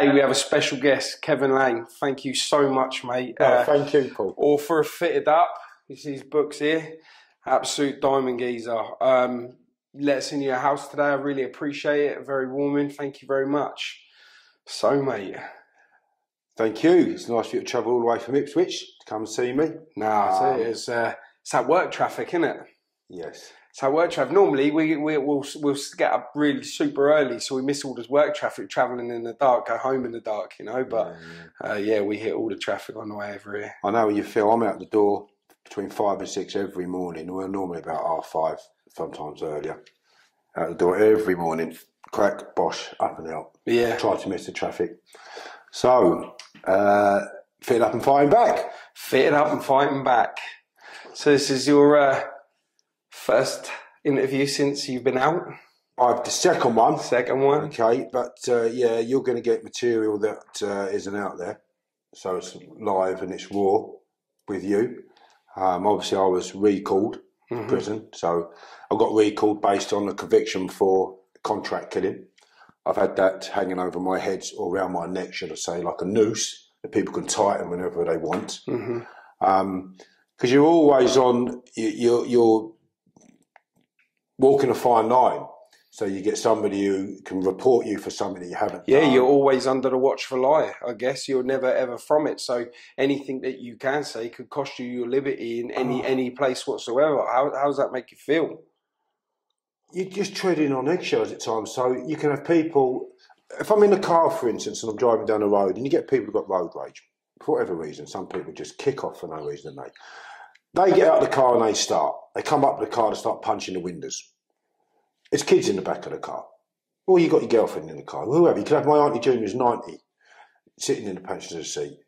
today we have a special guest, Kevin Lane. Thank you so much, mate. Oh, Uh, thank you, Paul. author of Fitted Up. You see his books here. Absolute diamond geezer. Um, let us in your house today. I really appreciate it. Very warming. Thank you very much. So, mate. Thank you. It's nice for you to travel all the way from Ipswich to come see me. Nah, Um, it's, uh, it's that work traffic, isn't it? Yes. So work traffic. Normally, we, we we'll we'll get up really super early, so we miss all this work traffic, traveling in the dark, go home in the dark, you know. But uh, yeah, we hit all the traffic on the way over here. I know how you feel. I'm out the door between five and six every morning. We're normally about half five, sometimes earlier. Out the door every morning. Crack, bosh, up and out. Yeah, Try to miss the traffic. So, uh, fit up and fighting back. fitted up and fighting back. So this is your uh, first interview since you've been out. I've the second one. Second one. Okay, but uh, yeah, you're going to get material that uh, isn't out there, so it's live and it's raw with you. Um, obviously, I was recalled Mhm. prison, so I got recalled based on a conviction for contract killing. I've had that hanging over my head or around my neck, should I say, like a noose that people can tighten whenever they want. Because you're always on, you, you're, you're walking a fine line. So you get somebody who can report you for something that you haven't Yeah, done. you're always under the watchful eye. I guess you're never ever from it. So anything that you can say could cost you your liberty in any Oh. any place whatsoever. How how does that make you feel? you're just treading on eggshells at times. So you can have people. If I'm in a car, for instance, and I'm driving down the road, and you get people who've got road rage for whatever reason. Some people just kick off for no reason. They they get out of the car and they start. They come up to the car to start punching the windows. It's kids in the back of the car. Or you got your girlfriend in the car. Whoever. You could have my auntie Junior who's ninety, sitting in the passenger seat.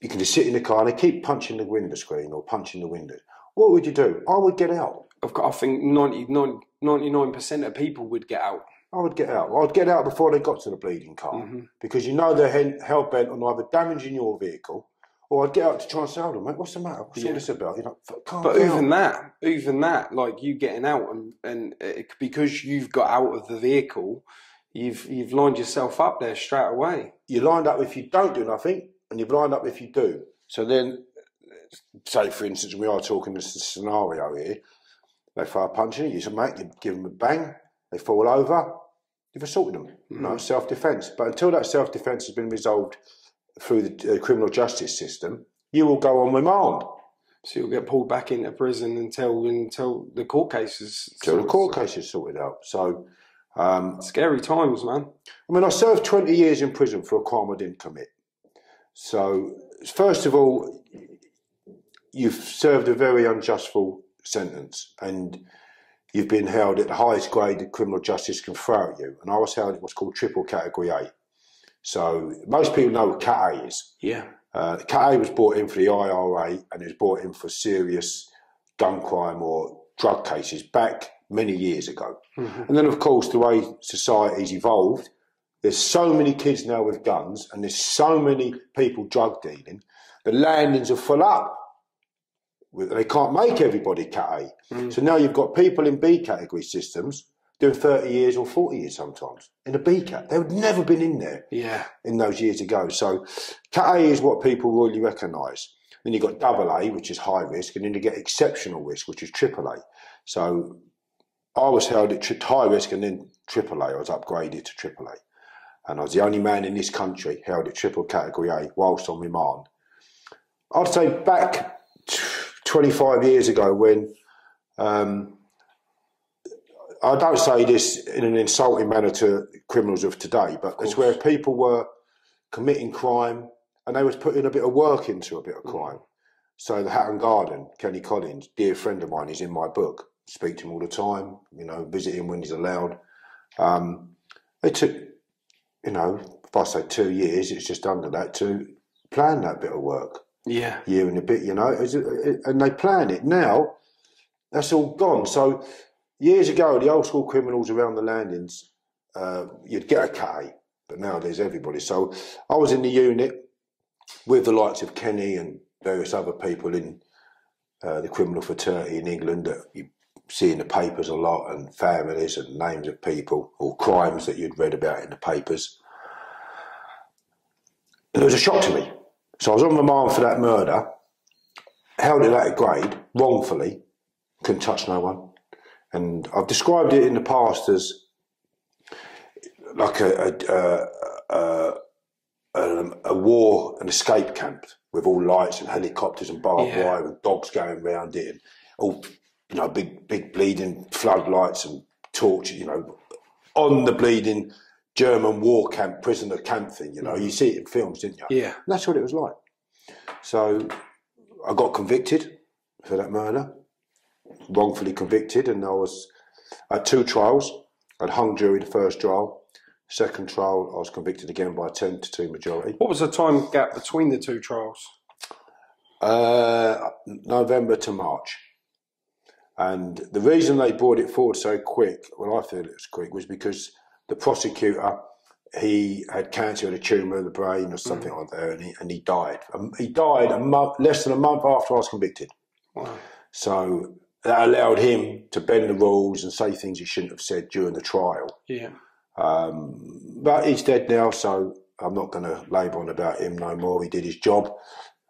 You can just sit in the car and they keep punching the window screen or punching the window. What would you do? I would get out. I've got, I think 99 percent of people would get out. I would get out. I'd get out before they got to the bleeding car Mhm. because you know they're hell bent on either damaging your vehicle or I'd get out to try and say, hold on, mate, what's the matter? What's Yeah. all this about? You know, "F- calm But down. even that, even that, like you getting out and and it, because you've got out of the vehicle, you've you've lined yourself up there straight away. You're lined up if you don't do nothing and you're lined up if you do. So then, say for instance, we are talking this scenario here. They fire punching you, you say, mate, you give them a bang, they fall over, you've assaulted them. You know, mm-hmm. self defence. But until that self defence has been resolved through the uh, criminal justice system, you will go on remand. So you'll get pulled back into prison until until the court case is till the court case is sorted out. So, um, Scary times, man. I mean, I served 20 years in prison for a crime I didn't commit. So, first of all, you've served a very unjustful sentence and you've been held at the highest grade that criminal justice can throw at you. And I was held at what's called triple category A. So, most people know what Cat A is. Yeah. Uh, Cat A was brought in for the IRA and it was brought in for serious gun crime or drug cases back many years ago. Mhm. And then, of course, the way society's evolved, there's so many kids now with guns and there's so many people drug dealing, the landings are full up. They can't make everybody Cat A. Mm. So now you've got people in B category systems doing 30 years or 40 years sometimes in a B cat. They would never been in there Yeah. in those years ago. So Cat A is what people really recognise. Then you've got double A, which is high risk, and then you get exceptional risk, which is triple A. So I was held at tri- high risk and then triple A. I was upgraded to triple A. And I was the only man in this country held at triple category A whilst on remand. I'd say back t- 25 years ago when um, I don't say this in an insulting manner to criminals of today, but it's where people were committing crime and they was putting a bit of work into a bit of crime. So the Hatton Garden, Kenny Collins, dear friend of mine, is in my book. Speak to him all the time, you know, visit him when he's allowed. Um, it took, you know, if I say two years, it's just under that to plan that bit of work Yeah. year and a bit, you know, and they plan it. Now, that's all gone. So, years ago, the old school criminals around the landings, uh, you'd get a K, but nowadays everybody. So, I was in the unit with the likes of Kenny and various other people in uh, the criminal fraternity in England that you see in the papers a lot, and families and names of people or crimes that you'd read about in the papers. And it was a shock to me. So I was on remand for that murder, held it at a grade, wrongfully, couldn't touch no one. And I've described it in the past as like a, a, a, a, a war, an escape camp with all lights and helicopters and barbed Yeah. wire and dogs going round it and all, you know, big, big bleeding floodlights and torches, you know, on the bleeding German war camp, prisoner camp thing, you know. You mm-hmm. see it in films, didn't you? Yeah. And that's what it was like. So I got convicted for that murder, wrongfully convicted, and I was at two trials. I'd hung jury the first trial. Second trial, I was convicted again by a 10 to 2 majority. What was the time gap between the two trials? Uh, November to March. And the reason they brought it forward so quick, well, I feel it was quick, was because the prosecutor, he had cancer of the tumour of the brain or something like that, and he, and he died. Um, he died a month, less than a month after I was convicted. Wow. So that allowed him to bend the rules and say things he shouldn't have said during the trial. Yeah. Um, but he's dead now, so I'm not going to labour on about him no more. He did his job.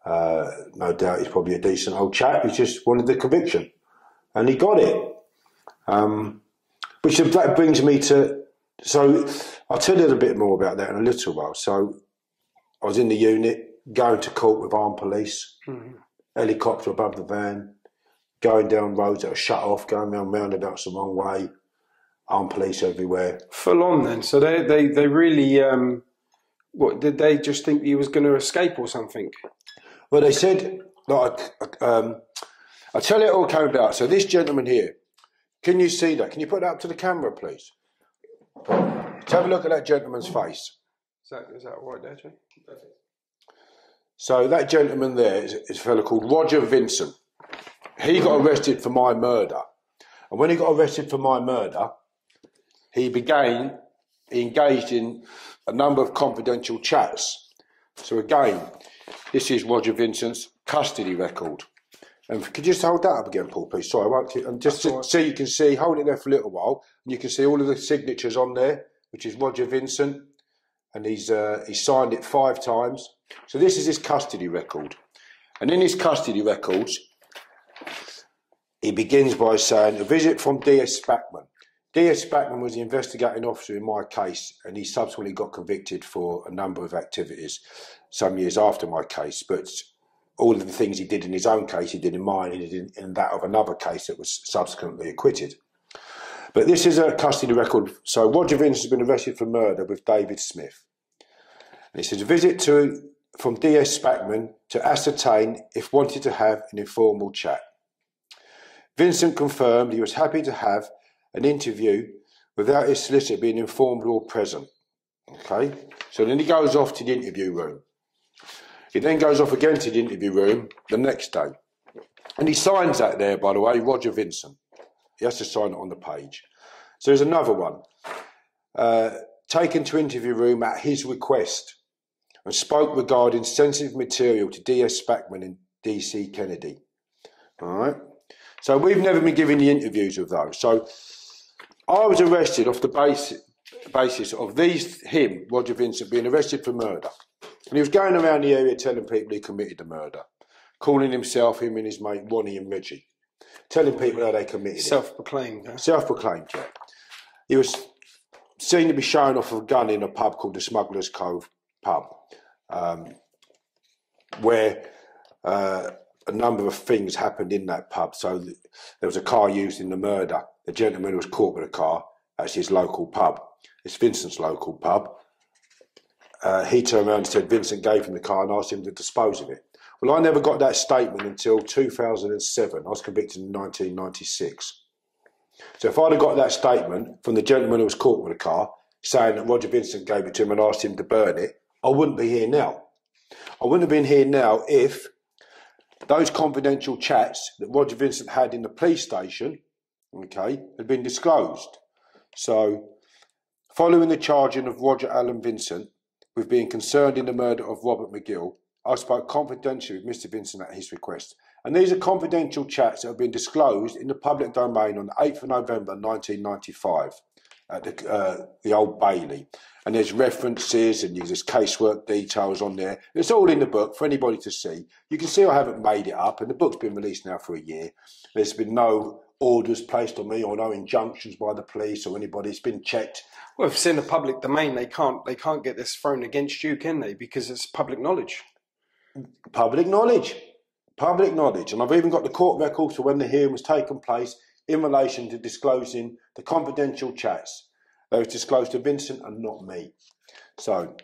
Uh, no doubt he's probably a decent old chap. He just wanted the conviction, and he got it. Um, which that brings me to. So I'll tell you a little bit more about that in a little while. So I was in the unit, going to court with armed police, Mhm. helicopter above the van, going down roads that are shut off, going round roundabouts the wrong way, armed police everywhere. Full on then. So they they they really um, what did they just think he was going to escape or something? Well, they said, like, um, I'll tell you it all came about. So, this gentleman here, can you see that? Can you put that up to the camera, please? Let's have a look at that gentleman's face. Is that is that all right there, Jay? So, that gentleman there is, is a fellow called Roger Vincent. He got arrested for my murder. And when he got arrested for my murder, he began, he engaged in a number of confidential chats. So, again, this is Roger Vincent's custody record. And could you just hold that up again, Paul, please? Sorry, I won't keep, and just to, right. so you can see, hold it there for a little while, and you can see all of the signatures on there, which is Roger Vincent, and he's uh, he signed it five times. So this is his custody record, and in his custody records, he begins by saying a visit from D.S. Spackman. D.S. Spackman was the investigating officer in my case, and he subsequently got convicted for a number of activities some years after my case. But all of the things he did in his own case, he did in mine, and he did in that of another case that was subsequently acquitted. But this is a custody record. So Roger Vince has been arrested for murder with David Smith. And it says a visit to from D.S. Spackman to ascertain if wanted to have an informal chat. Vincent confirmed he was happy to have an interview without his solicitor being informed or present. Okay, so then he goes off to the interview room. He then goes off again to the interview room the next day. And he signs that there, by the way, Roger Vincent. He has to sign it on the page. So there's another one. Uh, taken to interview room at his request and spoke regarding sensitive material to DS Spackman and DC Kennedy. All right. So we've never been given the interviews of those. So I was arrested off the base, basis of these him, Roger Vincent, being arrested for murder. And he was going around the area telling people he committed the murder, calling himself, him and his mate Ronnie and Reggie, telling people how they committed it. Self-proclaimed. Huh? Self-proclaimed, yeah. He was seen to be showing off a gun in a pub called the Smugglers Cove pub, um, where uh, a number of things happened in that pub. So th- there was a car used in the murder. The gentleman was caught with a car. That's his local pub. It's Vincent's local pub. Uh, he turned around and said Vincent gave him the car and asked him to dispose of it. Well, I never got that statement until 2007. I was convicted in 1996. So if I'd have got that statement from the gentleman who was caught with the car saying that Roger Vincent gave it to him and asked him to burn it, I wouldn't be here now. I wouldn't have been here now if those confidential chats that Roger Vincent had in the police station, okay, had been disclosed. So, following the charging of Roger Allen Vincent with being concerned in the murder of Robert Magill, I spoke confidentially with Mr. Vincent at his request. And these are confidential chats that have been disclosed in the public domain on the 8th of November 1995. At the, uh, the Old Bailey. And there's references and there's casework details on there. It's all in the book for anybody to see. You can see I haven't made it up, and the book's been released now for a year. There's been no orders placed on me or no injunctions by the police or anybody. It's been checked. Well, if it's in the public domain, they can't they can't get this thrown against you, can they? Because it's public knowledge. Public knowledge. Public knowledge. And I've even got the court records for when the hearing was taking place in relation to disclosing the confidential chats. They was disclosed to Vincent and not me. So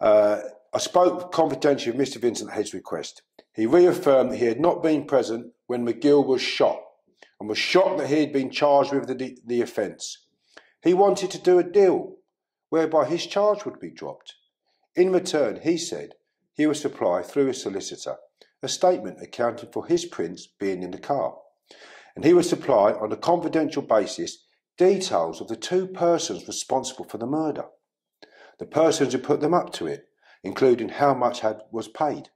uh, I spoke confidentially with Mr. Vincent at Head's request. He reaffirmed that he had not been present when Magill was shot and was shocked that he had been charged with the, the offence. He wanted to do a deal whereby his charge would be dropped. In return, he said he would supply, through his solicitor, a statement accounting for his prints being in the car. And he would supply, on a confidential basis, details of the two persons responsible for the murder, the persons who put them up to it, including how much had, was paid.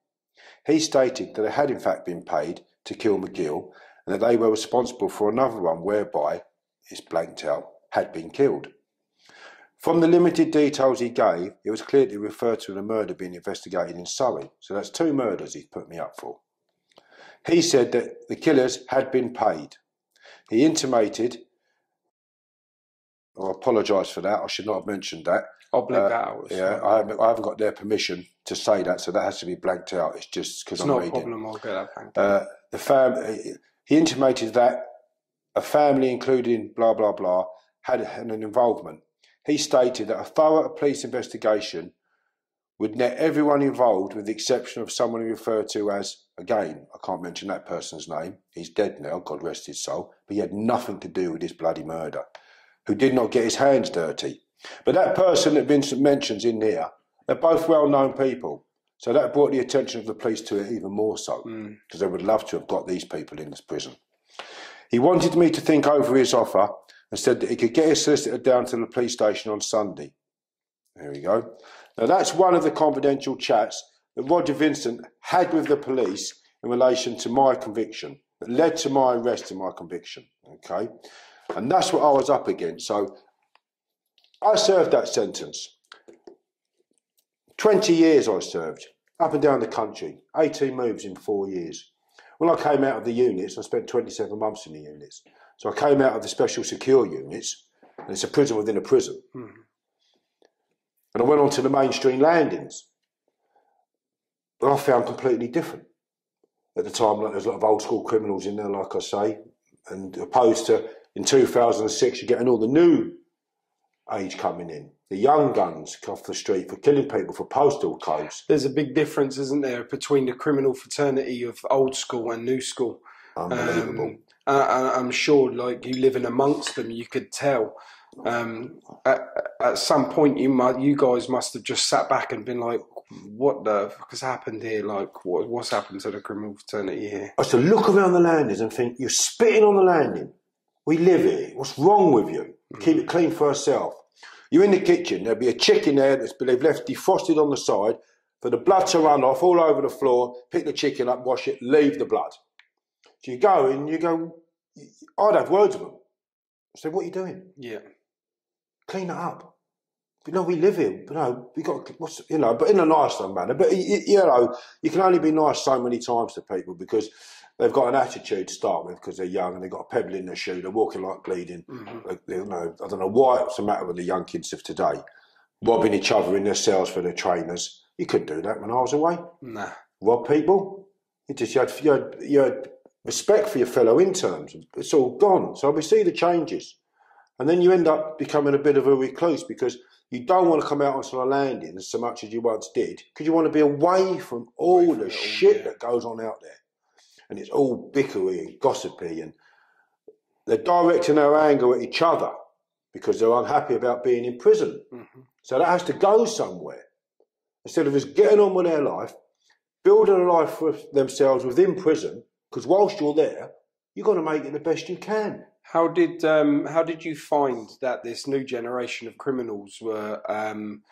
He stated that it had in fact been paid to kill Magill and that they were responsible for another one whereby, it's blanked out, had been killed. From the limited details he gave, it was clearly referred to a murder being investigated in Surrey. So that's two murders he's put me up for. He said that the killers had been paid. He intimated, I apologise for that, I should not have mentioned that. I'll bleep uh, that out. Yeah, I haven't, I haven't got their permission to say that, so that has to be blanked out. It's just because I'm not reading. a problem, I'll get that blanked uh, the fam- He intimated that a family, including blah, blah, blah, had an involvement. He stated that a thorough police investigation would net everyone involved with the exception of someone he referred to as, again, I can't mention that person's name, he's dead now, God rest his soul, but he had nothing to do with this bloody murder, who did not get his hands dirty. But that person that Vincent mentions in here, they're both well known people. So that brought the attention of the police to it even more so, because mm. they would love to have got these people in this prison. He wanted me to think over his offer and said that he could get his solicitor down to the police station on Sunday. There we go. Now, that's one of the confidential chats that Roger Vincent had with the police in relation to my conviction, that led to my arrest and my conviction. Okay? And that's what I was up against. So I served that sentence. 20 years I served, up and down the country, 18 moves in four years. When I came out of the units, I spent 27 months in the units. So I came out of the special secure units, and it's a prison within a prison. Mm. And I went on to the mainstream landings. But I found completely different. At the time, like, there's a lot of old school criminals in there, like I say, and opposed to in 2006, you're getting all the new age coming in. The young guns off the street for killing people for postal codes. There's a big difference, isn't there, between the criminal fraternity of old school and new school. Unbelievable. Um, uh, I'm sure, like you living amongst them, you could tell. Um, at, at, some point, you might, you guys must have just sat back and been like, "What the fuck has happened here? Like, what, what's happened to the criminal fraternity here?" I used to look around the landings and think, "You're spitting on the landing. We live here. What's wrong with you? Mm. Keep it clean for yourself." You're in the kitchen. There'll be a chicken there that's they've left defrosted on the side for the blood to run off all over the floor. Pick the chicken up, wash it, leave the blood. So you go and you go, I'd have words with them. I say, what are you doing? Yeah. Clean it up. You know, we live here. You know, we got, what's, you know, but in a nice manner. But, you know, you can only be nice so many times to people because they've got an attitude to start with because they're young and they've got a pebble in their shoe. They're walking like bleeding. Mm-hmm. You know, I don't know why it's the matter with the young kids of today. Robbing each other in their cells for their trainers. You couldn't do that when I was away. Nah. Rob people. You just you had, you had, you had respect for your fellow interns. It's all gone. So we see the changes. And then you end up becoming a bit of a recluse because you don't want to come out onto the landing so much as you once did because you want to be away from all away the shit yeah. that goes on out there. And it's all bickery and gossipy and they're directing their anger at each other because they're unhappy about being in prison. Mm-hmm. So that has to go somewhere. Instead of just getting on with their life, building a life for themselves within prison, because whilst you're there, you've got to make it the best you can. How did um, how did you find that this new generation of criminals were um,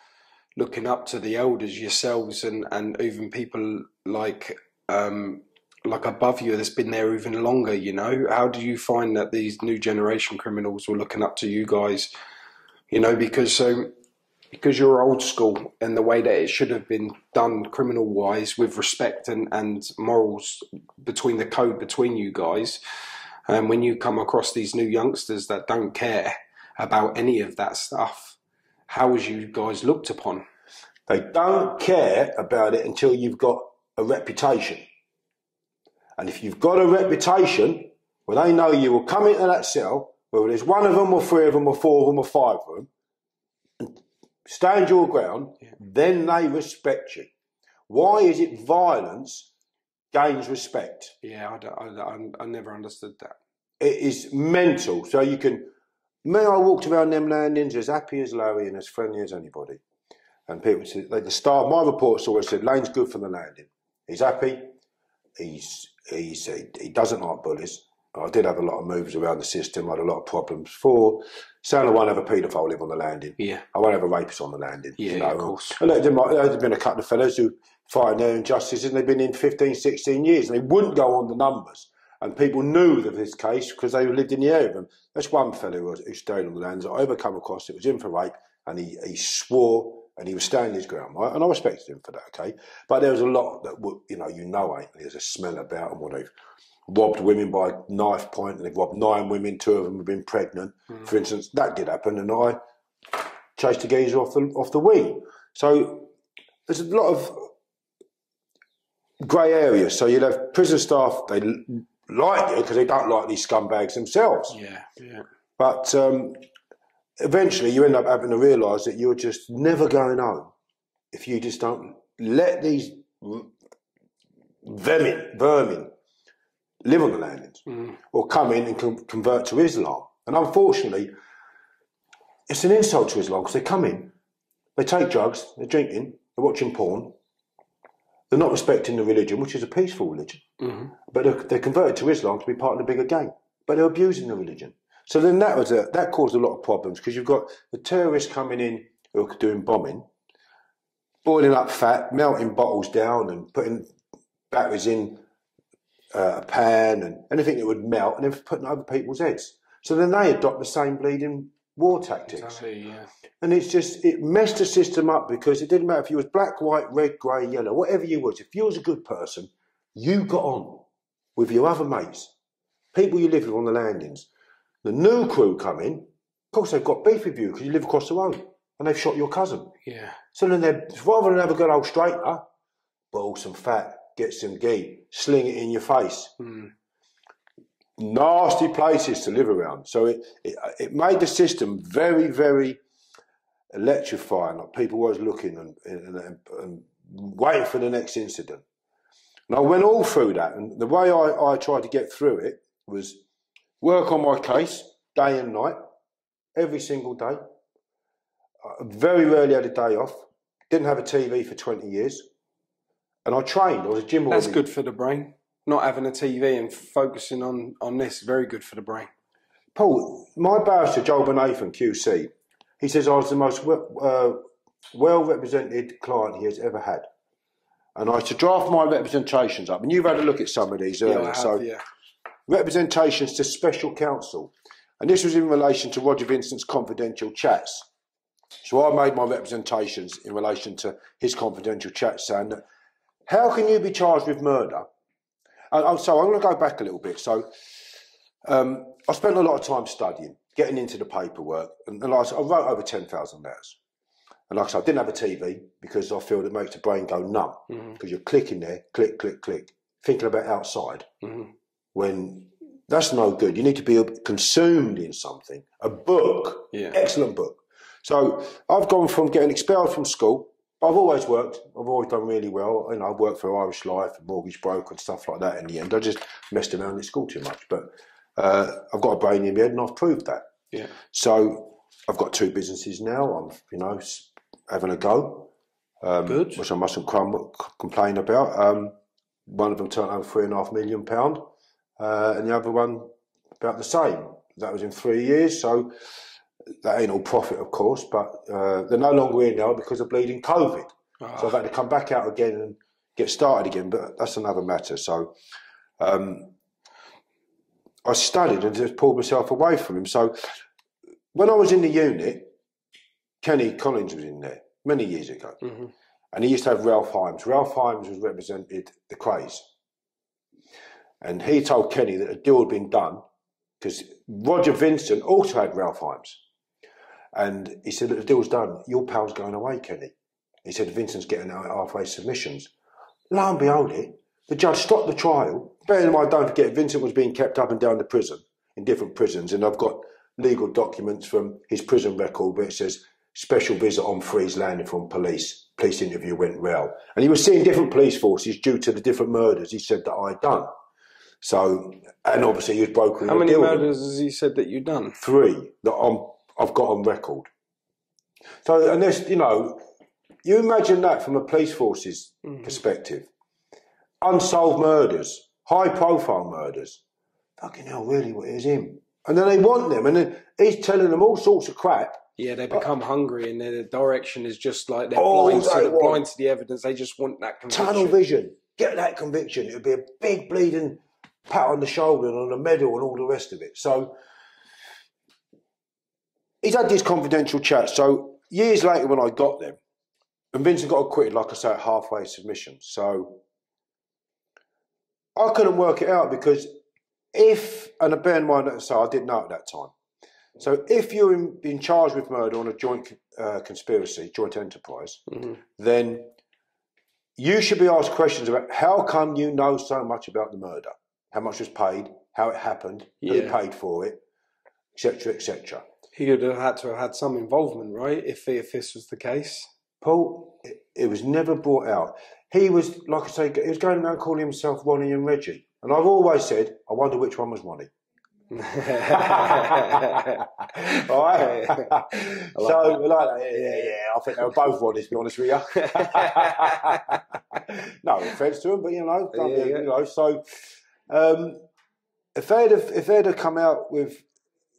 looking up to the elders, yourselves, and, and even people like um, like above you that's been there even longer? You know, how do you find that these new generation criminals were looking up to you guys? You know, because so because you're old school and the way that it should have been done criminal wise with respect and, and morals between the code between you guys. And when you come across these new youngsters that don't care about any of that stuff, how was you guys looked upon? They don't care about it until you've got a reputation. And if you've got a reputation, well, they know you will come into that cell, whether there's one of them or three of them or four of them or five of them, and stand your ground, yeah. then they respect you. Why is it violence gains respect? Yeah, I, I, I never understood that. It is mental. So you can. Me, I walked around them landings as happy as Larry and as friendly as anybody. And people said, like the start, my reports always said, Lane's good for the landing. He's happy. He's, he's, he, he doesn't like bullies. I did have a lot of moves around the system. I had a lot of problems. For saying I won't have a paedophile live on the landing. Yeah. I won't have a rapist on the landing. Yeah, you know? of course. And there might, there's been a couple of fellows who fighting their injustices and they've been in 15, 16 years and they wouldn't go on the numbers. And people knew of his case because they lived in the area. And that's one fellow who, who stayed on the lands I ever come across. It was in for rape and he, he swore and he was standing his ground, right? And I respected him for that, okay? But there was a lot that, you know, you know, ain't there's a smell about them, what they've robbed women by knife point, and they've robbed nine women, two of them have been pregnant, mm. for instance. That did happen, and I chased the geezer off the, off the wing. So there's a lot of grey areas. So you'll have prison staff, they like you because they don't like these scumbags themselves. Yeah, yeah. But um, eventually you end up having to realise that you're just never going home if you just don't let these vermin, vermin live on the landings mm. or come in and con- convert to Islam. And unfortunately, it's an insult to Islam because they come in, they take drugs, they're drinking, they're watching porn, they're not respecting the religion, which is a peaceful religion, mm-hmm. but they're, they're, converted to Islam to be part of the bigger gang. But they're abusing the religion. So then that was a, that caused a lot of problems because you've got the terrorists coming in who are doing bombing, boiling up fat, melting bottles down, and putting batteries in uh, a pan and anything that would melt, and then putting over people's heads. So then they adopt the same bleeding war tactics. Exactly, yeah. And it's just it messed the system up because it didn't matter if you was black, white, red, grey, yellow, whatever you was. If you was a good person, you got on with your other mates, people you lived with on the landings. The new crew come in, of course they've got beef with you because you live across the road and they've shot your cousin. Yeah. So then they're rather than have a good old straightener, ball some fat, get some ghee, sling it in your face. Mm. Nasty places to live around. So it, it, it made the system very, very electrifying. Like people was looking and, and, and, and, waiting for the next incident. And I went all through that. And the way I, I tried to get through it was work on my case day and night, every single day. I very rarely had a day off. Didn't have a TV for 20 years. And I trained. I was a gym That's good for the brain. Not having a TV and focusing on, on this, very good for the brain. Paul, my barrister, Joel Bennathan, QC, he says I was the most uh, well represented client he has ever had. And I to draft my representations up. And you've had a look at some of these earlier. Yeah, have, so yeah. representations to special counsel. And this was in relation to Roger Vincent's confidential chats. So I made my representations in relation to his confidential chats saying that how can you be charged with murder? And, so I'm going to go back a little bit. So um, I spent a lot of time studying, getting into the paperwork, and, and I, I wrote over 10,000 letters. And like I said, I didn't have a TV because I feel it makes the brain go numb because mm-hmm. you're clicking there, click, click, click, thinking about outside mm-hmm. when that's no good. You need to be consumed in something. A book, yeah. excellent book. So I've gone from getting expelled from school I've always worked. I've always done really well. You know, I've worked for Irish Life, mortgage broker, and stuff like that. In the end, I just messed around in school too much. But uh, I've got a brain in my head, and I've proved that. Yeah. So I've got two businesses now. I'm, you know, having a go. Um, Good. Which I mustn't crumble, complain about. Um, one of them turned over three and a half million pound, uh, and the other one about the same. That was in three years. So that ain't all profit, of course, but uh, they're no longer in now because of bleeding COVID. Oh. So I've had to come back out again and get started again, but that's another matter. So um, I studied and just pulled myself away from him. So when I was in the unit, Kenny Collins was in there many years ago, Mhm. and he used to have Ralph Haeems. Ralph Haeems was represented the Krays, and he told Kenny that a deal had been done because Roger Vincent also had Ralph Haeems, and he said that the deal's done. Your pal's going away, Kenny. He said Vincent's getting out halfway submissions. Lo and behold, it the judge stopped the trial. Bear in mind, don't forget, Vincent was being kept up and down the prison in different prisons, and I've got legal documents from his prison record where it says special visit on Freeze landing from police. Police interview went well, and he was seeing different police forces due to the different murders he said that I'd done. So, and obviously he was brokering How many deal with them murders has he said that you've done? three that I'm, I've got on record. So, and there's, you know, you imagine that from a police force's Mhm. perspective. Unsolved murders, high profile murders. Fucking hell, really, what is him? And then they want them, and then he's telling them all sorts of crap. Yeah, they become hungry, and their direction is just like they're Oh, blind, to the, blind to the evidence. They just want that conviction. Tunnel vision. Get that conviction. It would be a big bleeding pat on the shoulder and on a medal and all the rest of it. So he's had these confidential chats. So years later, when I got them, and Vincent got acquitted, like I say, at halfway submission. So I couldn't work it out because if, and bear in mind so I didn't know at that time. So if you're in, being charged with murder on a joint uh, conspiracy, joint enterprise, Mhm. then you should be asked questions about how come you know so much about the murder, how much was paid, how it happened, who paid for it, etc., etc. He would have had to have had some involvement, right? If if this was the case. Paul, it, it was never brought out. He was, like I say, he was going around calling himself Ronnie and Reggie. And I've always said, I wonder which one was Ronnie. All right? so, like, that, yeah, yeah, yeah, I think they were both Ronnies, to be honest with you. no offence to them, but you know, be- Yeah, yeah. you know. So, um, if they'd have, if they'd have come out with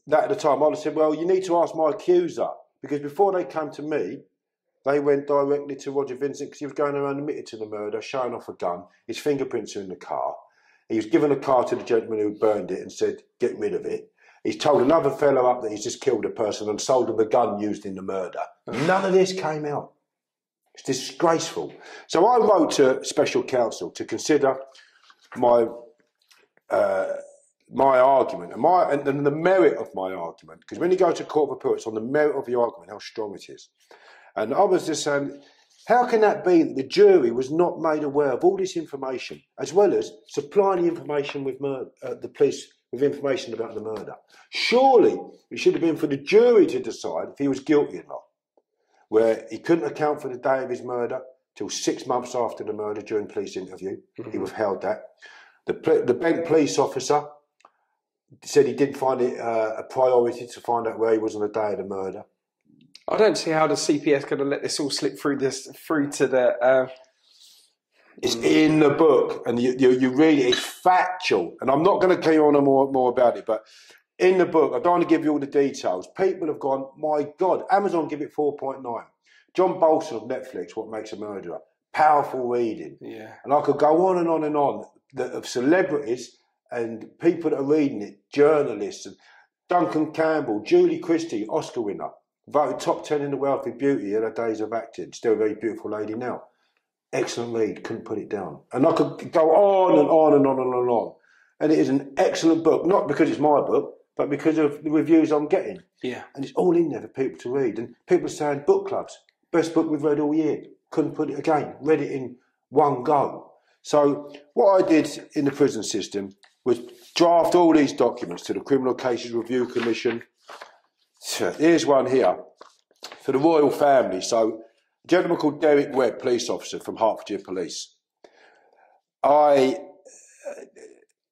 that at the time, I'd have said, "Well, you need to ask my accuser," because before they came to me, they went directly to Roger Vincent because he was going around admitted to the murder, showing off a gun. His fingerprints are in the car. He was given a car to the gentleman who burned it and said, "Get rid of it." He's told another fellow up that he's just killed a person and sold him the gun used in the murder. None of this came out. It's disgraceful. So I wrote to special counsel to consider my uh, my argument and my and, and the merit of my argument. Because when you go to court of appeal, it's on the merit of your argument, how strong it is. And I was just saying, how can that be that the jury was not made aware of all this information, as well as supplying the information with uh, the police with information about the murder? Surely it should have been for the jury to decide if he was guilty or not. Where he couldn't account for the day of his murder till six months after the murder during police interview, he withheld that. The pl- the Bent police officer said he didn't find it uh, a priority to find out where he was on the day of the murder. I don't see how the CPS could have let this all slip through this through to the. Uh, It's in the book, and you, you, you read it. It's factual, and I'm not going to you on more more about it. But in the book, I don't want to give you all the details. People have gone, my God, Amazon give it 4.9. John Bolton of Netflix, What Makes a Murderer, powerful reading, yeah. and I could go on and on and on of celebrities and people that are reading it, journalists, and Duncan Campbell, Julie Christie, Oscar winner, voted top ten in the world for beauty in her days of acting. Still a very beautiful lady now excellent read, couldn't put it down. And I could go on and on and on and on and on. And it is an excellent book, not because it's my book, but because of the reviews I'm getting. Yeah. And it's all in there for people to read. And people are saying book clubs, best book we've read all year. Couldn't put it again, read it in one go. So what I did in the prison system was draft all these documents to the Criminal Cases Review Commission. Here's one here for the royal family. So a gentleman called Derek Webb, police officer from Hertfordshire Police. I,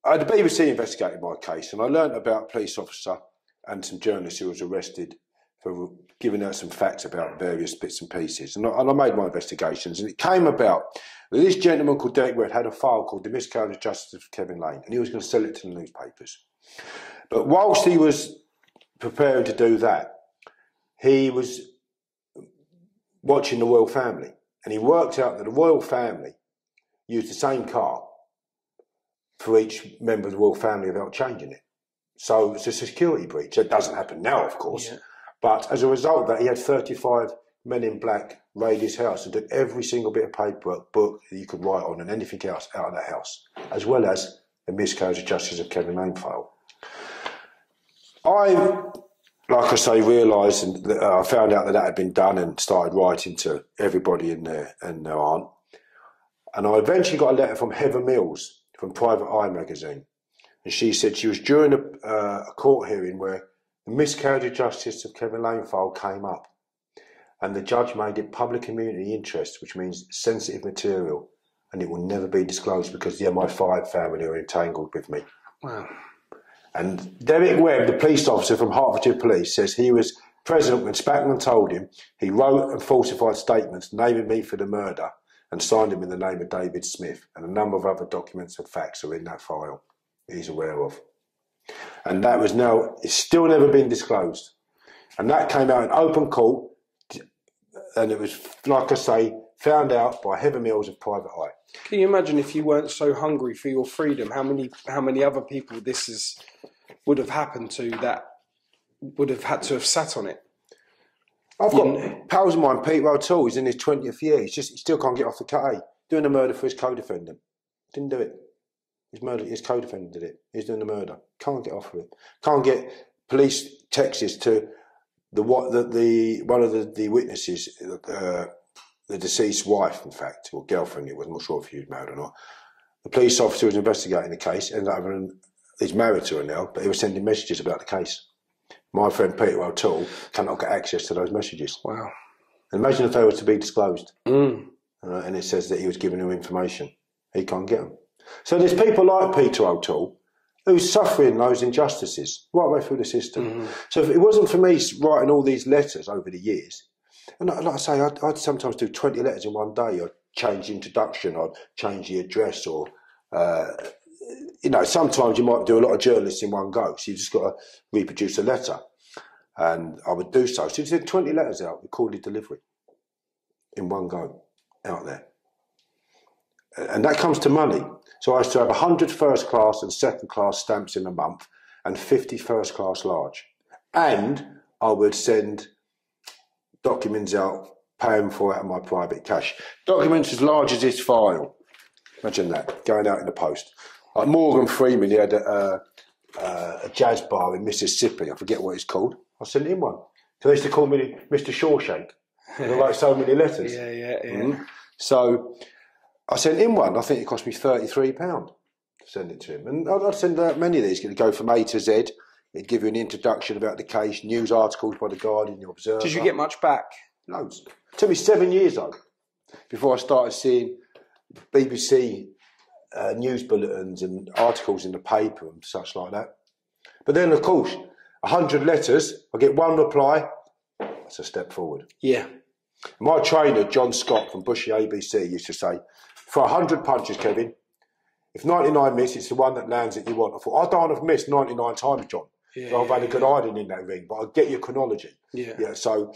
uh, the BBC investigated my case, and I learnt about a police officer and some journalists who was arrested for giving out some facts about various bits and pieces. And I, and I made my investigations, and it came about this gentleman called Derek Webb had a file called The Miscarriage of Justice of Kevin Lane, and he was going to sell it to the newspapers. But whilst he was preparing to do that, he was watching the royal family, and he worked out that the royal family used the same car for each member of the royal family without changing it. So it's a security breach. It doesn't happen now, of course, Yeah. But as a result of that, he had 35 men in black raided his house and took every single bit of paperwork, book that you could write on, and anything else out of that house, as well as the miscarriage of justice of Kevin Lane file. I, like I say, realised and uh, I found out that that had been done and started writing to everybody in there and their aunt. And I eventually got a letter from Heather Mills from Private Eye magazine, and she said she was during a, uh, a court hearing where the miscarriage of justice of Kevin Lane file came up, and the judge made it public community interest, which means sensitive material, and it will never be disclosed because the MI5 family are entangled with me. Wow. And Derek Webb, the police officer from Hertfordshire Police, says he was present when Spackman told him he wrote and falsified statements naming me for the murder and signed him in the name of David Smith. And a number of other documents and facts are in that file he's aware of. And that was now, it's still never been disclosed. And that came out in open court. And it was, like I say, found out by Heather Mills of Private Eye. Can you imagine if you weren't so hungry for your freedom, how many how many other people this is would have happened to that would have had to have sat on it? I've got pals of mine, Peter O'Toole, he's in his 20th year. He's just, he still can't get off the cut, eh? Doing a murder for his co-defendant. Didn't do it. His murder, his co-defendant did it. He's doing the murder. Can't get off of it. Can't get police texts to the what the, the one of the, the witnesses, uh, the deceased wife, in fact, or girlfriend. It was. I'm not sure if he was married or not. The police officer was investigating the case. Ended up having, he's married to her now, but he was sending messages about the case. My friend Peter O'Toole cannot get access to those messages. Wow. And imagine if they were to be disclosed, Mm. uh, and it says that he was giving them information. He can't get them. So there's people like Peter O'Toole who's suffering those injustices right way through the system. So if it wasn't for me writing all these letters over the years, and like like I say, I'd, I'd sometimes do 20 letters in one day. I'd change the introduction, I'd change the address, or, uh, you know, sometimes you might do a lot of journalists in one go. So you just got to reproduce a letter. And I would do so. So you did 20 letters out, recorded delivery in one go out there. And that comes to money. So I used to have 100 first class and second class stamps in a month and 50 first class large. And I would send documents out, pay them for out of my private cash. Documents as large as this file. Imagine that, going out in the post. Like Morgan Freeman, he had a, a, a jazz bar in Mississippi. I forget what it's called. I sent him one. So they used to call me Mr. Shawshank. I write so many letters. Yeah, yeah, yeah. Mm. So I sent him one. I think it cost me thirty-three pound to send it to him, and I'd, I'd send out many of these. To go from A to Z. It'd give you an introduction about the case, news articles by the Guardian, the Observer. Did you get much back? loads? It took me seven years though before I started seeing BBC uh, news bulletins and articles in the paper and such like that. But then, of course, hundred letters, I get one reply. That's a step forward. Yeah. My trainer, John Scott from Bushey ABC, used to say, for 100 punches, Kevin, if 99 miss, it's the one that lands that you want. I thought, I don't want to miss 99 times, John. Yeah. I've had a good hiding in that ring, but I get your chronology. Yeah. Yeah, so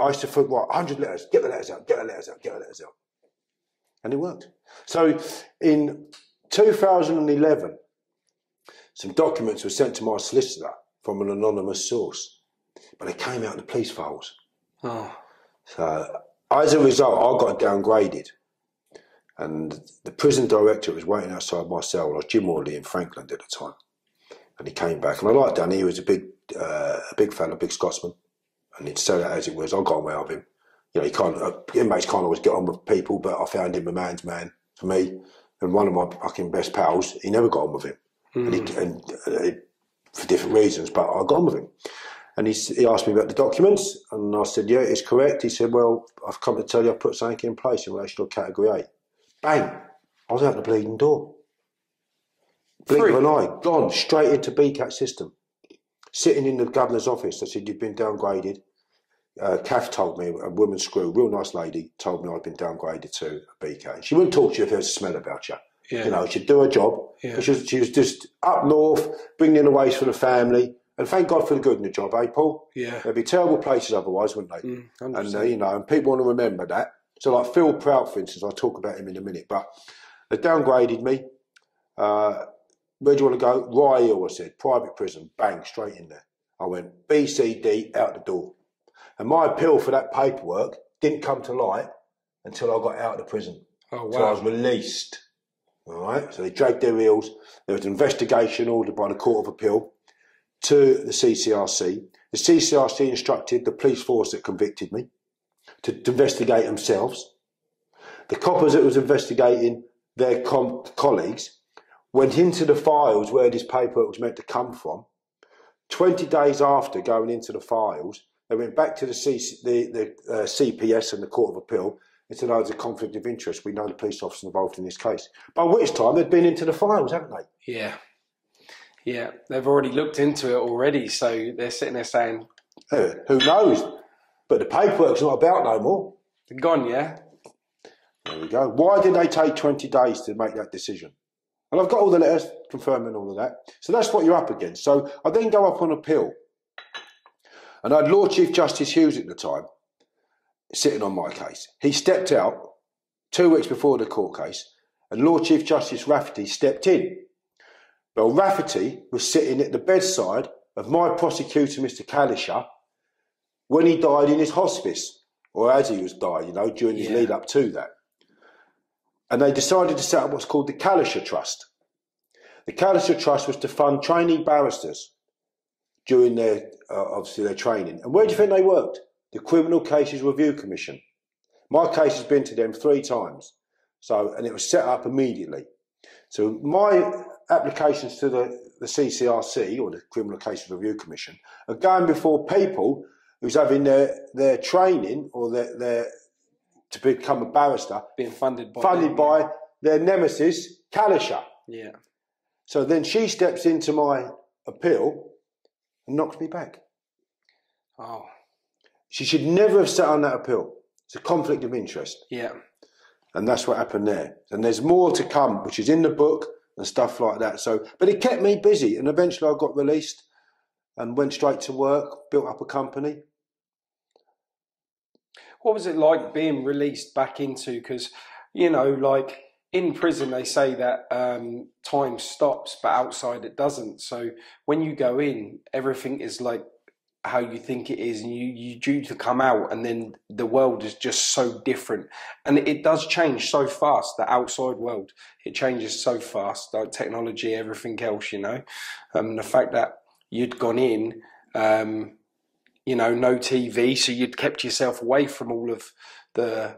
I used to think, right, 100 letters, get the letters out, get the letters out, get the letters out. And it worked. So in 2011, some documents were sent to my solicitor from an anonymous source, but they came out in the police files. Oh. So as a result, I got downgraded. And the prison director was waiting outside my cell. I was Jim Morley in Frankland at the time. And he came back. And I liked Danny. He was a big, uh, a big fella, big Scotsman. And he'd say that as it was. I got on well with him. You know, he can't, uh, inmates can't always get on with people, but I found him a man's man for me. And one of my fucking best pals, he never got on with him. And, he, and uh, for different reasons, but I got on with him. And he, he asked me about the documents, and I said, Yeah, it's correct. He said, Well, I've come to tell you I've put something in place in relation to category A. Bang! I was out the bleeding door. Blink Free. of an eye, gone straight into BCAT system. Sitting in the governor's office, I said, You've been downgraded. Uh, Kath told me, a woman screw, real nice lady, told me I'd been downgraded to a BK. She wouldn't talk to you if there was a smell about you. Yeah. You know, she'd do her job. Yeah. She, was, she was just up north, bringing in a waste for the family. And thank God for the good in the job, eh, Paul? Yeah. There'd be terrible places otherwise, wouldn't they? Mm, and uh, you know, and people want to remember that. So, like Phil Prout, for instance, I'll talk about him in a minute. But they downgraded me. Uh, where do you want to go? Rye Hill, I said, private prison, bang, straight in there. I went B, C, D out the door. And my appeal for that paperwork didn't come to light until I got out of the prison. Oh So I was released. All right. So they dragged their heels. There was an investigation ordered by the Court of Appeal to the CCRC. The CCRC instructed the police force that convicted me to, to investigate themselves. The coppers that was investigating their com- colleagues went into the files where this paperwork was meant to come from. 20 days after going into the files, they went back to the, CC, the, the uh, CPS and the Court of Appeal and said, oh, there's a conflict of interest. We know the police officer involved in this case. By which time they'd been into the files, haven't they? Yeah. Yeah. They've already looked into it already, so they're sitting there saying, Uh, who knows? But the paperwork's not about no more. They're gone, yeah? There we go. Why did they take 20 days to make that decision? And I've got all the letters confirming all of that. So that's what you're up against. So I then go up on appeal. And I had Lord Chief Justice Hughes at the time sitting on my case. He stepped out two weeks before the court case, and Lord Chief Justice Rafferty stepped in. Well, Rafferty was sitting at the bedside of my prosecutor, Mr. Kalisher, when he died in his hospice, or as he was dying, you know, during his Yeah. lead up to that. And they decided to set up what's called the Kalisher Trust. The Kalisher Trust was to fund trainee barristers during their, uh, obviously, their training. And where do you think they worked? The Criminal Cases Review Commission. My case has been to them three times. So, and it was set up immediately. So my applications to the, the CCRC or the Criminal Cases Review Commission are going before people who's having their, their training or their, their to become a barrister Being funded by. funded them, by their nemesis, Kalisher. Yeah. So then she steps into my appeal and knocks me back. Oh, She should never have sat on that appeal. It's a conflict of interest. yeah. And that's what happened there. And there's more to come, which is in the book and stuff like that. So, but it kept me busy. And eventually I got released and went straight to work, built up a company. What was it like being released back into? Because, you know, like in prison, they say that um, time stops, but outside it doesn't. So when you go in, everything is like how you think it is, and you you due to come out, and then the world is just so different, and it does change so fast. The outside world it changes so fast, like technology, everything else. You know, um, the fact that you'd gone in. Um, you know, no TV, so you'd kept yourself away from all of the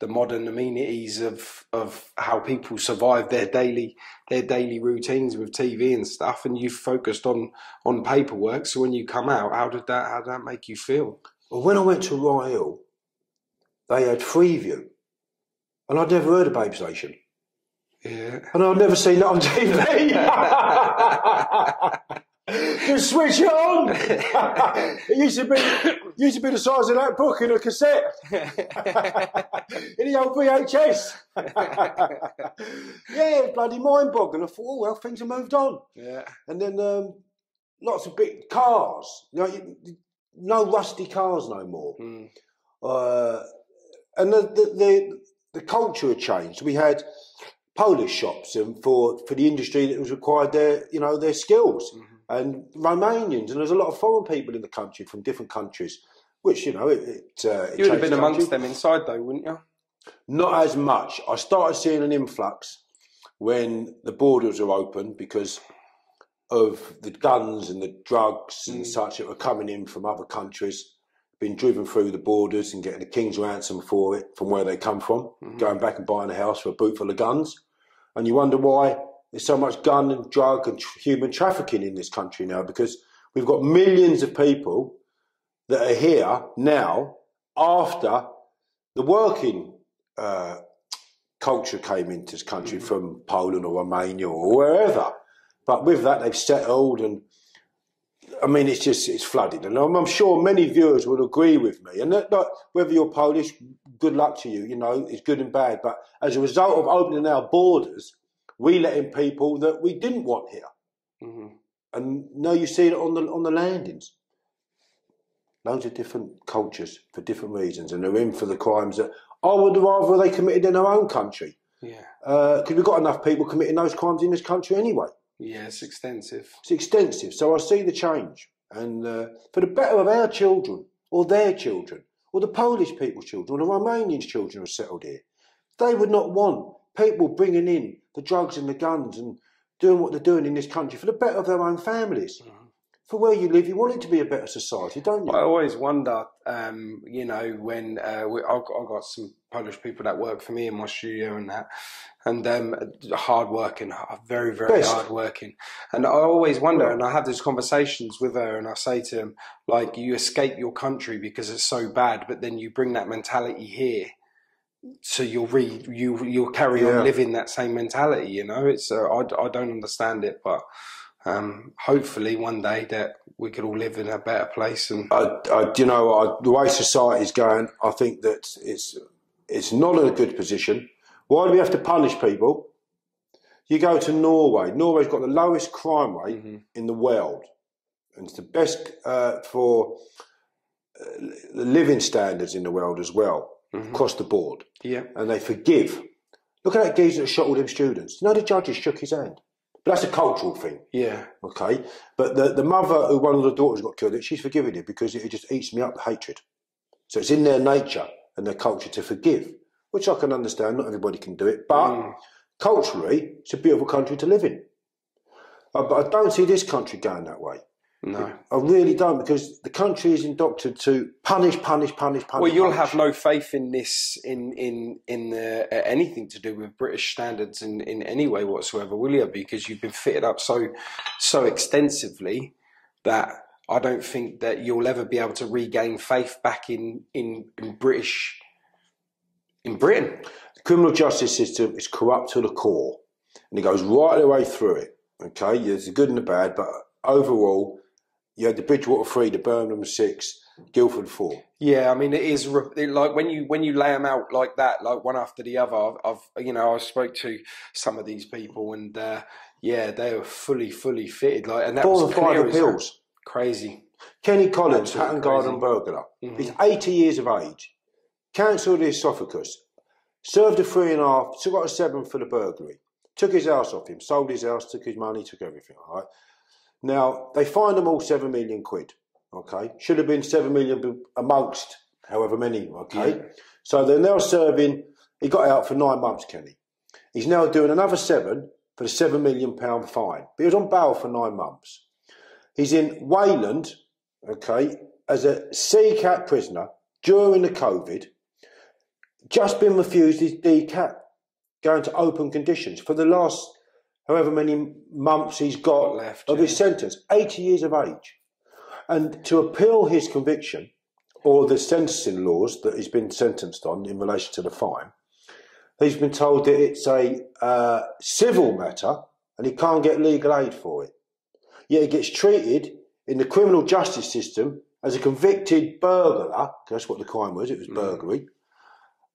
the modern amenities of of how people survive their daily their daily routines with TV and stuff, and you focused on on paperwork. So when you come out, how did that how did that make you feel? Well, when I went to Rye Hill, they had Freeview. And I'd never heard of Babe Station. Yeah, And I'd never seen that on TV. Just switch it on. it used to be used to be the size of that book in a cassette. in the old VHS. yeah, bloody mind boggling. I thought, oh well, things have moved on. yeah, And then um, lots of big cars. You know, no rusty cars no more. Mm. Uh, and the, the the the culture had changed. We had Polish shops and for for the industry that was required their you know their skills Mhm. And Romanians and there's a lot of foreign people in the country from different countries, which you know it. it, uh, it you would have been the amongst them inside though, wouldn't you? Not as much. I started seeing an influx when the borders were open because of the guns and the drugs and Mm. such that were coming in from other countries, being driven through the borders and getting the king's ransom for it from where they come from, Mhm. going back and buying a house for a boot full of guns. And you wonder why there's so much gun and drug and tr- human trafficking in this country now because we've got millions of people that are here now after the working uh, culture came into this country Mhm. from Poland or Romania or wherever. But with that, they've settled, and I mean, it's just it's flooded. And I'm, I'm sure many viewers will agree with me. And that, that, whether you're Polish, good luck to you. You know, it's good and bad. But as a result of opening our borders, we let in people that we didn't want here. hmm And now you see it on the on the landings. Loads of different cultures for different reasons, and they're in for the crimes that I would rather they committed in their own country. Yeah, Because we've got enough people committing those crimes in this country anyway. yeah, it's extensive. It's extensive, so I see the change. and uh, for the better of our children, or their children, or the Polish people's children, or the Romanians' children who settled here. They would not want people bringing in the drugs and the guns and doing what they're doing in this country for the better of their own families. Mm-hmm. For where you live, you want it to be a better society, don't you? I always wonder, um, you know, when uh, we, I've, got, I've, got, some Polish people that work for me in my studio and that, and um, hard working, very, very Best. hard working. And I always wonder, and I have these conversations with her, and I say to them, like, you escape your country because it's so bad, but then you bring that mentality here so you'll re you you'll carry yeah. on living that same mentality. You know, it's uh, I I don't understand it, but um, hopefully one day that we could all live in a better place. And I, I you know, I, the way society is going, I think that it's it's not in a good position. Why do we have to punish people? You go to Norway. Norway's got the lowest crime rate mm-hmm. in the world, and it's the best uh, for uh, living standards in the world as well mm-hmm. across the board. Yeah. And they forgive. Look at that geezer that shot all them students. No, the judges shook his hand. But that's a cultural thing. Yeah. Okay. But the, the mother who one of the daughters got killed, she's forgiven him because it just eats me up the hatred. So it's in their nature and their culture to forgive, which I can understand. Not everybody can do it. But mm. culturally, it's a beautiful country to live in. Uh, but I don't see this country going that way. No, I really don't because the country is indoctrinated to punish, punish, punish, punish. Well, you'll punish. have no faith in this, in in in uh, anything to do with British standards in in any way whatsoever, will you? Because you've been fitted up so so extensively that I don't think that you'll ever be able to regain faith back in in, in British in Britain. The criminal justice system is corrupt to the core, and it goes right the way through it. Okay, there's the good and the bad, but overall you had the Bridgewater three, the Birmingham six, Guildford four. Yeah, I mean it is like when you when you lay them out like that, like one after the other. I've, I've you know I spoke to some of these people and uh, yeah, they were fully fully fitted. Like and that four was five appeals. Crazy. Kenny Collins, Hatton Garden burglar. Mm-hmm. He's eighty years of age. Cancer of the esophagus. Served a three and a half. Still got a seven for the burglary. Took his house off him. Sold his house. Took his money. Took everything. All right. Now, they fined them all seven million quid. Okay. Should have been seven million amongst however many. Okay. Yeah. So they're now serving, he got out for nine months, Kenny. He's now doing another seven for the seven million pound fine. But he was on bail for nine months. He's in Wayland, okay, as a CCAT prisoner during the COVID, just been refused his DCAT, going to open conditions for the last however many months he's got left, of yeah. his sentence, 80 years of age. And to appeal his conviction or the sentencing laws that he's been sentenced on in relation to the fine, he's been told that it's a uh, civil matter and he can't get legal aid for it. Yet he gets treated in the criminal justice system as a convicted burglar, that's what the crime was, it was mm. burglary,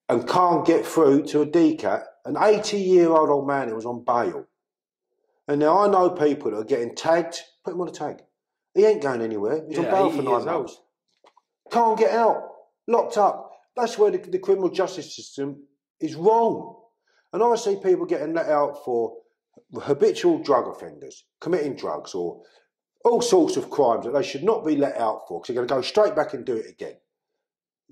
and can't get through to a DCAT, an 80 year old old man who was on bail. And now I know people that are getting tagged. Put him on a tag. He ain't going anywhere. He's yeah, on bail for nine months. Can't get out. Locked up. That's where the, the, criminal justice system is wrong. And I see people getting let out for habitual drug offenders, committing drugs, or all sorts of crimes that they should not be let out for because they're going to go straight back and do it again.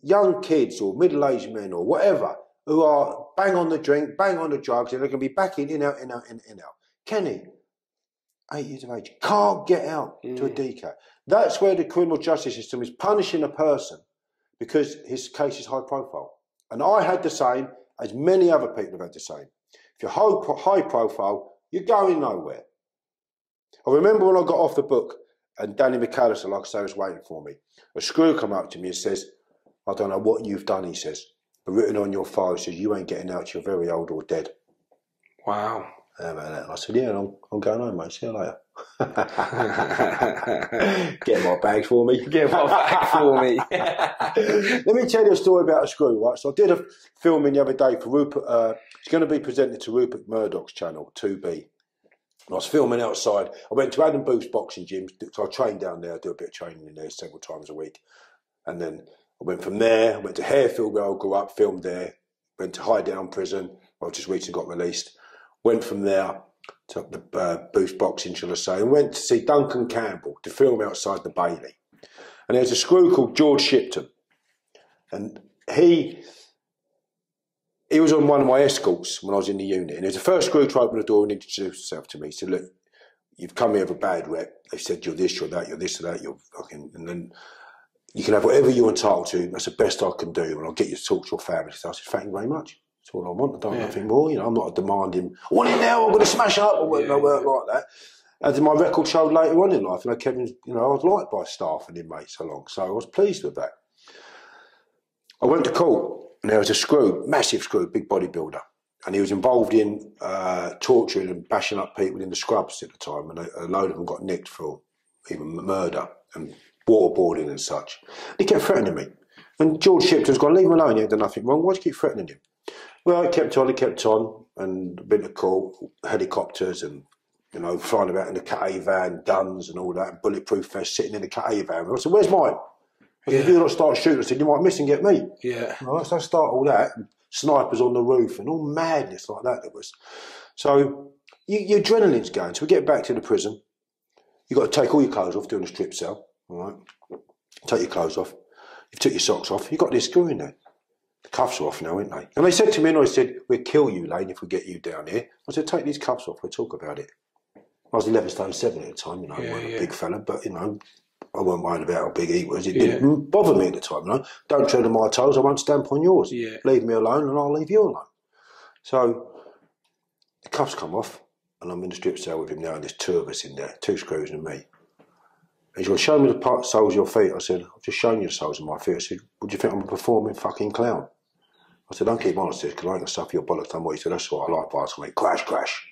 Young kids or middle aged men or whatever who are bang on the drink, bang on the drugs, and they're going to be back in, in, out, in, out, in, in, out. Kenny, eight years of age, can't get out mm. to a mm. DCAT. That's where the criminal justice system is punishing a person because his case is high profile. And I had the same, as many other people have had the same. If you're high profile, you're going nowhere. I remember when I got off the book and Danny McAllister, like I say, was waiting for me. A screw come up to me and says, I don't know what you've done, he says, but written on your file says you ain't getting out, you're very old or dead. Wow I said, yeah, I'm, I'm going home, mate. See you later. Get my bags for me. Get my bags for me. Let me tell you a story about a screw, right? So I did a filming the other day for Rupert. Uh, it's going to be presented to Rupert Murdoch's channel, 2B. I was filming outside. I went to Adam Booth's boxing gym. So I train down there. I do a bit of training in there several times a week. And then I went from there. I went to Harefield where I grew up, filmed there. Went to Highdown Prison. I just recently got released. Went from there to the uh, booth boxing, shall I say, and went to see Duncan Campbell to film outside the Bailey. And there's a screw called George Shipton, and he he was on one of my escorts when I was in the unit, and he was the first screw to open the door and introduce himself to me. He said, "Look, you've come here with a bad rep. They said you're this, you're that, you're this, or that. You're fucking, and then." You can have whatever you're entitled to. That's the best I can do, and I'll get you to talk to your family. So I said, "Thank you very much." That's all I want. I don't Yeah. want nothing more. You know, I'm not demanding. I want it now. I'm going to smash up. I won't Yeah, no work like that. As my record showed later on in life, you know, Kevin's, you know, I was liked by staff and inmates along, so I was pleased with that. I went to court, and there was a screw, massive screw, big bodybuilder, and he was involved in uh, torturing and bashing up people in the scrubs at the time, and a, a load of them got nicked for even murder and waterboarding and such. He kept threatening me, and George Shipton's gone, leave him alone. He ain't done nothing wrong. Why do you keep threatening him? Well, it kept on, it kept on, and been to court, helicopters and, you know, flying about in the Cat A van, guns and all that, bulletproof vest, sitting in the Cat van. I said, where's mine? I said, if you not start shooting, I said, you might miss and get me. Yeah. Right, so I start all that, and snipers on the roof and all madness like that there was. So you, your adrenaline's going. So we get back to the prison. You've got to take all your clothes off, doing a strip cell, all right? Take your clothes off. You've took your socks off. You've got this screw in there. The cuffs are off now, aren't they? And they said to me, and I said, we'll kill you, Lane, if we get you down here. I said, take these cuffs off, we'll talk about it. I was 11 stone 7 at the time, you know, I wasn't yeah. a big fella, but, you know, I wasn't worried about how big he was. It Yeah. didn't bother me at the time, you know. Don't tread on my toes, I won't stamp on yours. Yeah. Leave me alone and I'll leave you alone. So the cuffs come off and I'm in the strip cell with him now and there's two of us in there, two screws and me. He's show me the part, soles of your feet. I said, I've just shown you the soles of my feet. I said, would you think I'm a performing fucking clown? I said, don't keep on this because I ain't going to suffer your bollocks no more. He said, that's what I like, Bart. I crash, crash.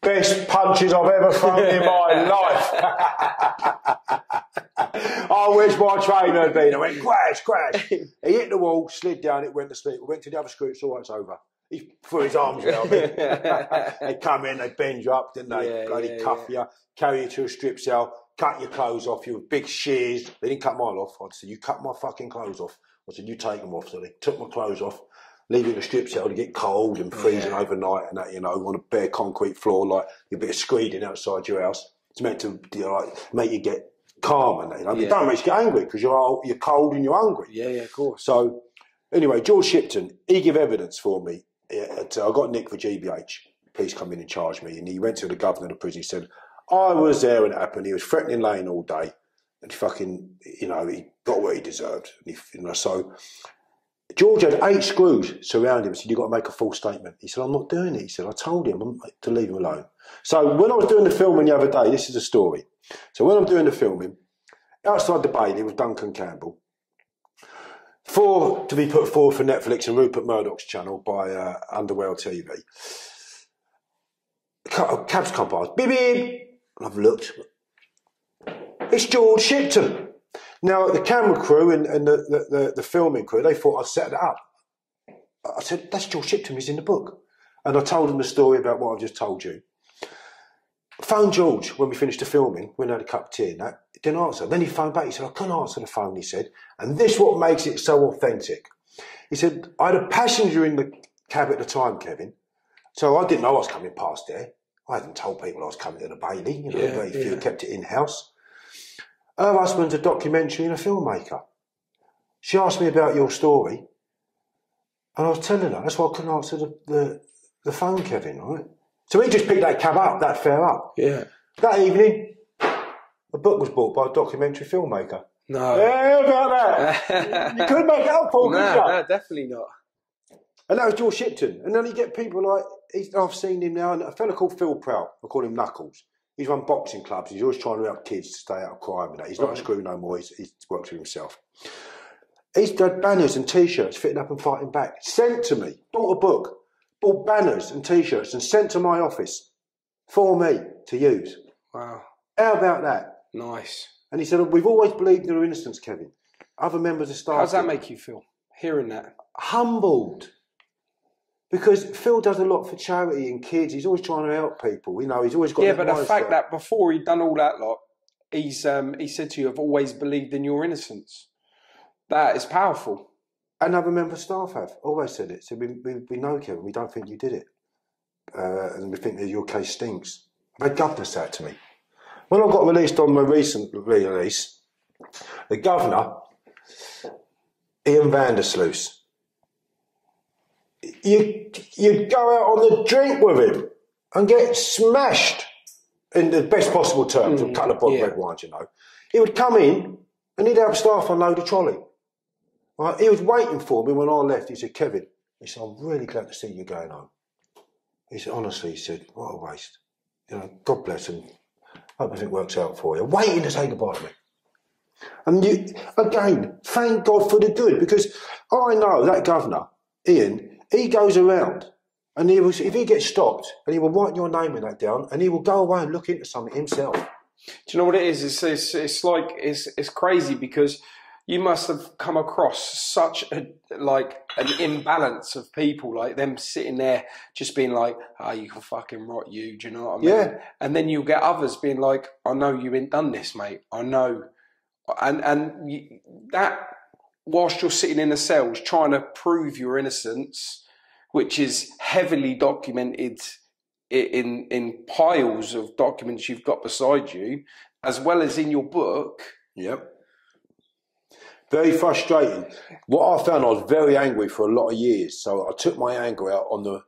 Best punches I've ever thrown in my life. I wish my trainer had been. I went, crash, crash. He hit the wall, slid down, it went to sleep. We went to the other screw, it's all right, it's over. He threw his arms around me. they come in, they bend you up, didn't they? Yeah, Bloody yeah, cuff yeah. you, carry you to a strip cell, cut your clothes off you with big shears. They didn't cut mine off. I said, You cut my fucking clothes off. I said, You take them off. So they took my clothes off, leaving the strip cell to get cold and freezing Yeah. overnight and that, you know, on a bare concrete floor, like a bit of screeding outside your house. It's meant to you know, like, make you get calm and that, you know. Yeah. it don't make you get angry because you're, you're cold and you're hungry. Yeah, yeah, of course. So, anyway, George Shipton, he gave evidence for me. At- uh, I got Nick for GBH. Police come in and charge me, and he went to the governor of the prison. He said, "I was there when it happened. He was threatening Lane all day, and fucking, you know, he got what he deserved." And he, you know, so George had eight screws surrounding him. He Said, "You've got to make a full statement." He said, "I'm not doing it." He said, "I told him I'm- to leave him alone." So when I was doing the filming the other day, this is the story. So when I'm doing the filming, outside the Bailey with Duncan Campbell, for to be put forward for Netflix and Rupert Murdoch's channel by uh, Underworld TV. Ca- Cabs come past, beep beep, I've looked. It's George Shipton. Now the camera crew and, and the, the, the, the filming crew, they thought I'd set it up. I said, "That's George Shipton. He's in the book," and I told them the story about what I've just told you. Phoned George when we finished the filming. We had a cup of tea and that. He didn't answer. Then he phoned back. He said, I couldn't answer the phone, he said. And this what makes it so authentic. He said, I had a passenger in the cab at the time, Kevin. So I didn't know I was coming past there. I hadn't told people I was coming to the Bailey. You know, Yeah, if you yeah. kept it in-house. Her husband's a documentary and a filmmaker. She asked me about your story. And I was telling her. That's why I couldn't answer the, the, the phone, Kevin, right? So he just picked that cab up, that fare up. Yeah. That evening, a book was bought by a documentary filmmaker. No. Yeah, about that? you couldn't make it up, Paul, no, could you? no, definitely not. And that was George Shipton. And then you get people like, I've seen him now, and a fella called Phil Prout, I call him Knuckles. He's run boxing clubs. He's always trying to help kids to stay out of crime and that. He's not a screw no more. He's, he's works for himself. He's done banners and t-shirts, fitting up and fighting back. Sent to me. Bought a book. Bought banners and t-shirts and sent to my office for me to use. Wow. How about that? Nice. And he said, We've always believed in your innocence, Kevin. Other members of staff. How does that did. make you feel? Hearing that. humbled? Because Phil does a lot for charity and kids. He's always trying to help people. You know, he's always got Yeah, but the fact mindset. that before he'd done all that lot, he's um, he said to you, "I've always believed in your innocence." That is powerful. Another member of staff have always said it. So we, we, we know, Kevin, we don't think you did it. Uh, and we think that your case stinks. The governor said that to me. When I got released on my recent release, the governor, Ian Vandersloot, you you go out on the drink with him and get smashed in the best possible terms, mm, a couple of bottle yeah. red wines, you know. He would come in and he'd have staff unload a trolley. Right? He was waiting for me when I left. He said, Kevin, he said, I'm really glad to see you going home. He said, honestly, he said, what a waste. You know, God bless him. Hope everything works out for you. Waiting to say goodbye to me. And you, again, thank God for the good because I know that governor, Ian, he goes around and he will, if he gets stopped and he will write your name in that down and he will go away and look into something himself. Do you know what it is? It's it's, it's like it's it's crazy because you must have come across such a like an imbalance of people, like them sitting there just being like, "Oh, you can fucking rot you." Do you know what I mean? Yeah. And then you'll get others being like, "I know you ain't done this, mate. I know," and and you, that whilst you're sitting in the cells trying to prove your innocence, which is heavily documented in in piles of documents you've got beside you, as well as in your book. Yep. Very frustrating. What I found, I was very angry for a lot of years. So I took my anger out on the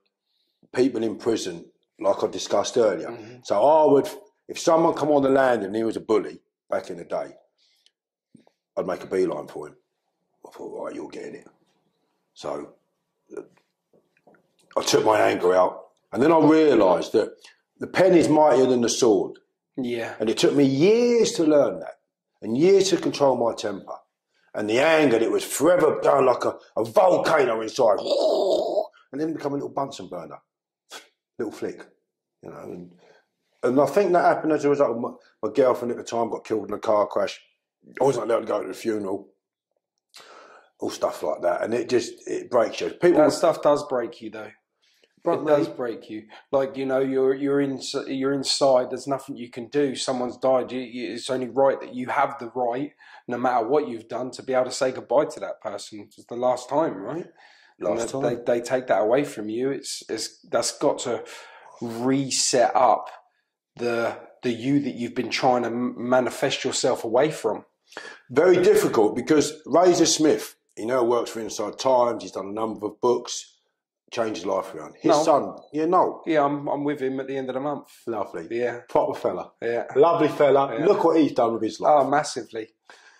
people in prison, like I discussed earlier. Mm-hmm. So I would, if someone come on the land and he was a bully back in the day, I'd make a beeline for him. I thought, right, you're getting it. So uh, I took my anger out, and then I realised that the pen is mightier than the sword. Yeah, And it took me years to learn that and years to control my temper. And the anger, it was forever going like a, a volcano inside. And then become a little Bunsen burner. Little flick. You know. And, and I think that happened as a result of my, my girlfriend at the time got killed in a car crash. I wasn't allowed to go to the funeral. All stuff like that. And it just, it breaks you. People, that stuff does break you though. it does break you. Like you know, you're you're in you're inside. There's nothing you can do. Someone's died. You, you, it's only right that you have the right, no matter what you've done, to be able to say goodbye to that person. It's the last time, right? Last that- time. They they take that away from you. It's it's that's got to reset up the the you that you've been trying to manifest yourself away from. Very difficult because Razor Smith, he now works for Inside Times. He's done a number of books, changed his life around. His No. son, yeah, no, Yeah, I'm I'm with him at the end of the month. lovely, Yeah, proper fella, yeah. lovely fella. Yeah. Look what he's done with his life. Oh, massively,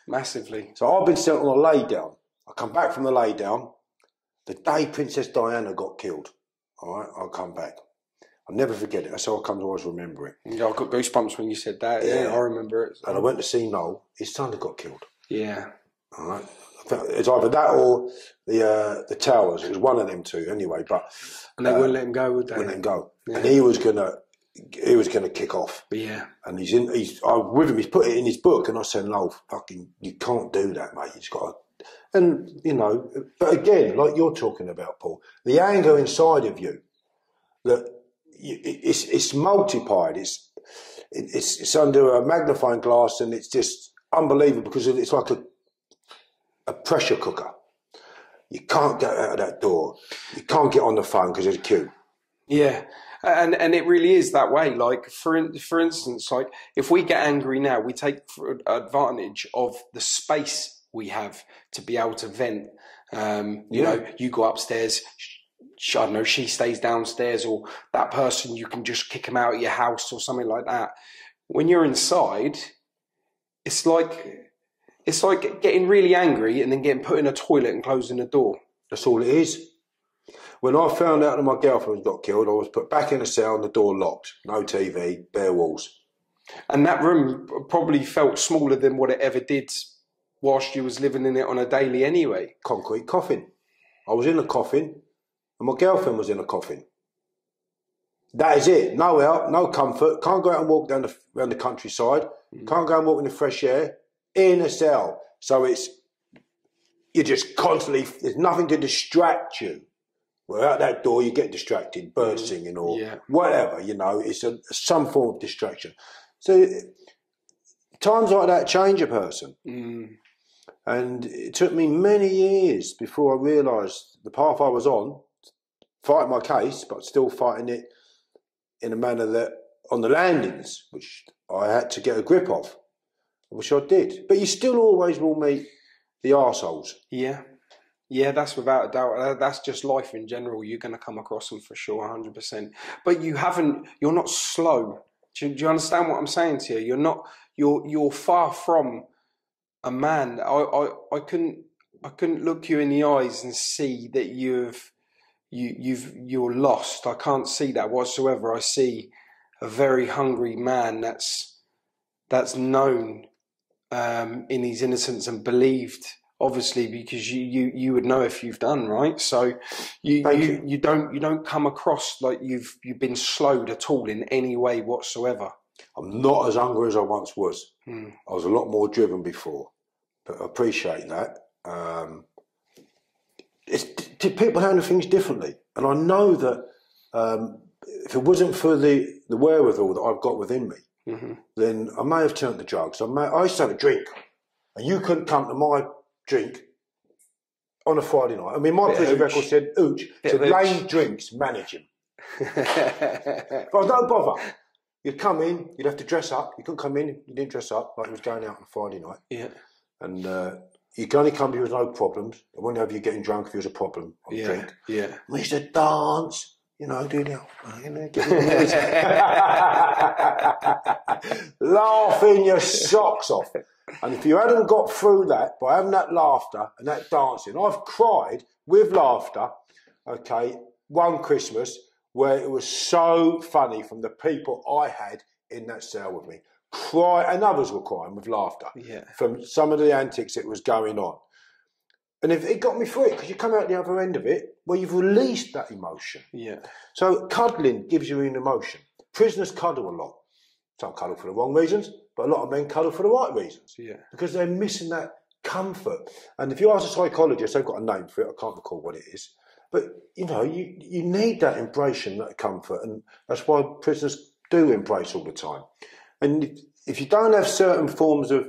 massively. so I've been sent on a lay down. I come back from the lay down the day Princess Diana got killed. All right, I'll come back. I'll never forget it. That's how I come to always remember it. Yeah, I got goosebumps when you said that. Yeah, Yeah. I remember it. And I went to see Noel. His son had got killed. Yeah, All right. It's either that or the uh, the towers. It was one of them two anyway. But and they Uh, wouldn't let him go, would they? wouldn't let him go. Yeah. And he was gonna he was gonna kick off. But yeah, And he's in he's I with him, he's put it in his book and I said, No, fucking you can't do that, mate. He's got to and you know, but again, like you're talking about, Paul, the anger inside of you that it's it's multiplied. It's it's it's under a magnifying glass and it's just unbelievable because it's like a a pressure cooker. You can't get out of that door. You can't get on the phone because there's a queue. yeah, and and it really is that way. Like for in, for instance, like if we get angry now, we take advantage of the space we have to be able to vent. Um, you Yeah. know, you go upstairs. sh- I don't know. She stays downstairs, or that person you can just kick them out of your house or something like that. When you're inside, it's like it's like getting really angry and then getting put in a toilet and closing the door. That's all it is. When I found out that my girlfriend got killed, I was put back in a cell and the door locked. No TV, bare walls. And that room probably felt smaller than what it ever did whilst you was living in it on a daily anyway. Concrete coffin. I was in a coffin and my girlfriend was in a coffin. That is it. No help, no comfort. Can't go out and walk down the, around the countryside. Mm. Can't go and walk in the fresh air. In a cell. So it's, you're just constantly, there's nothing to distract you. Well, out that door, you get distracted, birds singing or Yeah. whatever, you know, it's a, some form of distraction. So times like that change a person. Mm. And it took me many years before I realised the path I was on, fighting my case, but still fighting it in a manner that on the landings, which I had to get a grip of, which I did. But you still always will meet the arseholes. Yeah. Yeah, that's without a doubt. Uh, That's just life in general. You're going to come across them for sure, 100%. But you haven't, you're not slow. Do you, do you understand what I'm saying to you? You're not, you're, you're far from a man. I, I, I couldn't, I couldn't look you in the eyes and see that you've, you, you've, you're lost. I can't see that whatsoever. I see a very hungry man that's, that's known um, in his innocence and believed obviously because you, you you would know if you've done right so you you, you. you don't you don't come across like you've you've been slowed at all in any way whatsoever I'm not as hungry as I once was. Hmm. I was a lot more driven before, but I appreciate that. Um, it's people handle things differently, and I know that um, if it wasn't for the, the wherewithal that I've got within me, Mhm. then I may have turned to drugs. I, may, I used to have a drink, and you couldn't come to my drink on a Friday night. I mean, my Bit prison record said, "Ooch, said of lame drinks, manage him." But I don't bother. You'd come in, you'd have to dress up. You couldn't come in, you didn't dress up like you was going out on a Friday night. yeah And uh, you can only come here with no problems. I wouldn't have you getting drunk if there was a problem on yeah drink. yeah We used to dance, you know, do you know, get laughing your socks off. And if you hadn't got through that by having that laughter and that dancing, I've cried with laughter, okay, one Christmas where it was so funny from the people I had in that cell with me. Cry, and others were crying with laughter yeah from some of the antics that was going on. And if it got me through it, because you come out the other end of it, where you've released that emotion. yeah So cuddling gives you an emotion. Prisoners cuddle a lot. Some cuddle for the wrong reasons, but a lot of men cuddle for the right reasons yeah because they're missing that comfort. And if you ask a psychologist, they've got a name for it. I can't recall what it is. But you know, you, you need that embracing, that comfort, and that's why prisoners do embrace all the time. And if- if you don't have certain forms of,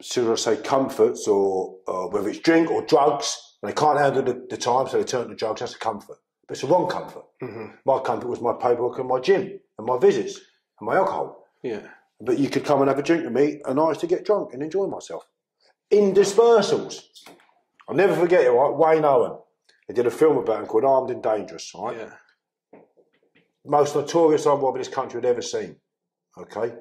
should I say, comforts, or uh, whether it's drink or drugs, and they can't handle the, the time, so they turn to drugs. That's a comfort, but it's a wrong comfort. hmm My comfort was my paperwork and my gym and my visits and my alcohol. yeah But you could come and have a drink with me, and I used to get drunk and enjoy myself. In dispersals. I'll never forget it, right? Wayne Owen. They did a film about him called Armed and Dangerous, right? yeah Most notorious armed robber this country had ever seen. Okay?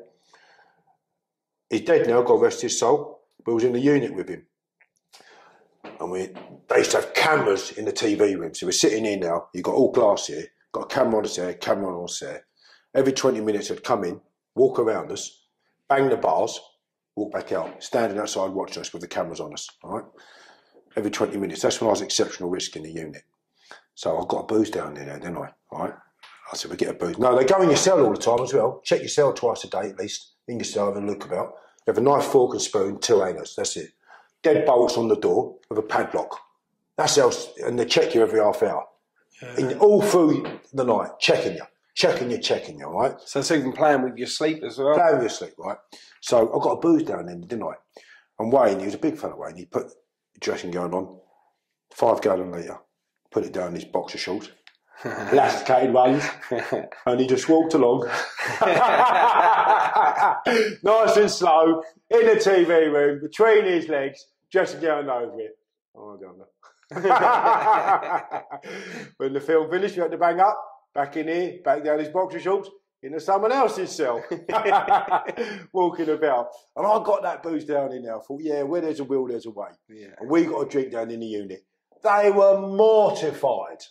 He's dead now, God rest his soul, but I was in the unit with him. And we they used to have cameras in the TV room. So we're sitting here now, you've got all glass here, got a camera on there, camera on there. Every 20 minutes they'd come in, walk around us, bang the bars, walk back out, standing outside watching us with the cameras on us, all right? Every 20 minutes. That's when I was exceptional risk in the unit. So I've got a booze down there, now, didn't I? All right? I said, we get a booze. No, they go in your cell all the time as well. Check your cell twice a day at least. In your cell, have a look about. You have a knife, fork, and spoon, two hangers. That's it. Dead bolts on the door with a padlock. That's else, and they check you every half hour. In, all through the night, checking you, checking you, checking you, right? so it's even playing with your sleep as well Playing with your sleep, right? So I got a booze down in there, didn't I? And Wayne, he was a big fella, Wayne. He put dressing gown on, five gallon litre, put it down in his boxer shorts, elasticated ones, and he just walked along, nice and slow, in the TV room, between his legs, dressing gown over it. Oh, I don't know. when the film finished, we had to bang up, back in here, back down his boxer shorts, into someone else's cell, walking about. And I got that booze down in there. I thought, yeah, where there's a will, there's a way. yeah And we got a drink down in the unit. They were mortified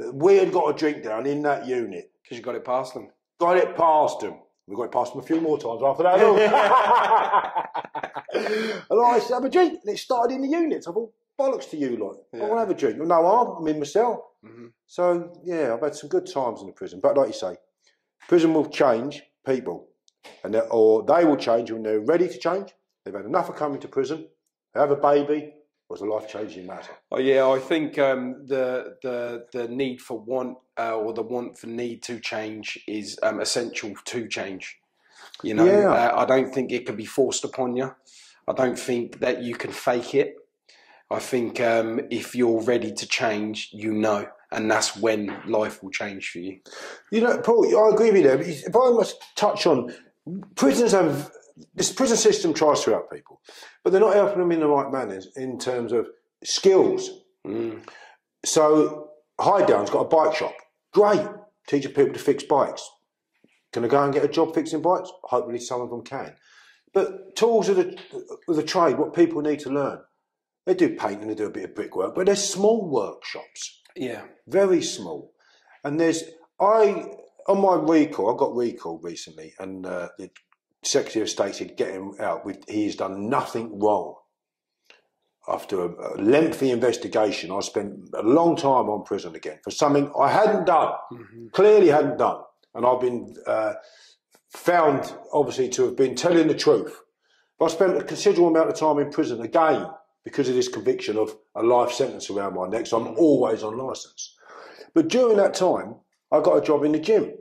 that we had got a drink down in that unit. because you got it past them Got it past them. We got it past them a few more times after that. and I said, have a drink. And it started in the units. I thought, bollocks to you, lot. I want to have a drink. No harm. I'm in my cell. Mhm. So, yeah, I've had some good times in the prison. But like you say, prison will change people. and Or they will change when they're ready to change. They've had enough of coming to prison. They have a baby. Was a life changing matter. Oh yeah, I think um, the the the need for want uh, or the want for need to change is um, essential to change. You know, Yeah. uh, I don't think it can be forced upon you. I don't think that you can fake it. I think um, if you're ready to change, you know, and that's when life will change for you. You know, Paul, I agree with you there. If I must touch on prisons have this prison system tries to help people, but they're not helping them in the right manners in terms of skills. So Highdown's got a bike shop. Great, teaching people to fix bikes. Can I go and get a job fixing bikes? Hopefully, some of them can. But tools of the of the trade, what people need to learn. They do painting, they do a bit of brickwork, but they're small workshops Yeah. very small. And there's I on my recall, I got recalled recently, and uh, the Secretary of State said get him out. With he's done nothing wrong. After a, lengthy investigation, I spent a long time on prison again for something I hadn't done, clearly hadn't done, and I've been uh, found obviously to have been telling the truth. But I spent a considerable amount of time in prison again because of this conviction of a life sentence around my neck. So I'm always on licence. But during that time, I got a job in the gym.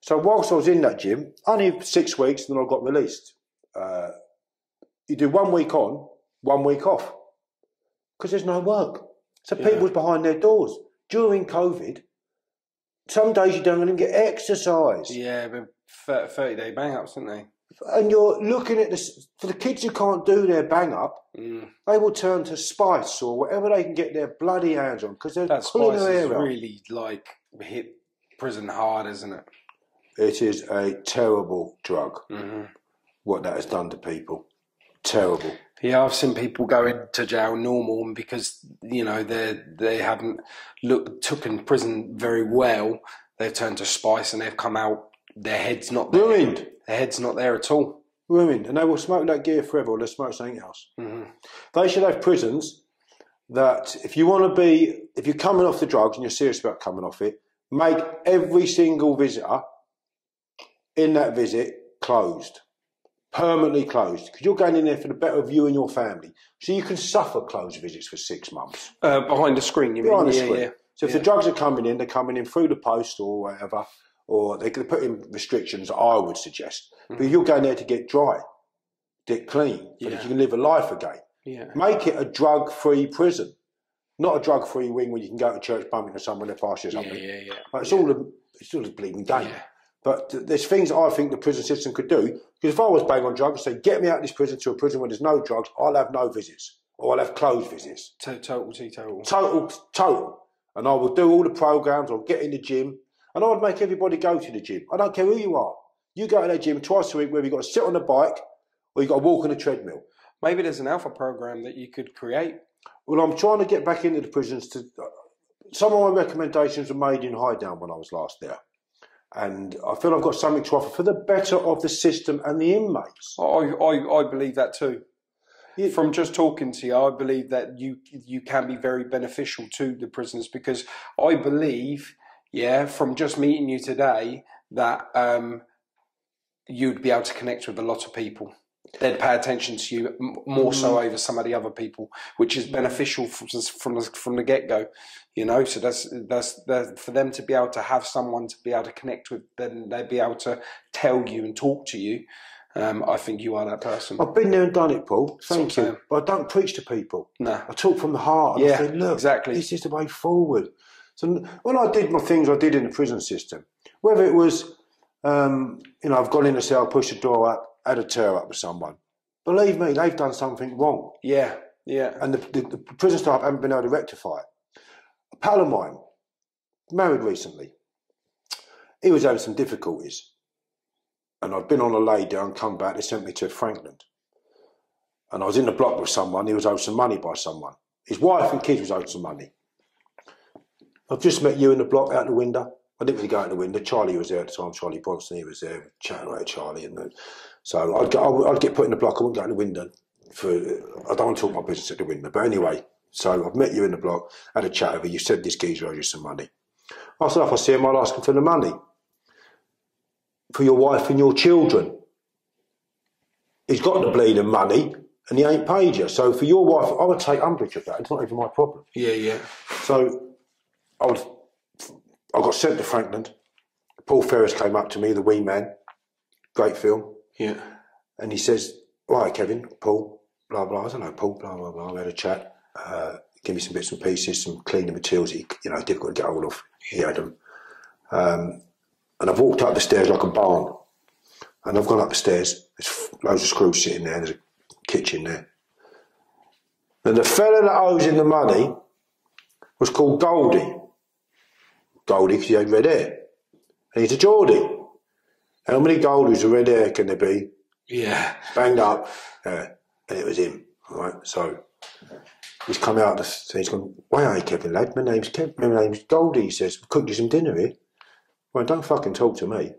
So whilst I was in that gym, only six weeks, and then I got released. Uh, you do one week on, one week off, because there's no work. So Yeah. people's behind their doors during COVID. Some days you don't even get exercise, Yeah, but 30 day bang ups, didn't they? and you're looking at this for the kids who can't do their bang up. Mm. They will turn to spice or whatever they can get their bloody hands on because they're That spice is really like hit prison hard, isn't it? It is a terrible drug. hmm What that has done to people, terrible. Yeah, I've seen people go into jail normal, and because you know they they haven't looked took in prison very well, they've turned to spice and they've come out. Their head's not there. Ruined, Their head's not there at all. ruined, and they will smoke that gear forever, or they'll smoke something else. hmm They should have prisons that, if you want to be, if you're coming off the drugs and you're serious about coming off it, make every single visitor in that visit closed, permanently closed, because you're going in there for the better of you and your family. So you can suffer closed visits for six months. Uh, behind the screen, you Behind mean? the yeah, screen. yeah. So if Yeah. the drugs are coming in, they're coming in through the post or whatever, or they could put in restrictions. I would suggest, but you're going there to get dry, get clean, so Yeah. that you can live a life again. Yeah. Make it a drug-free prison, not a drug-free wing where you can go to church bumping into someone that passes Yeah, something. yeah, yeah. yeah. Like, it's all a, it's all a bleeding game. Yeah. But there's things I think the prison system could do. Because if I was bang on drugs, say get me out of this prison to a prison where there's no drugs, I'll have no visits or I'll have closed visits. Total, total. Total, total. And I will do all the programs. I'll get in the gym, and I would make everybody go to the gym. I don't care who you are. You go to that gym twice a week, whether you've got to sit on the bike or you've got to walk on a treadmill. Maybe there's an alpha program that you could create. Well, I'm trying to get back into the prisons. To uh, some of my recommendations were made in Highdown when I was last there, and I feel I've got something to offer for the better of the system and the inmates. I, I, I believe that too. Yeah. From just talking to you, I believe that you you can be very beneficial to the prisoners because I believe, yeah, from just meeting you today, that um, you'd be able to connect with a lot of people. They'd pay attention to you more so over some of the other people, which is beneficial from from the, from the get go. You know, so that's that's that for them to be able to have someone to be able to connect with, then they'd be able to tell you and talk to you. Um, I think you are that person. I've been there and done it, Paul. Thank That's you. But I don't preach to people. No. I talk from the heart. And Yeah, I say, look, exactly. this is the way forward. So when I did my things I did in the prison system, whether it was, um, you know, I've gone in a cell, pushed the door up, had a tear up with someone. Believe me, they've done something wrong. Yeah, yeah. And the, the, the prison staff haven't been able to rectify it. A pal of mine, married recently, he was having some difficulties. And I'd been on a lay down, come back, they sent me to Frankland. And I was in the block with someone, he was owed some money by someone. His wife and kids was owed some money. I've just met you in the block out the window. I didn't really go out the window. Charlie was there at the time. Charlie Bronson, he was there chatting away Charlie, and so I'd, go, I'd get put in the block. I wouldn't go out the window. For I don't want to talk my business at the window, but anyway. So I've met you in the block, had a chat over. You said this geezer owes you some money. I said, if I see him, I'll ask him for the money for your wife and your children. He's got the bleeding money, and he ain't paid you. So for your wife, I would take umbrage of that. It's not even my problem. Yeah, yeah. So I was, I got sent to Frankland. Paul Ferris came up to me, the wee man, great film, Yeah. and he says, "Right, Kevin, Paul, blah blah." I don't Paul, blah blah blah. We had a chat. Uh, give me some bits and pieces, some cleaning materials. He, you know, difficult to get hold of. He had them. Um, and I've walked up the stairs like a barn. And I've gone up the stairs. There's loads of screws sitting there. There's a kitchen there. And the fella that owes him the money was called Goldie. Goldie because he had red hair. And he's a Geordie. How many Goldies with red hair can there be? Yeah. Banged up. Yeah. And it was him. Right. So he's come out the he's gone, Why are you Kevin lad? My name's Kevin my name's Goldie, he says. Cooked you some dinner here. Well, don't fucking talk to me.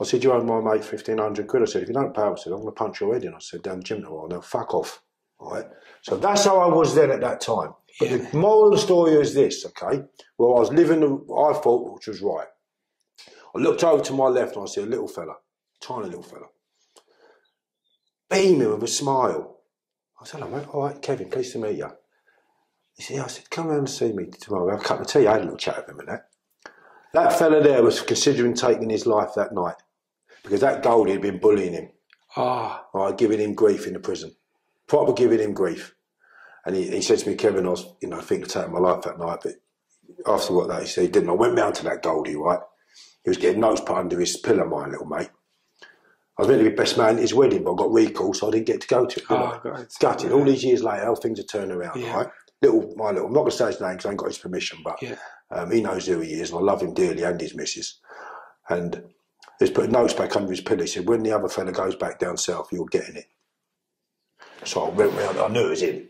I said, You owe my mate fifteen hundred quid. I said, if you don't pay, I said, I'm gonna punch your head in. I said, down the gym tomorrow, now fuck off. All right. So that's how I was then at that time. But Yeah. the moral of the story is this, okay? Well, I was living the I thought which was right. I looked over to my left and I see a little fella, tiny little fella, beaming with a smile. I said, hello, mate. All right, Kevin, pleased to meet you. He said, yeah. I said, come round and see me tomorrow. Have a cup of tea. I had a little chat with him and that. That fella there was considering taking his life that night because that Goldie had been bullying him, Ah. all right, giving him grief in the prison, proper giving him grief. And he, he said to me, Kevin, I was, you know, thinking of taking my life that night, but after what that he said, he didn't. I went round to that Goldie, right? He was getting notes put under his pillow, my little mate. I was meant to be best man at his wedding, but I got recalled, so I didn't get to go to it. Oh? God. Gutted. All these years later, how things are turning around, Yeah. right? Little, my little, I'm not going to say his name because I ain't got his permission, but Yeah. um, he knows who he is, and I love him dearly and his missus. And he's put notes back under his pillow. He said, when the other fella goes back down south, you're getting it. So I went round, I knew it was him.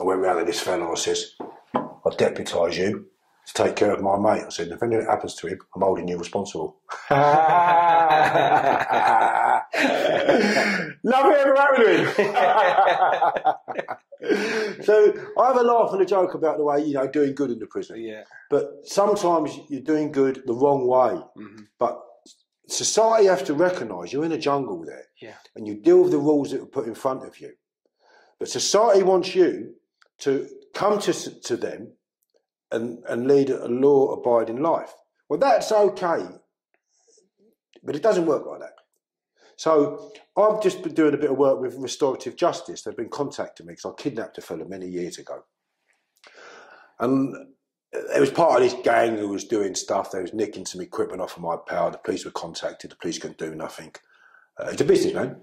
I went round to this fella, and I says, I deputise you to take care of my mate. I said, if anything happens to him, I'm holding you responsible. Ever happened to him. so I have a laugh and a joke about the way, you know, doing good in the prison. Yeah. But sometimes you're doing good the wrong way. Mhm. But society has to recognise you're in a jungle there. Yeah. And you deal with the rules that are put in front of you. But society wants you to come to, to them and, and lead a law abiding life. Well, that's okay. But it doesn't work like that. So I've just been doing a bit of work with restorative justice. They've been contacting me because I kidnapped a fella many years ago. And it was part of this gang who was doing stuff. They was nicking some equipment off of my power. The police were contacted. The police couldn't do nothing. Uh, it's a businessman.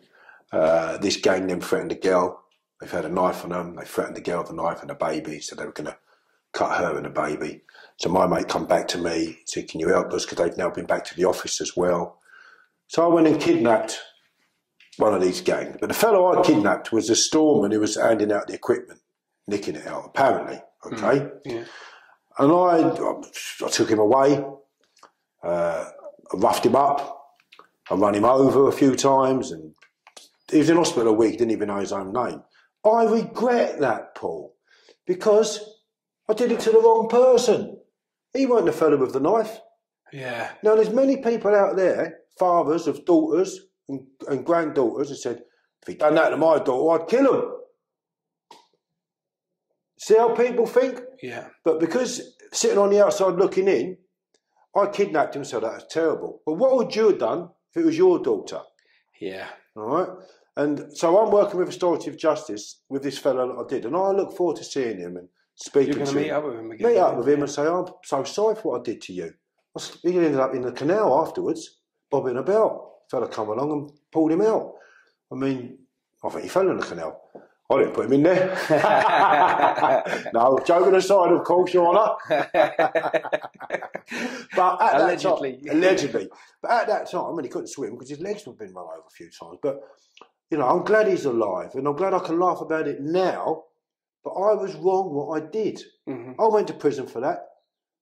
Uh, this gang then threatened a girl. They've had a knife on them. They threatened the girl with a knife and a baby. So they were going to cut her and the baby. So my mate come back to me, said, "Can you help us?" Because they've now been back to the office as well. So I went and kidnapped one of these gangs. But the fellow I kidnapped was a storeman who was handing out the equipment, nicking it out. Apparently, okay. Yeah. And I, I took him away. Uh, I roughed him up. I ran him over a few times, and he was in hospital a week. Didn't even know his own name. I regret that, Paul, because I did it to the wrong person. He wasn't the fellow with the knife. Yeah. Now, there's many people out there, fathers of daughters and, and granddaughters, who said, if he'd done that to my daughter, I'd kill him. See how people think? Yeah. But because sitting on the outside looking in, I kidnapped him, so that was terrible. But what would you have done if it was your daughter? Yeah. All right. And so I'm working with restorative justice with this fellow that I did, and I look forward to seeing him and speaking You're going to meet him. up with him again. meet up with him and say, I'm so sorry for what I did to you. He ended up in the canal afterwards, bobbing about. Fella come along and pulled him out. I mean, I think he fell in the canal. I didn't put him in there. no, joking aside, of course, Your Honour. But at Allegedly. that time, allegedly. But at that time, I mean, he couldn't swim because his legs had been run over a few times. But you know, I'm glad he's alive, and I'm glad I can laugh about it now. But I was wrong what I did. Mhm. I went to prison for that.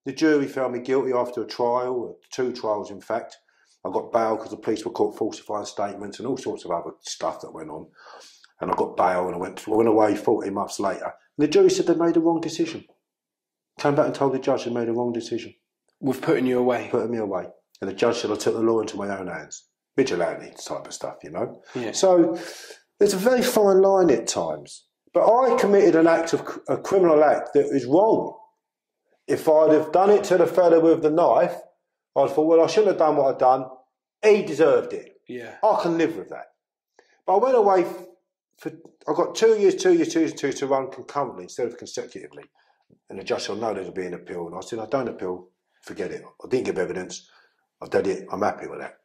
The jury found me guilty after a trial, two trials, in fact. I got bail because the police were caught falsifying statements and all sorts of other stuff that went on. And I got bail and I went, I went away 14 months later. And the jury said they made the wrong decision. Came back and told the judge they made the wrong decision, With putting you away. putting me away. And the judge said I took the law into my own hands. Vigilante type of stuff, you know. Yeah. So there's a very fine line at times. But I committed an act of a criminal act that is wrong. If I'd have done it to the fella with the knife, I'd have thought, well, I shouldn't have done what I'd done. He deserved it. Yeah. I can live with that. But I went away for, I got two years, two years, two years, two years to run concurrently instead of consecutively. And the judge said, no, there's be an appeal. And I said, I don't appeal, forget it. I didn't give evidence. I did it. I'm happy with that.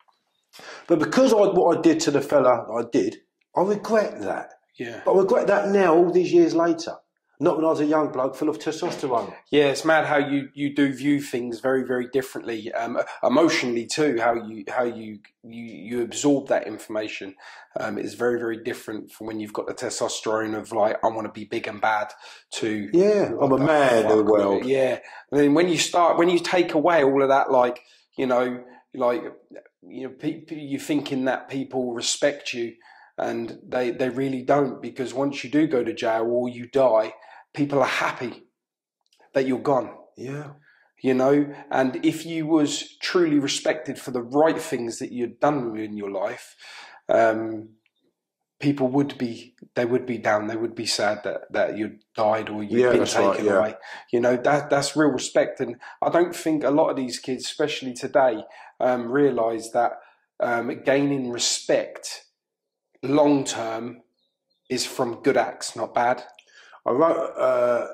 But because I, what I did to the fella I did, I regret that. Yeah. But I regret that now, all these years later. Not when I was a young bloke full of testosterone. Yeah, it's mad how you, you do view things very very differently, um, emotionally too. How you how you you, you absorb that information um, is very very different from when you've got the testosterone of like I want to be big and bad to Yeah, I'm a man of the world. Yeah, and then when you start when you take away all of that, like you know, like you know, pe- you're thinking that people respect you, and they they really don't because once you do go to jail or you die, people are happy that you're gone. Yeah. You know, and if you was truly respected for the right things that you'd done in your life, um, people would be they would be down. They would be sad that that you died or you'd Yeah, been taken right, yeah. away. You know that that's real respect, and I don't think a lot of these kids, especially today, um, realize that um, gaining respect long term is from good acts, not bad. I wrote, uh,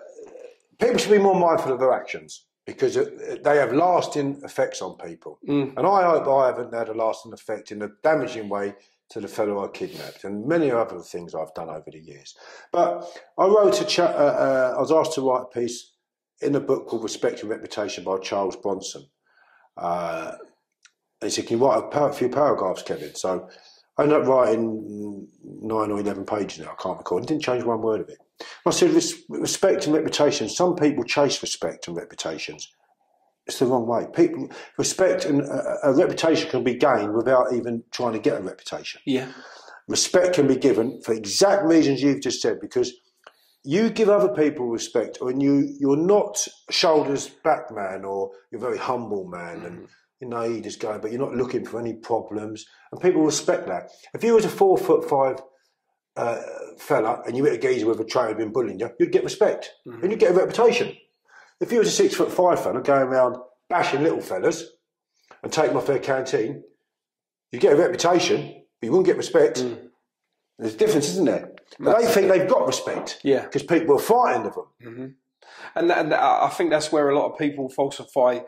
people should be more mindful of their actions because they have lasting effects on people. Mm. And I hope I haven't had a lasting effect in a damaging way to the fellow I kidnapped and many other things I've done over the years. But I wrote a uh, uh, I was asked to write a piece in a book called Respect and Reputation by Charles Bronson. Uh, he said, Can you write a few paragraphs, Kevin? So I ended up writing nine or 11 pages now, I can't recall. I didn't change one word of it. I said, res- respect and reputation. Some people chase respect and reputations. It's the wrong way. People respect and a, a reputation can be gained without even trying to get a reputation. Yeah, Respect can be given for exact reasons you've just said, because you give other people respect, and you you're not shoulders back man, or you're a very humble man, and mm. You know you just go, but you're not looking for any problems, and people respect that. If you was a four foot five uh, fella and you hit a geezer with a tray and been bullying you, you'd get respect and you'd get a reputation. If you was a six foot five fella going around bashing little fellas and taking off their canteen, you get a reputation, but you wouldn't get respect. There's a difference, isn't there? But they think they've got respect yeah. because people are frightened of them. and, and I think that's where a lot of people falsify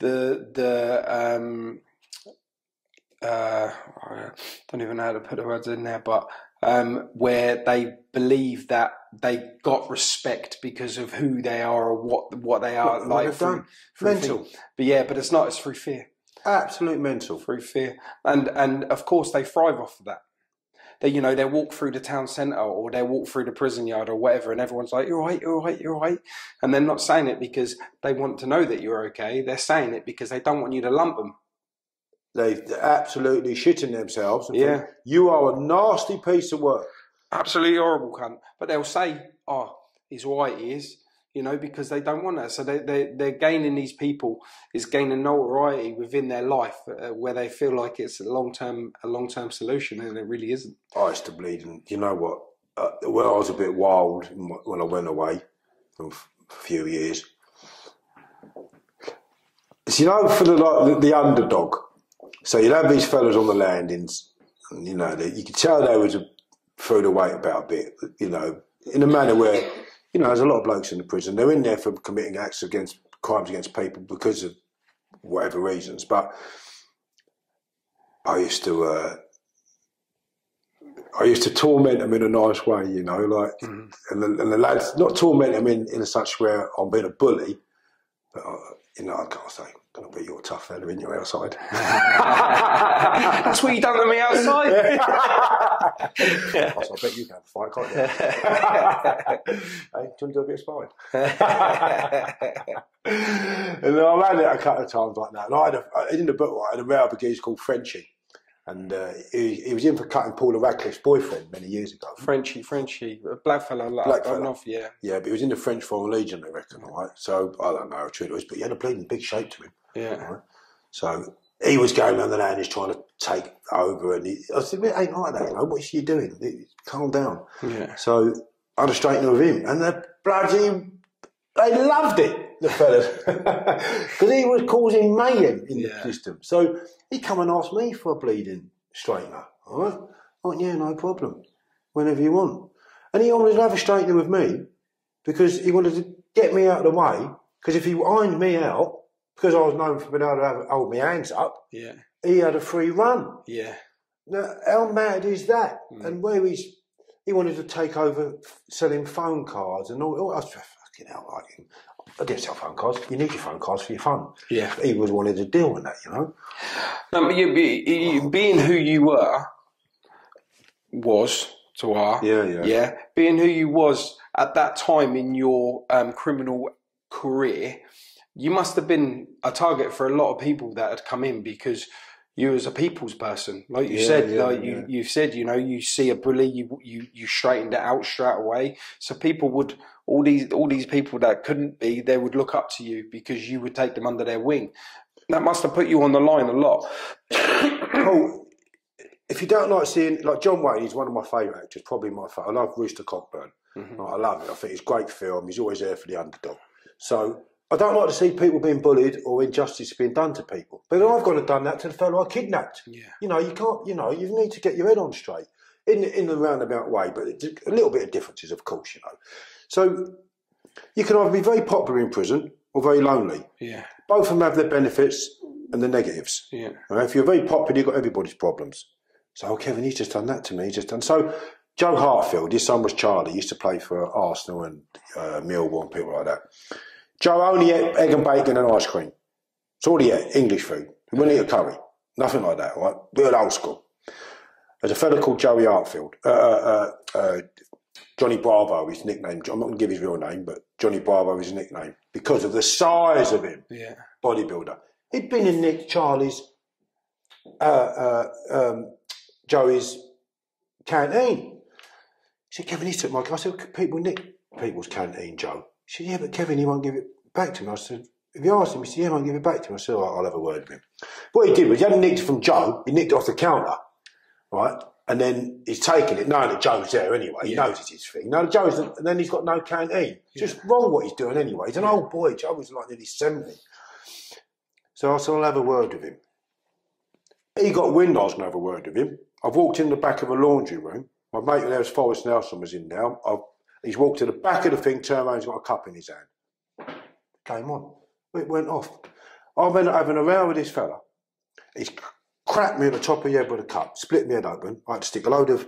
the the um, uh, I don't even know how to put the words in there, but um, where they believe that they got respect because of who they are or what what they are What- what like they've through, done. through Mental. things. But yeah, but it's not. It's through fear. Absolute mental. Through fear, and and of course they thrive off of that. They, you know, they walk through the town centre or they walk through the prison yard or whatever, and everyone's like, "You're right, you're right, you're right," and they're not saying it because they want to know that you're okay. They're saying it because they don't want you to lump them. They've they're absolutely shitting themselves. and Yeah. think, you are a nasty piece of work. Absolutely horrible cunt. But they'll say, "Oh, he's right, he is," you know, because they don't want that. So they they they're gaining these people is gaining notoriety within their life uh, where they feel like it's a long term a long term solution, and it really isn't. I used to bleed, and you know what? Uh, when I was a bit wild, when I went away for a few years, it's, you know, for the like the, underdog. So you'd have these fellas on the landings, and you know, they, you could tell they was a, the weight about a bit, you know, in a manner where, you know, there's a lot of blokes in the prison. They're in there for committing acts against crimes against people because of whatever reasons. But I used to. Uh, I used to torment them in a nice way, you know, like, Mhm. and, the, and the lads, not torment them in, in such where I'm being a bully, but, you know, I can't say, gonna be your tough fella in your outside. That's what you done to me outside. yeah. I bet you can have a fight, can't you? hey, do you want to do a bit of sparring? and then I've had it a couple of times like that. And I had a, in the book, I had a rare geezer called Frenchie. And uh, he, he was in for cutting Paula Radcliffe's boyfriend many years ago. Frenchy, Frenchy, a black fella, like Black fella. off, yeah. Yeah, but he was in the French Foreign Legion, I reckon, right? So I don't know how true it was, but he had a bleeding big shape to him. Yeah. So he was going around the land, he's trying to take over. And he, I said, it ain't like that, you know, what's you doing? Calm down. Yeah. So I had a straightener with him, and the bloody they loved it, the fellas, because he was causing mayhem in Yeah. the system. So he come and asked me for a bleeding straightener. All right, oh yeah, no problem, whenever you want. And he always have a straightener with me, because he wanted to get me out of the way. Because if he ironed me out, because I was known for being able to have, hold my hands up, Yeah. he had a free run. Yeah. Now, how mad is that? Mm. And where he's, he wanted to take over selling phone cards and all. all I was fucking hell, like. I didn't sell phone cards. You need your phone cards for your phone. Yeah. He was wanting to deal with that, you know. No, but you, be- you, being who you were, was to are, Yeah, yeah. yeah, being who you was at that time in your um, criminal career, you must have been a target for a lot of people that had come in because you as a people's person, like you Yeah, said, yeah, like you you said, you know, you see a bully, you you you straightened it out straight away. So people would all these all these people that couldn't be, they would look up to you because you would take them under their wing. That must have put you on the line a lot. Oh, if you don't like seeing, like John Wayne, he's one of my favourite actors, probably my favourite. I love Rooster Cogburn. Mhm. Like, I love it. I think it's a great film. He's always there for the underdog. So I don't like to see people being bullied or injustice being done to people. But I've gone and done that to the fellow I kidnapped. Yeah. You know, you can't. You know, you need to get your head on straight in in a roundabout way, but a little bit of differences, of course. You know, so you can either be very popular in prison or very lonely. Yeah. Both of them have their benefits and the negatives. Yeah. Right? If you're very popular, you've got everybody's problems. So, oh, Kevin, he's just done that to me. He's just done. So, Joe Hartfield, his son was Charlie, he used to play for Arsenal and uh, Millwall and people like that. Joe only ate egg and bacon and ice cream. That's all he ate, English food. He wouldn't eat a curry. Nothing like that, right? Real old school. There's a fellow called Joey Hartfield. Uh, uh, uh, uh, Johnny Bravo, his nickname. I'm not going to give his real name, but Johnny Bravo is his nickname because of the size of him Yeah. bodybuilder. He'd been in Nick Charlie's, uh, uh, um, Joey's canteen. He said, Kevin, he took my. I said, people nick people's canteen, Joe. He said, yeah, but Kevin, he won't give it back to me. I said, if you asked him, he said, yeah, he won't give it back to me. I said, right, I'll have a word with him. What he did was he hadn't nicked it from Joe, he nicked it off the counter, right? And then he's taken it, knowing that Joe's there anyway. He Yeah. knows it's his thing. No, Joe's, and then he's got no canteen. It's just wrong what he's doing anyway. He's an old boy. Joe was like nearly 70. So I said, I'll have a word with him. He got wind I was going to have a word with him. I've walked in the back of a laundry room. My mate there was Forrest Nelson was in there. I've, he's walked to the back of the thing, turned around, he's got a cup in his hand. Game on. It went off. I've been having a row with this fella. He's cracked me at the top of the head with a cup, split me head open. I had to stick a load of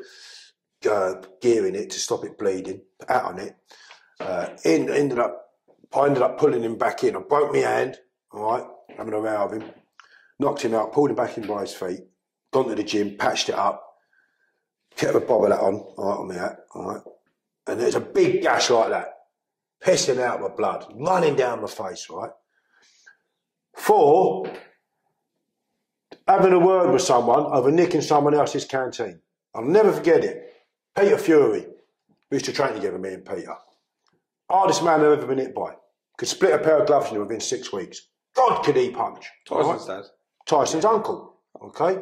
uh, gear in it to stop it bleeding, out on it. Uh, in, ended up, I ended up pulling him back in. I broke my hand, all right, having a row with him, knocked him out, pulled him back in by his feet, gone to the gym, patched it up, kept a bob of that on, all right, on my hat, all right. And there's a big gash like that, pissing out my blood, running down my face, right. For having a word with someone over nicking someone else's canteen. I'll never forget it. Peter Fury. We used to train together, me and Peter. Hardest man I've ever been hit by. Could split a pair of gloves in within six weeks. God, could he punch? Tyson's dad. Tyson's uncle. Okay.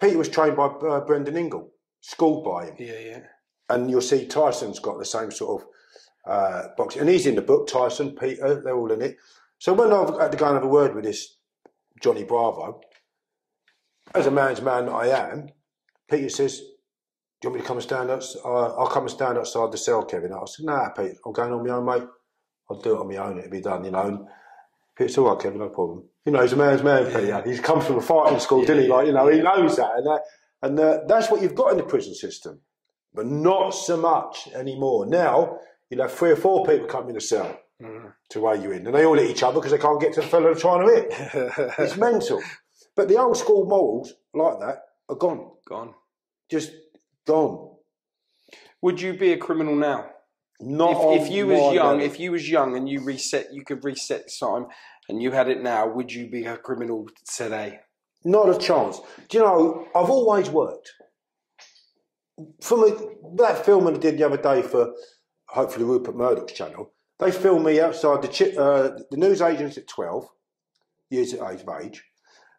Peter was trained by uh, Brendan Ingle, schooled by him. Yeah, yeah. And you'll see Tyson's got the same sort of uh, boxing. And he's in the book, Tyson, Peter, they're all in it. So when I've had to go and have a word with this Johnny Bravo, as a man's man that I am, Peter says, Do you want me to come and stand outside? Uh, I'll come and stand outside the cell, Kevin. I said, Nah, Peter, I'm going on my own, mate. I'll do it on my own, it'll be done, you know. And Peter's all right, Kevin, no problem. You know, he's a man's man, Peter. He's come from a fighting school, didn't he? Like, you know, he knows that. And, that, and uh, that's what you've got in the prison system. But not so much anymore. Now, you'll have three or four people come in the cell Mm. to weigh you in. And they all hit each other because they can't get to the fellow trying to hit. It's mental. But the old school morals like that are gone. Gone. Just gone. Would you be a criminal now? Not if, if you was young, level. if you was young and you reset, you could reset time, and you had it now. Would you be a criminal today? Not a chance. Do you know, I've always worked. From a, that film I did the other day for hopefully Rupert Murdoch's channel, they filmed me outside the chi- uh, the news agents at 12 years of age- of age.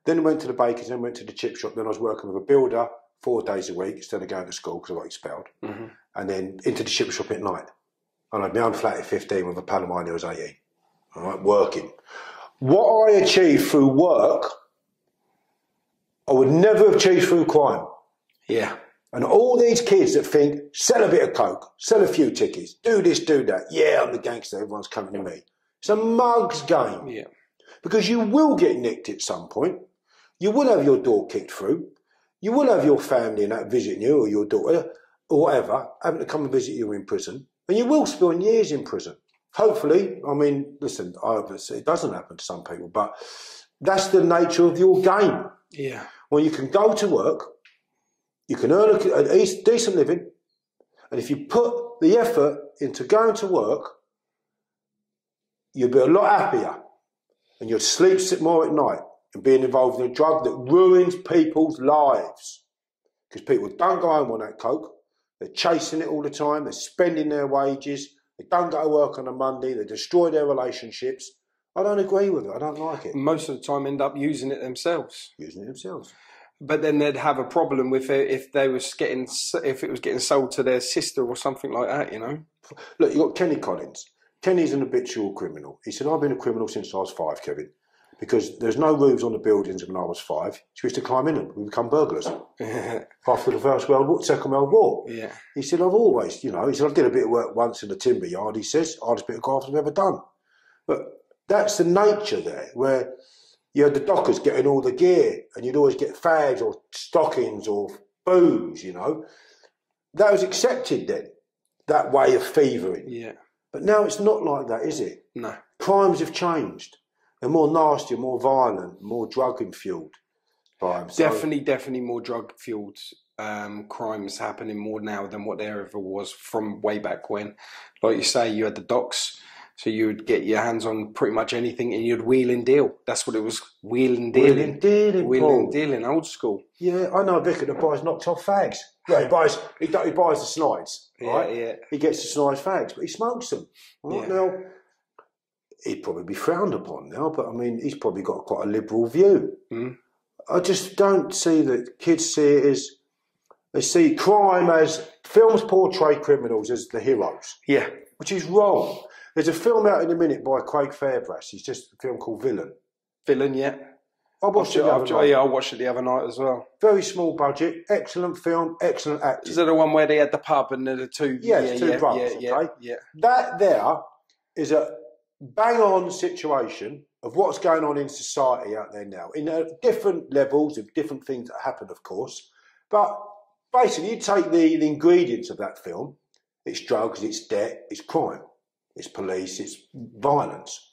Then I went to the baker's, then went to the chip shop. Then I was working with a builder four days a week instead of going to school because I got expelled. Mm-hmm. And then into the chip shop at night. And I had my own flat at 15 with a pal of mine who was 18. All right, working. What I achieved through work, I would never have achieved through crime. Yeah, And all these kids that think, sell a bit of coke, sell a few tickets, do this, do that. Yeah, I'm the gangster. Everyone's coming to me. It's a mug's game Yeah. because you will get nicked at some point. You will have your door kicked through. You will have your family and that visiting you or your daughter or whatever having to come and visit you in prison. And you will spend years in prison. Hopefully, I mean, listen, obviously it doesn't happen to some people, but that's the nature of your game. Yeah. When you can go to work, you can earn a, a dec- decent living, and if you put the effort into going to work, you'll be a lot happier, and you'll sleep more at night. And being involved in a drug that ruins people's lives, because people don't go home on that coke. They're chasing it all the time. They're spending their wages. They don't go to work on a Monday. They destroy their relationships. I don't agree with it. I don't like it. Most of the time, end up using it themselves. Using it themselves. But then they'd have a problem with it if they was getting if it was getting sold to their sister or something like that. You know. Look, you got Kenny Collins. Kenny's an habitual criminal. He said, I've been a criminal since I was five, Kevin, because there's no roofs on the buildings when I was five. So we used to climb in them. We become burglars. After the First World War, Second World War. yeah. He said, I've always, you know, he said, I did a bit of work once in the timber yard, he says, hardest bit of graft I've ever done. But that's the nature there, where you had the dockers getting all the gear, and you'd always get fags or stockings or booze, you know. That was accepted then, that way of thieving. Yeah. But now it's not like that, is it? No. Crimes have changed. They're more nasty, more violent, more drug fueled crimes. So- Definitely, definitely more drug fueled um, crimes happening more now than what there ever was from way back when. Like you say, you had the docks, so you would get your hands on pretty much anything and you'd wheel and deal. That's what it was wheel and Wheeling, dealing. dealing, Wheel Paul. and dealing, old school. Yeah, I know a vicar that buys knocked off fags. Yeah, he buys he, he buys the slides, right? Yeah, yeah. He gets the slides fags, but he smokes them. Right Yeah. now, he'd probably be frowned upon now, but I mean, he's probably got quite a liberal view. Mm. I just don't see that kids see it as they see crime as films portray criminals as the heroes, Yeah. which is wrong. There's a film out in a minute by Craig Fairbrass. It's just a film called Villain. Villain, yeah. I watched it the I've, other I've, night. yeah, I watched it the other night as well. Very small budget, excellent film, excellent acting. Is that the one where they had the pub and the two? Yes, two yeah, brothers, Yeah, okay? yeah, that there is a bang on situation of what's going on in society out there now, in uh, different levels of different things that happen, of course. But basically, you take the, the ingredients of that film it's drugs, it's debt, it's crime, it's police, it's violence.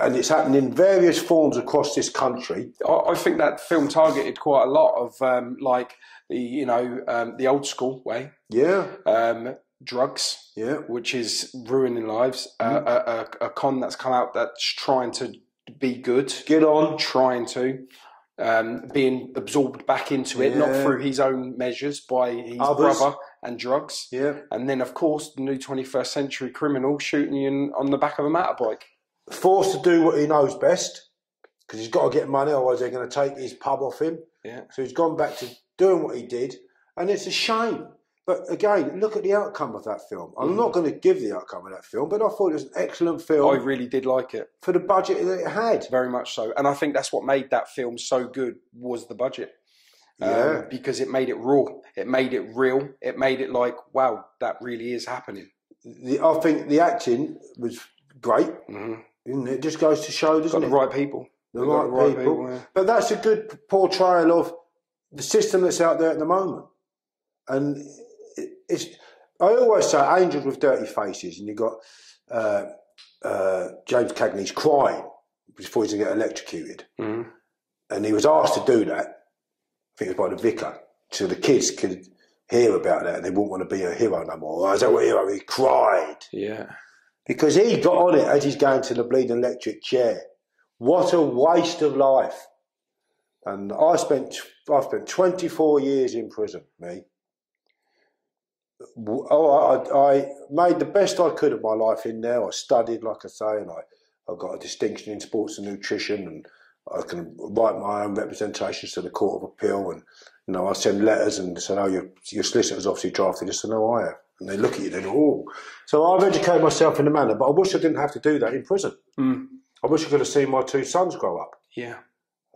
And it's happened in various forms across this country. I, I think that film targeted quite a lot of um, like the you know um, the old school way, Yeah, um, drugs, yeah. which is ruining lives. Uh, a, a, a con that's come out that's trying to be good, Get on. trying to. Um, being absorbed back into it, not through his own measures, by his Others. brother and drugs. Yeah. And then, of course, the new 21st century criminal shooting you in, on the back of a motorbike. Forced to do what he knows best because he's got to get money, otherwise they're going to take his pub off him. Yeah. So he's gone back to doing what he did, and it's a shame. But again, look at the outcome of that film. I'm not going to give the outcome of that film, but I thought it was an excellent film. I really did like it. for the budget that it had. very much so. And I think that's what made that film so good was the budget. Um, because it made it raw. It made it real. It made it like, wow, that really is happening. The, I think the acting was great. hmm it? just goes to show, doesn't the it? right people. the We've got right, people. yeah. But that's a good portrayal of the system that's out there at the moment. And it's, I always say angels with dirty faces, and you've got uh, uh, James Cagney's crying before he's going to get electrocuted. Mhm. And he was asked to do that, I think it was by the vicar, so the kids could hear about that and they wouldn't want to be a hero no more. I was a hero, he cried. Yeah. Because he got on it as he's going to the bleeding electric chair. What a waste of life. And I spent I spent 24 years in prison, me. Oh, I, I made the best I could of my life in there. I studied, like I say, and I, I got a distinction in sports and nutrition, and I can write my own representations to the Court of Appeal, and you know I send letters and say, "Oh, your your solicitor's obviously drafted this," and no, I have. And they look at you, they go, "Oh." So I've educated myself in a manner, but I wish I didn't have to do that in prison. Mm. I wish I could have seen my two sons grow up. Yeah.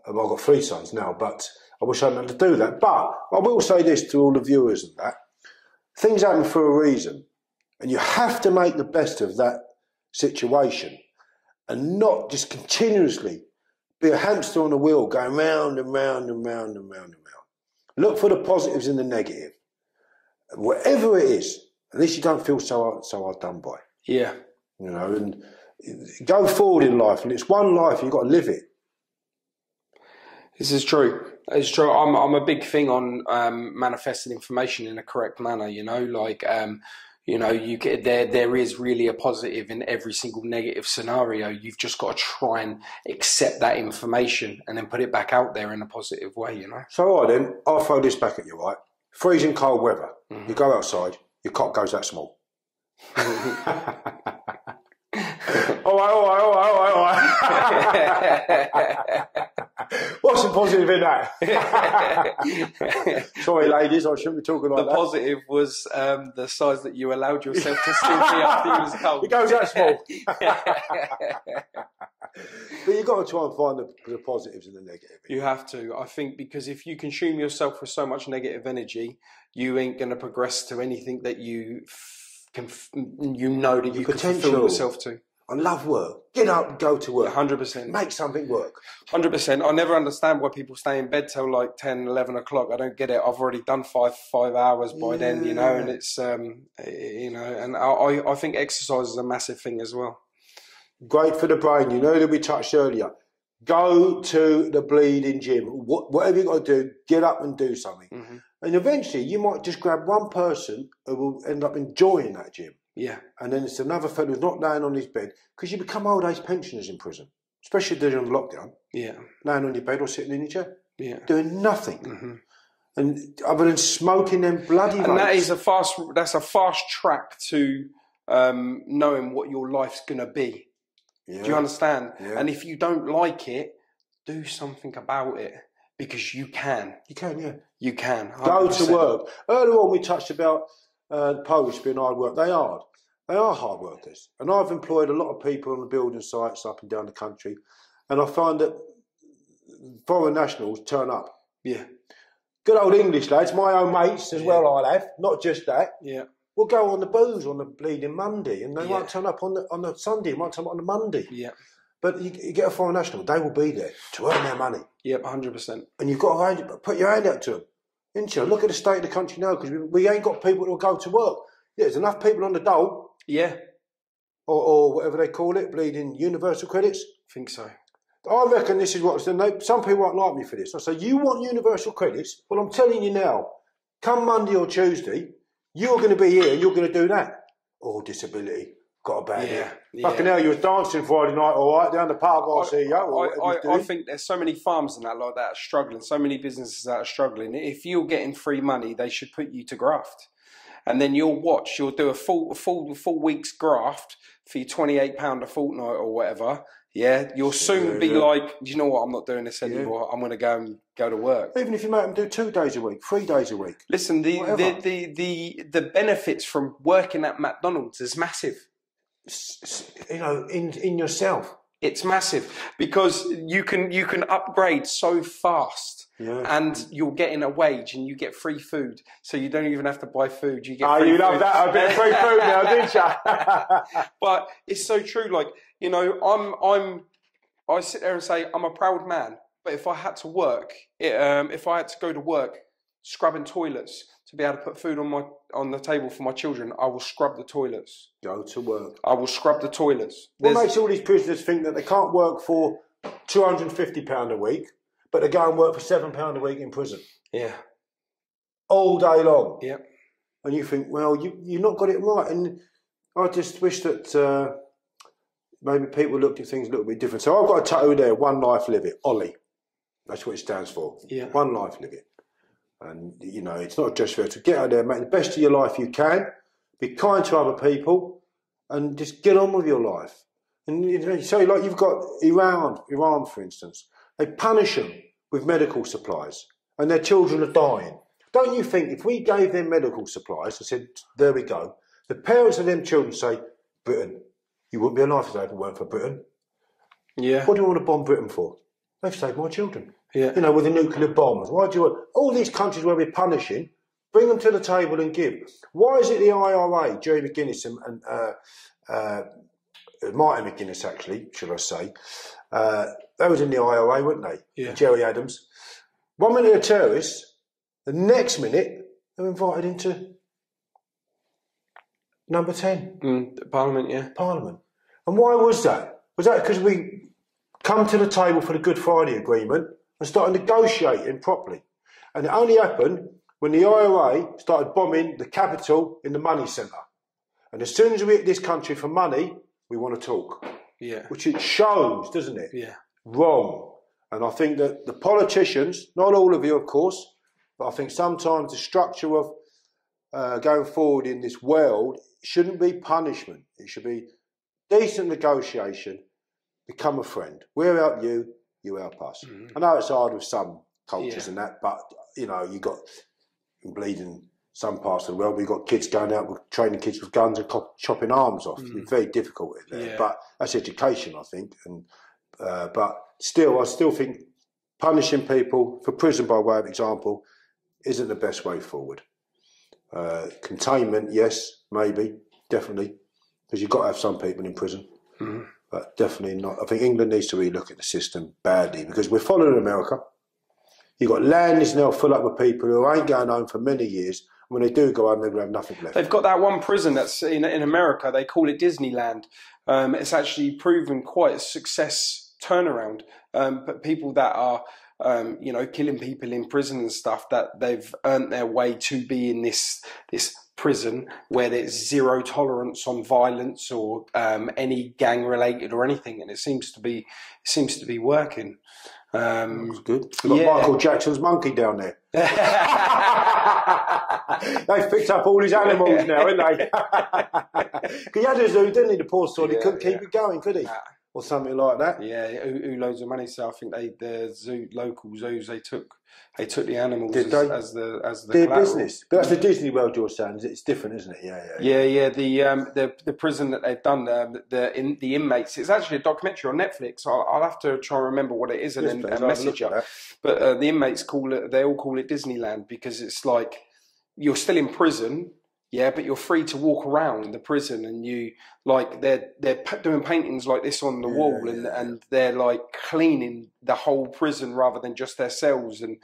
Um, I've got three sons now, but I wish I hadn't had to do that. But I will say this to all the viewers and that things happen for a reason, and you have to make the best of that situation, and not just continuously be a hamster on a wheel going round and round and round and round and round. Look for the positives and the negative. Whatever it is, at least you don't feel so so hard done by. Yeah. You know, and go forward in life, and it's one life. You've got to live it. This is true. It's true. I'm I'm a big thing on um, manifesting information in a correct manner. You know, like um, you know, you get there. There is really a positive in every single negative scenario. You've just got to try and accept that information and then put it back out there in a positive way. You know. So, all right, then I'll throw this back at you. Right, freezing cold weather. You go outside, your cock goes that small. all right, all right, all right, all right, all right. What's the positive in that? Sorry, ladies, I shouldn't be talking like the that. The positive was um, the size that you allowed yourself to still be after you was cold. It goes that small. but you've got to try and find the, the positives and the negative. You have to, I think, because if you consume yourself with so much negative energy, you ain't going to progress to anything that you f- can, f- you know that you can fulfill potential. yourself to. I love work. Get up and go to work. Hundred percent, Make something work. hundred percent. I never understand why people stay in bed till like 10, 11 o'clock. I don't get it. I've already done five five hours by then, you know, and it's um, you know, and I I think exercise is a massive thing as well. Great for the brain. You know that we touched earlier. Go to the bleeding gym. Wh- Whatever you got to do, get up and do something. hmm And eventually, you might just grab one person who will end up enjoying that gym. Yeah, And then it's another fellow who's not lying on his bed because you become old age pensioners in prison, especially during lockdown, yeah, lying on your bed or sitting in your chair, yeah. doing nothing. hmm And other than smoking them bloody and that is a fast that's a fast track to um, knowing what your life's gonna be Yeah. do you understand Yeah. and if you don't like it do something about it because you can You can, yeah. you can Go to work. Earlier on, we touched about uh, Polish being hard work. They are. They are hard workers. And I've employed a lot of people on the building sites up and down the country. And I find that foreign nationals turn up. yeah Good old English lads, my own mates as Yeah. well, I'll have. Not just that. yeah We'll go on the booze on the bleeding Monday, and they Yeah. won't turn up on the on the Sunday. Won't turn up on the Monday. yeah But you, you get a foreign national, they will be there to earn their money, yep 100% and you've got to put your hand out to them. Ain't you? Look at the state of the country now, because we, we ain't got people that will go to work. Yeah, there's enough people on the dole, yeah or, or whatever they call it, bleeding universal credits. I think so I reckon this is what and they, some people won't like me for this. I say, you want universal credits? Well, I'm telling you now, come Monday or Tuesday, you're going to be here and you're going to do that. Oh, disability, got a bad Yeah, ear. yeah. Fucking hell, you was dancing Friday night, all right, down the park, I'll see you. I, I, I think there's so many farms and that like that are struggling, so many businesses that are struggling. If you're getting free money, they should put you to graft, and then you'll watch. You'll do a full full full week's graft for your twenty eight pound a fortnight or whatever. Yeah, you'll soon Yeah, be like, you know what? I'm not doing this anymore. I'm going to go and go to work. Even if you make them do two days a week, three days a week. Listen, the, the, the, the, the benefits from working at McDonald's is massive. You know, in in yourself. It's massive because you can you can upgrade so fast. Yeah. and you're getting a wage and you get free food, so you don't even have to buy food. You get Oh, free you love food. that a bit of free food now, didn't you? but it's so true. Like you know, I'm I'm I sit there and say I'm a proud man. But if I had to work, it, um, if I had to go to work scrubbing toilets to be able to put food on my on the table for my children, I will scrub the toilets. Go to work. I will scrub the toilets. What There's- makes all these prisoners think that they can't work for two hundred and fifty pound a week, but they go and work for seven pound a week in prison yeah, all day long? yeah, And you think, well, you you've not got it right. And I just wish that uh, maybe people looked at things a little bit different. So I've got a tattoo there, one life live it, Ollie. That's what it stands for. Yeah. One life live it. And you know, it's not just for to get out there, make the best of your life you can, be kind to other people, and just get on with your life. And you know, so, like you've got Iran, Iran, for instance, they punish them with medical supplies, and their children are dying. Don't you think if we gave them medical supplies and said, "There we go," the parents of them children say, "Britain, you wouldn't be alive if it weren't for Britain." yeah. What do you want to bomb Britain for? they've saved my children. Yeah. You know, with the nuclear bombs. Why do you want all these countries where we're punishing? Bring them to the table and give. Why is it the IRA, Jerry McGuinness and, and uh, uh, Martin McGuinness, actually, should I say? Uh, they was in the IRA, weren't they? Yeah. Gerry Adams. One minute they're terrorists, the next minute they're invited into number 10, Mm, Parliament, yeah. Parliament. And why was that? Was that because we come to the table for the Good Friday Agreement and started negotiating properly? And it only happened when the IRA started bombing the capital in the money centre. And as soon as we hit this country for money, we want to talk, Yeah. which it shows, doesn't it? Yeah. wrong. And I think that the politicians, not all of you, of course, but I think sometimes the structure of uh, going forward in this world shouldn't be punishment. It should be decent negotiation. Become a friend. We help you, you help us. I know it's hard with some cultures Yeah. and that, but you know you got bleeding some parts of the world. We've got kids going out with training kids with guns and co- chopping arms off. It's very difficult in there, Yeah. but that's education, I think. And uh, but still, I still think punishing people for prison by way of example isn't the best way forward. Uh, containment, yes, maybe, definitely, because you've got to have some people in prison, Mhm. But definitely not. I think England needs to really look at the system badly because we're following America. You've got land is now full up with people who ain't going home for many years. When they do go home, they're going to have nothing left. They've got that one prison that's in, in America. They call it Disneyland. Um, it's actually proven quite a success turnaround. Um, but people that are, um, you know, killing people in prison and stuff, that they've earned their way to be in this this prison where there's zero tolerance on violence or um, any gang related or anything, and it seems to be seems to be working. Um, It's good. We've got Yeah. Michael Jackson's monkey down there. They've picked up all his animals now, haven't they? He had a zoo, didn't he, the poor sod? He couldn't keep it going, could he? Nah. Or something like that. Yeah, who, who loads of money. So I think they the zoo local zoos they took they took the animals as, they? as the as the Their collateral. business. But that's the Disney World you're saying. It's different, isn't it? Yeah, yeah. Yeah, yeah. The um the the prison that they've done um, the in the inmates. It's actually a documentary on Netflix. I'll, I'll have to try and remember what it is and Yes, then and a message you. But uh, the inmates call it. They all call it Disneyland because it's like you're still in prison. Yeah, but you're free to walk around the prison, and you like they're they're doing paintings like this on the Yeah, wall, and yeah. and they're like cleaning the whole prison rather than just their cells, and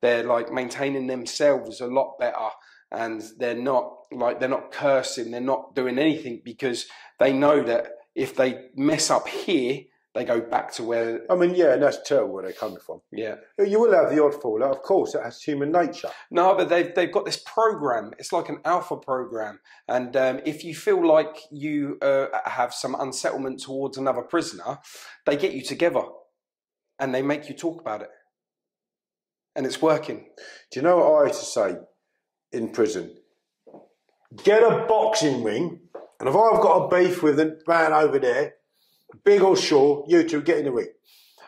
they're like maintaining themselves a lot better, and they're not like they're not cursing, they're not doing anything because they know that if they mess up here, they go back to where I mean, yeah, and that's terrible where they're coming from. yeah. You will have the odd fall out, of course, that's human nature. No, but they've they've got this program. It's like an alpha program, and um, if you feel like you uh, have some unsettlement towards another prisoner, they get you together, and they make you talk about it, and it's working. Do you know what I used to say in prison? Get a boxing ring, and if I've got a beef with the man over there, big or short, you two get in the ring.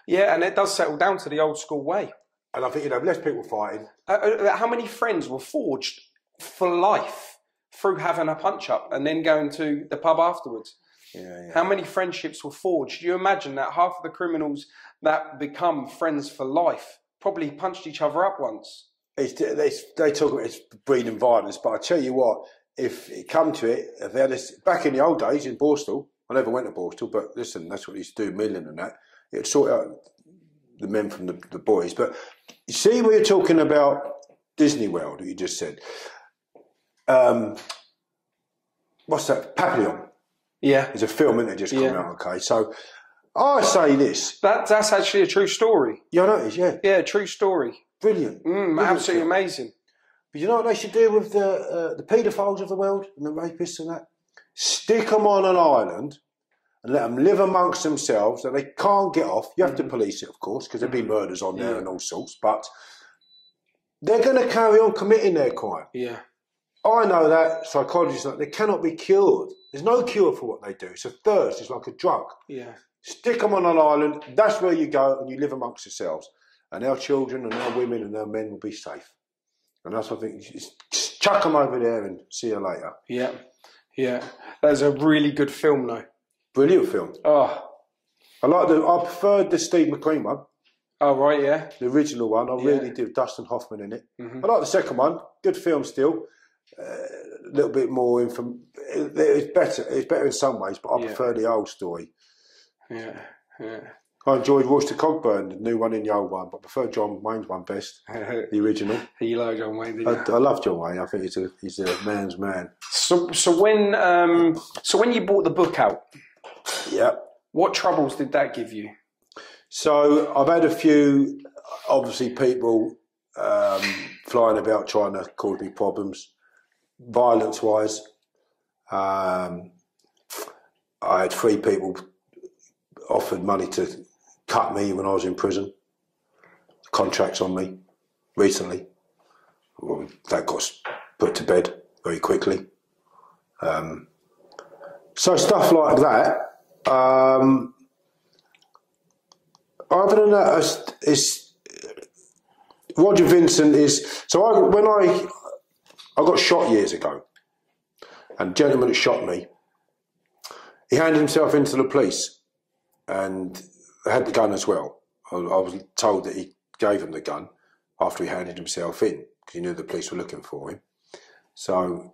Yeah, and it does settle down to the old school way. And I think you'd have less people fighting. Uh, uh, how many friends were forged for life through having a punch up and then going to the pub afterwards? Yeah, yeah. How many friendships were forged? Do you imagine that half of the criminals that become friends for life probably punched each other up once? It's, they, they talk about it's breeding violence, but I tell you what, if it come to it, if they had this, back in the old days in Borstal, I never went to Borstal, but listen, that's what they used to do, million and that. It'd sort out the men from the, the boys. But you see, we are talking about Disney World, you just said. Um, what's that? Papillon Yeah, It's a film, isn't it? Just come out, okay. So I say this. that that's actually a true story. Yeah, I know it is, yeah. Yeah, true story. Brilliant. Mm, Brilliant absolutely film. amazing. But you know what they should do with the uh, the paedophiles of the world and the rapists and that? Stick them on an island and let them live amongst themselves that they can't get off. You have to mm. police it, of course, because there'd be mm. murders on there. Yeah. and all sorts. But they're going to carry on committing their crime. Yeah, I know that psychologists like they cannot be cured. There's no cure for what they do. It's a thirst. It's like a drug. yeah, Stick them on an island. That's where you go and you live amongst yourselves. And our children and our women and our men will be safe. And that's what I think. Just chuck them over there and see you later. yeah, yeah. That's a really good film, though. Brilliant film. Oh, I like the. I preferred the Steve McQueen one. Oh right, yeah. The original one, I Yeah. really do. Dustin Hoffman in it. Mhm. I like the second one. Good film still. Uh, A little bit more inform. it- It's better. It's better in some ways, but I Yeah. prefer the old story. Yeah, yeah. I enjoyed Rooster Cogburn, the new one in the old one, but I prefer John Wayne's one best, the original. you like John Wayne, did I? I love John Wayne. I think he's a he's a man's man. So, so when, um, so when you bought the book out, Yep. what troubles did that give you? So I've had a few, obviously, people um, flying about trying to cause me problems, violence wise. Um, I had three people offered money to cut me when I was in prison. Contracts on me recently. Well, that got put to bed very quickly. Um, so stuff like that. Um, other than that, it's, it's Roger Vincent is so. I, when I I got shot years ago, and the gentleman that shot me, he handed himself into the police, and had the gun as well. I, I was told that he gave him the gun after he handed himself in because he knew the police were looking for him. So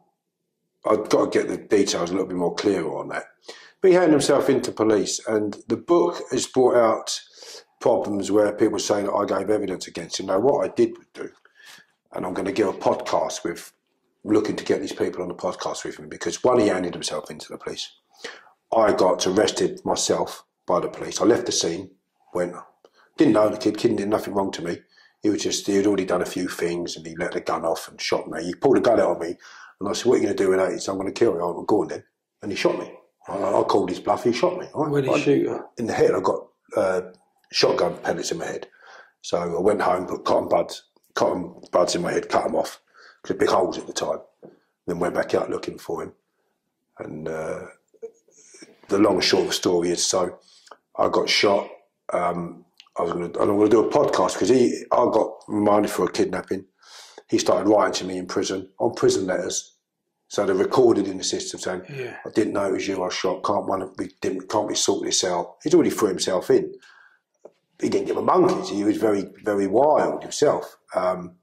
I've got to get the details a little bit more clearer on that. But he handed himself into police, and the book has brought out problems where people say that I gave evidence against him. Now, what I did do, and I'm going to give a podcast with looking to get these people on the podcast with me because one, he handed himself into the police. I got arrested myself by the police. I left the scene, went, didn't know the kid, kid did nothing wrong to me. He was just, he had already done a few things and he let the gun off and shot me. He pulled a gun out on me and I said, What are you going to do with that? He said, I'm going to kill you. I'm going then. And he shot me. I, I called his bluff, he shot me. Right? Where did he shoot you? in the head. I got uh, shotgun pellets in my head. So I went home, put cotton buds, cotton buds in my head, cut them off because big holes at the time. Then went back out looking for him. And uh, the long and short of the story is, so I got shot. Um, I was going to, and I'm going to do a podcast because he, I got reminded for a kidnapping. He started writing to me in prison on prison letters. So they're recorded in the system saying, Yeah. I didn't know it was you I shot. Can't one of- we didn't can't we sort this out? He's already threw himself in. He didn't give a monkeys. He was very very wild himself. Um,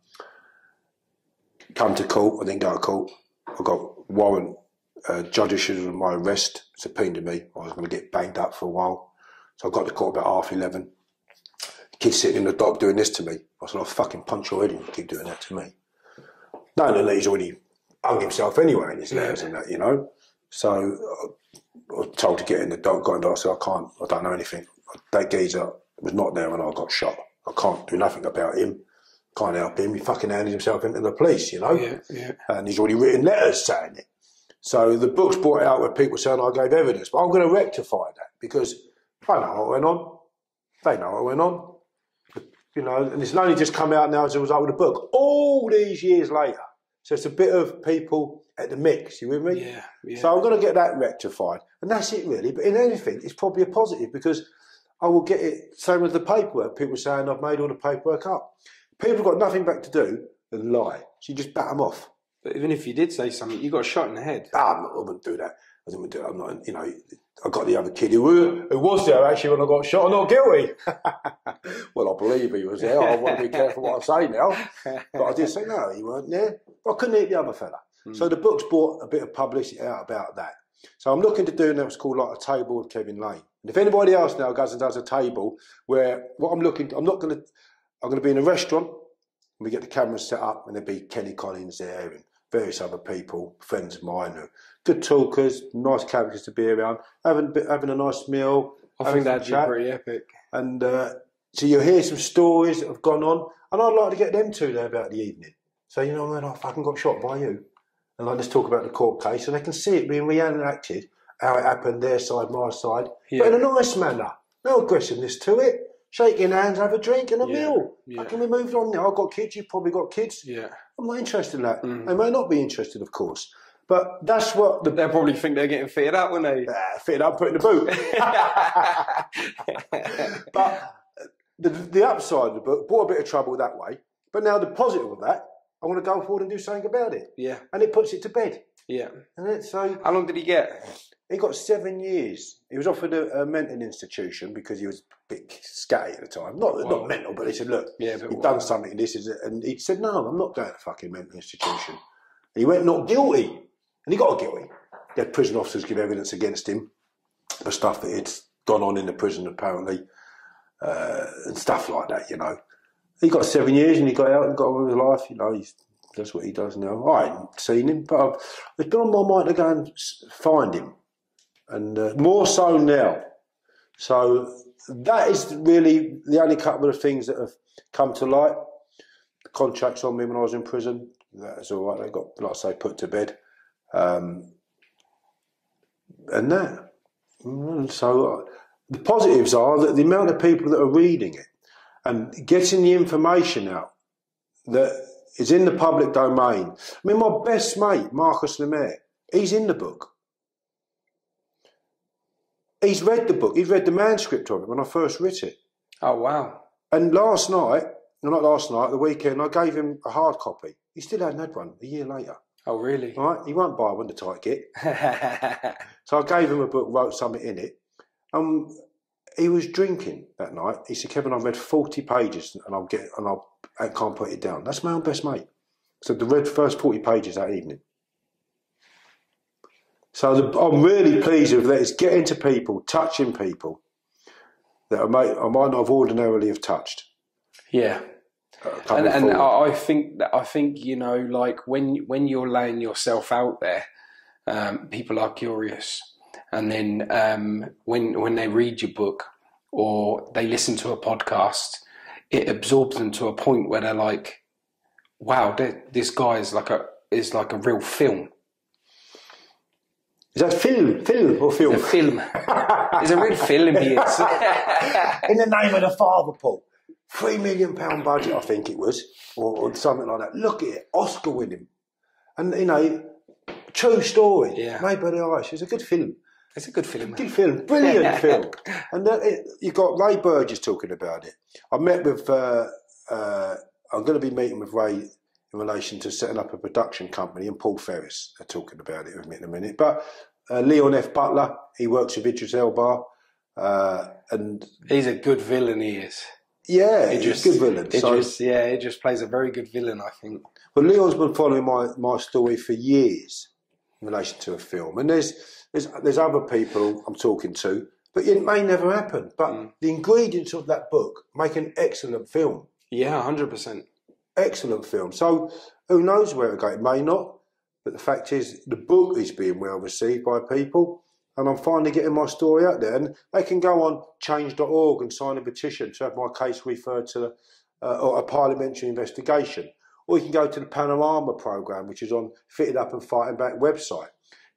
come to court. I didn't go to court. I got warrant. Uh, judge issued my arrest. Subpoenaed me. I was going to get banged up for a while. So I got to court about half eleven. Kid sitting in the dock doing this to me. I said, I'll fucking punch your head in you keep doing that to me. Knowing that he's already hung himself anyway in his letters and that, you know. So uh, I was told to get in the dock, got in the dock, I said, I can't, I don't know anything. That geezer was not there when I got shot. I can't do nothing about him. Can't help him. He fucking handed himself into the police, you know. Yeah, yeah. And he's already written letters saying it. So the book's brought out where people saying I gave evidence, but I'm going to rectify that because I know what went on. They know what went on. You know, and it's only just come out now as a result of the book. All these years later. So it's a bit of people at the mix. You with me? Yeah, yeah. So I'm going to get that rectified, and that's it really. But in anything, it's probably a positive because I will get it. Same with the paperwork. People saying I've made all the paperwork up. People got nothing back to do than lie. So you just bat them off. But even if you did say something, you got a shot in the head. Ah, I'm not, I wouldn't do that. I didn't do that. I'm not, you know, I got the other kid who, were- who was there actually when I got shot. I'm not guilty. well, I believe he was there. I want to be careful what I say now. But I did say, no, he weren't there. But I couldn't eat the other fella. Hmm. So the book's brought a bit of publicity out about that. So I'm looking to do now what's called like a table with Kevin Lane. And if anybody else now goes and does a table where what I'm looking, I'm not going to, I'm going to be in a restaurant. And we get the cameras set up, and there'll be Kenny Collins there and various other people, friends of mine, who good talkers, nice characters to be around, having having a nice meal. I think that'd be pretty epic. And uh, so you'll hear some stories that have gone on, and I'd like to get them two there about the evening. So you know, man, I fucking got shot by you, and like let's talk about the court case, and they can see it being reenacted, how it happened, their side, my side, Yeah. but in a nice manner, no aggressiveness to it. Shaking hands, have a drink and a Yeah, meal. yeah. Fucking we move on now. I've got kids. You've probably got kids. Yeah. I'm not interested in that. Mm. They may not be interested, of course, but that's what the They'll probably think they're getting fitted out, wouldn't they? uh, fit up, put in the boot. but the, the upside of the book brought a bit of trouble that way. But now the positive of that, I want to go forward and do something about it, yeah, and it puts it to bed. yeah. And it, so How long did he get? He got seven years. He was offered a, a mental institution because he was a bit scatty at the time. Not Wow. not mental, but they said, look, Yeah, you've done something. This is it. And he said, no, I'm not going to fucking mental institution. He went not guilty, and he got a guilty. They had prison officers give evidence against him for stuff that had gone on in the prison apparently, uh, and stuff like that. You know, he got seven years and he got out and got on with his life. You know, that's what he does now. I ain't seen him, but I've, it's been on my mind to go and find him, and uh, more so now. So that is really the only couple of things that have come to light. The contracts on me when I was in prison. That's all right. They got, like I say, put to bed. Um, and that. So uh, the positives are that the amount of people that are reading it and getting the information out that is in the public domain. I mean, my best mate, Marcus Lemaire, he's in the book. He's read the book. He's read the manuscript of it when I first wrote it. Oh wow. And last night, no, not last night, the weekend, I gave him a hard copy. He still hadn't had one a year later. Oh really? Right? He won't buy one, the tight kit. So I gave him a book, wrote something in it. Um, he was drinking that night. He said, Kevin, I've read 40 pages and I'll get, and I'll, I can't put it down. That's my own best mate. So the read first 40 pages that evening. So the, I'm really pleased with that. It's getting to people, touching people that I might, I might not have ordinarily have touched. yeah. And, and. I think that I think you know, like when when you're laying yourself out there, um, people are curious, and then um, when when they read your book or they listen to a podcast, it absorbs them to a point where they're like, "Wow, this guy is like a is like a real film. Is that film, film or film? The film is a real film. He is. in the name of the Father, Paul. Three million pound budget, I think it was, or, or something like that. Look at it, Oscar winning, and you know, true story. Yeah. made by the Irish. It's a good film. it's a good film. Good film, brilliant film. And that, it, you got Ray Burgess talking about it. I met with. Uh, uh, I'm going to be meeting with Ray in relation to setting up a production company, and Paul Ferris are talking about it with me in a minute. But uh, Leon F. Butler, he works with Idris Elba, uh, and He's a good villain. He is. Yeah, he's a good villain. It So, just, yeah, it just plays a very good villain. I think. but Leon's been following my, my story for years in relation to a film, and there's there's there's other people I'm talking to, but it may never happen. But Mm. the ingredients of that book make an excellent film, Yeah, hundred percent. excellent film. So who knows where it'll go? It may not, but the fact is the book is being well received by people. And I'm finally getting my story out there. And they can go on change.org and sign a petition to have my case referred to uh, or a parliamentary investigation. Or you can go to the Panorama programme, which is on Fitted Up and Fighting Back website,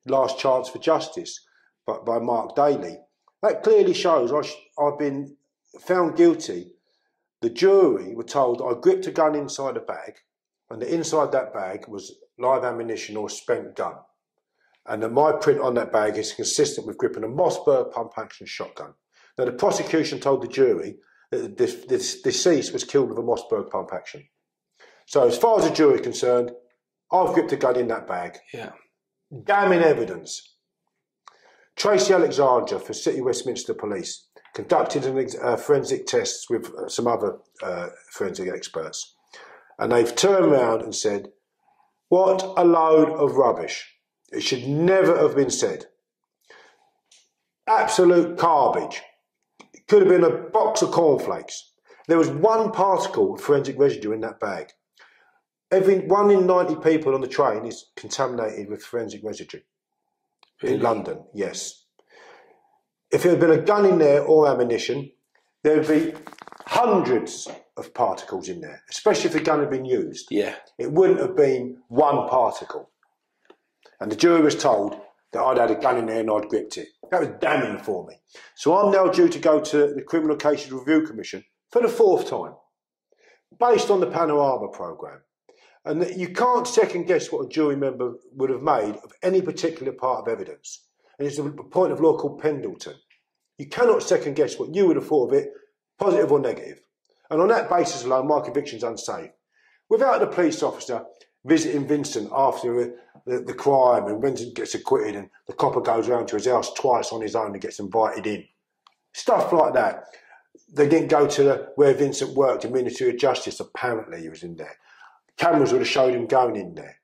Last Chance for Justice by, by Mark Daly. That clearly shows I I've been found guilty. The jury were told I gripped a gun inside a bag, and inside that bag was live ammunition or spent gun. And that my print on that bag is consistent with gripping a Mossberg pump action shotgun. Now, the prosecution told the jury that the, the deceased was killed with a Mossberg pump action. So, as far as the jury is concerned, I've gripped a gun in that bag. Yeah. Damning evidence. Tracy Alexander for City Westminster Police conducted an ex- uh, forensic tests with uh, some other uh, forensic experts. And they've turned around and said, What a load of rubbish. It should never have been said. Absolute garbage. It could have been a box of cornflakes. There was one particle of forensic residue in that bag. Every one in 90 people on the train is contaminated with forensic residue. In London, yes. If there had been a gun in there or ammunition, there would be hundreds of particles in there, especially if the gun had been used. Yeah. It wouldn't have been one particle. And the jury was told that I'd had a gun in there and I'd gripped it. That was damning for me. So I'm now due to go to the Criminal Cases Review Commission for the fourth time, based on the Panorama programme. And that you can't second guess what a jury member would have made of any particular part of evidence. And it's a point of law called Pendleton. You cannot second guess what you would have thought of it, positive or negative. And on that basis alone, my conviction's unsafe. Without the police officer, visiting Vincent after the, the crime, and Vincent gets acquitted, and the copper goes round to his house twice on his own and gets invited in. Stuff like that. They didn't go to the, where Vincent worked, the Ministry of Justice. Apparently, he was in there. Cameras would have showed him going in there.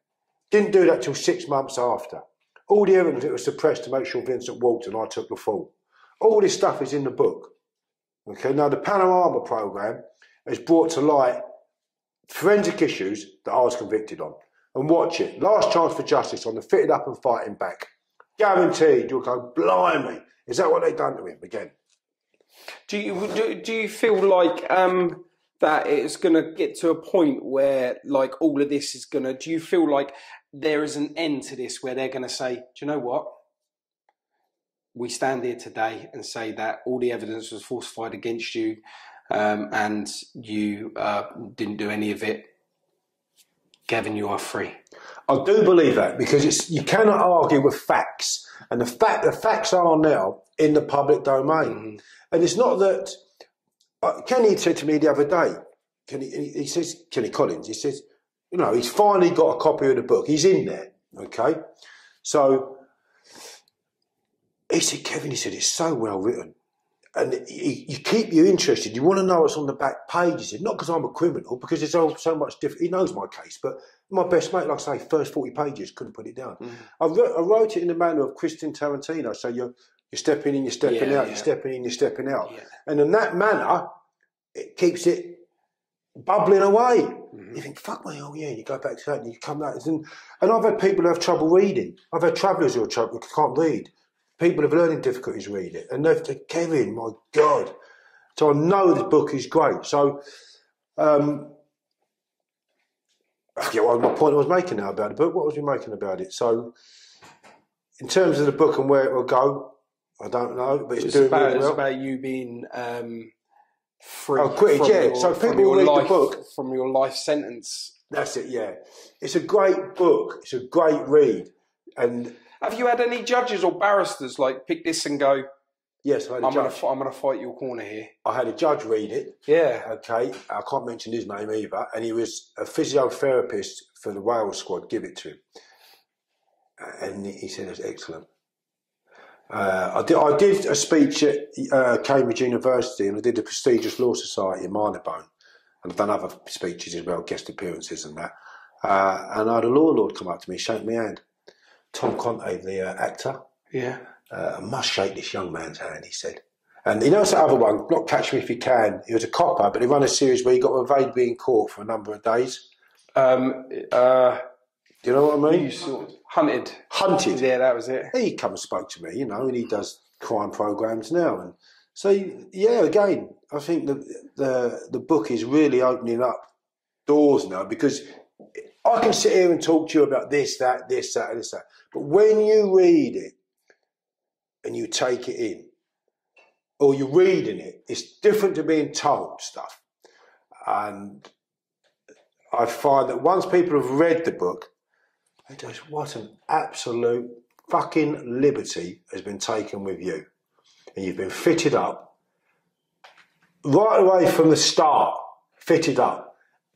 Didn't do that till six months after. All the evidence was suppressed to make sure Vincent walked and I took the fall. All this stuff is in the book. Okay, now the Panorama program has brought to light forensic issues that I was convicted on. And watch it. Last chance for justice on the fitted up and fighting back. Guaranteed you'll go, blimey. Is that what they've done to him again? Do you do, do you feel like um, that it's going to get to a point where like all of this is going to? Do you feel like there is an end to this where they're going to say, do you know what? We stand here today and say that all the evidence was falsified against you, um, and you uh, didn't do any of it. Gavin, you are free. I do believe that because it's you cannot argue with facts, and the fact the facts are now in the public domain, mm-hmm. and it's not that. Uh, Kenny said to me the other day, Kenny, he says Kenny Collins, he says, you know, he's finally got a copy of the book. He's in there, okay. So he said, Kevin, he said it's so well written and you keep you interested. You want to know what's on the back pages. Not because I'm a criminal, because it's all so much different. He knows my case, but my best mate, like I say, first 40 pages, couldn't put it down. Mm. I, wrote, I, wrote, it in the manner of Quentin Tarantino. So you're, you're stepping in, you're stepping yeah, out, yeah. you're stepping in, you're stepping out. Yeah. And in that manner, it keeps it bubbling away. Mm-hmm. You think, fuck me, oh yeah, you go back to that and you come back. And, and I've had people who have trouble reading. I've had travellers who, trouble, who can't read people have learning difficulties read it, and they've said, Kevin, my God. So I know this book is great. So, um, yeah, well, my point I was making now about the book. What was we making about it? So, in terms of the book and where it will go, I don't know, but it's, it's doing about, really well. It's about you being um, free. Oh, quitted, yeah. Your, so people read life, the book from your life sentence. That's it. Yeah, it's a great book. It's a great read, and have you had any judges or barristers like pick this and go? Yes, I had a I'm judge. Gonna, I'm going to fight your corner here. I had a judge read it. Yeah. Okay. I can't mention his name either, and he was a physiotherapist for the Wales squad. Give it to him, and he said it was excellent. Uh, I, did, I did a speech at uh, Cambridge University, and I did the prestigious Law Society in Marylebone, and I've done other speeches as well, guest appearances and that. Uh, and I had a law lord come up to me, shake my hand, Tom Conte, the uh, actor. Yeah. Uh, must shake this young man's hand, he said. And you know, the other one, not Catch Me If You Can. He was a copper, but he ran a series where he got evaded being caught for a number of days. Um, uh, Do you know what I mean? Sort of hunted. Hunted. Yeah, that was it. He come and spoke to me, you know, and he does crime programs now. And so, yeah, again, I think the the the book is really opening up doors now because I can sit here and talk to you about this, that, this, that, and this, that. But when you read it and you take it in, or you're reading it, it's different to being told stuff. And I find that once people have read the book, they go, what an absolute fucking liberty has been taken with you. And you've been fitted up right away from the start, fitted up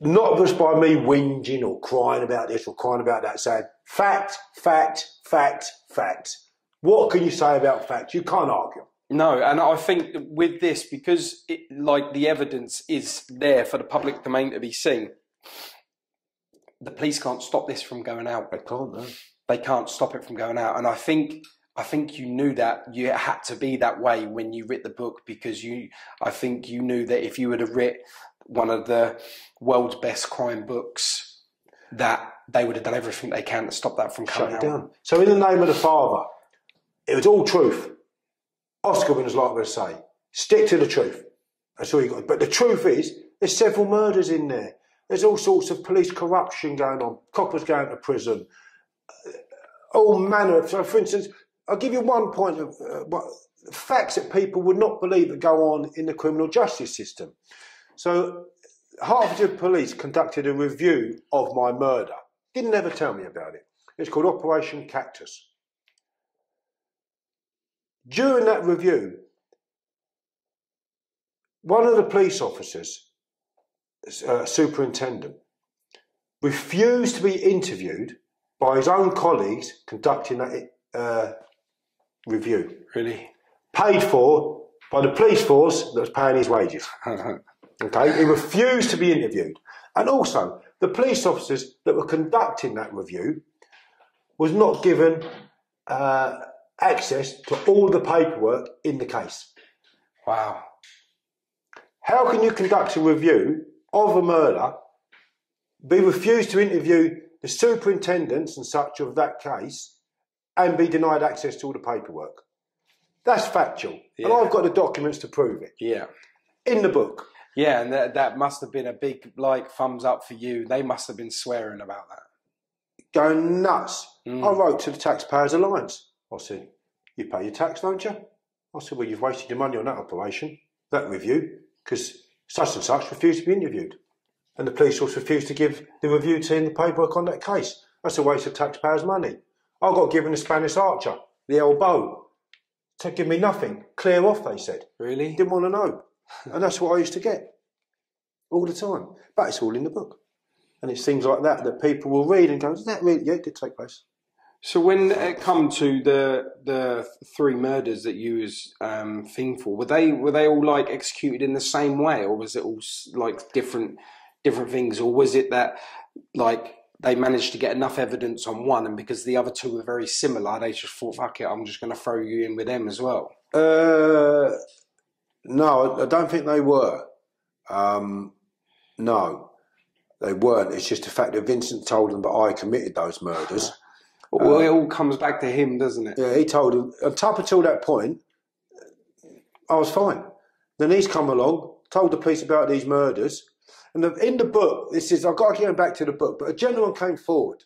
not just by me whinging or crying about this or crying about that, saying fact, fact, fact, fact. What can you say about facts? You can't argue. No, and I think with this, because it, like the evidence is there for the public domain to be seen, the police can't stop this from going out. They can't. No. They can't stop it from going out, and I think I think you knew that you had to be that way when you writ the book because you. I think you knew that if you would have writ one of the world's best crime books, that they would have done everything they can to stop that from coming Shut down. So, in the name of the Father, it was all truth. Oscar winners like to say, stick to the truth. That's all you got. But the truth is, there's several murders in there. There's all sorts of police corruption going on. Coppers going to prison. All manner of. So, for instance, I'll give you one point of uh, facts that people would not believe that go on in the criminal justice system. So, Hertfordshire Police conducted a review of my murder. Didn't ever tell me about it. It's called Operation Cactus. During that review, one of the police officers, uh, superintendent, refused to be interviewed by his own colleagues conducting that uh, review, Really? paid for by the police force that was paying his wages. Okay, he refused to be interviewed, and also the police officers that were conducting that review was not given uh, access to all the paperwork in the case. wow. How can you conduct a review of a murder, be refused to interview the superintendents and such of that case, and be denied access to all the paperwork? That's factual, and I've got the documents to prove it Yeah. in the book. Yeah, and that, that must have been a big like thumbs up for you. They must have been swearing about that. Going nuts. Mm. I wrote to the Taxpayers Alliance. I said, "You pay your tax, don't you?" I said, "Well, you've wasted your money on that operation, that review, because such and such refused to be interviewed, and the police force refused to give the review team the paperwork on that case. That's a waste of taxpayers' money. I got given the Spanish Archer, the elbow, to give me nothing. Clear off, they said. Really? Didn't want to know, and that's what I used to get all the time. But it's all in the book." And it's things like that that people will read and go, "Is that really? Yeah, it did take place." So when it come to the the three murders that you was um, thing for, were they were they all like executed in the same way, or was it all s- like different different things, or was it that like they managed to get enough evidence on one, and because the other two were very similar, they just thought, "Fuck it, I'm just going to throw you in with them as well." Uh, no, I- don't think they were. Um, no, they weren't. It's just the fact that Vincent told them that I committed those murders. Well, it all comes back to him, doesn't it? Yeah, he told them. Up until that point, I was fine. Then he's come along, told the police about these murders, and the, in the book, this is I've got to get back to the book. But a gentleman came forward.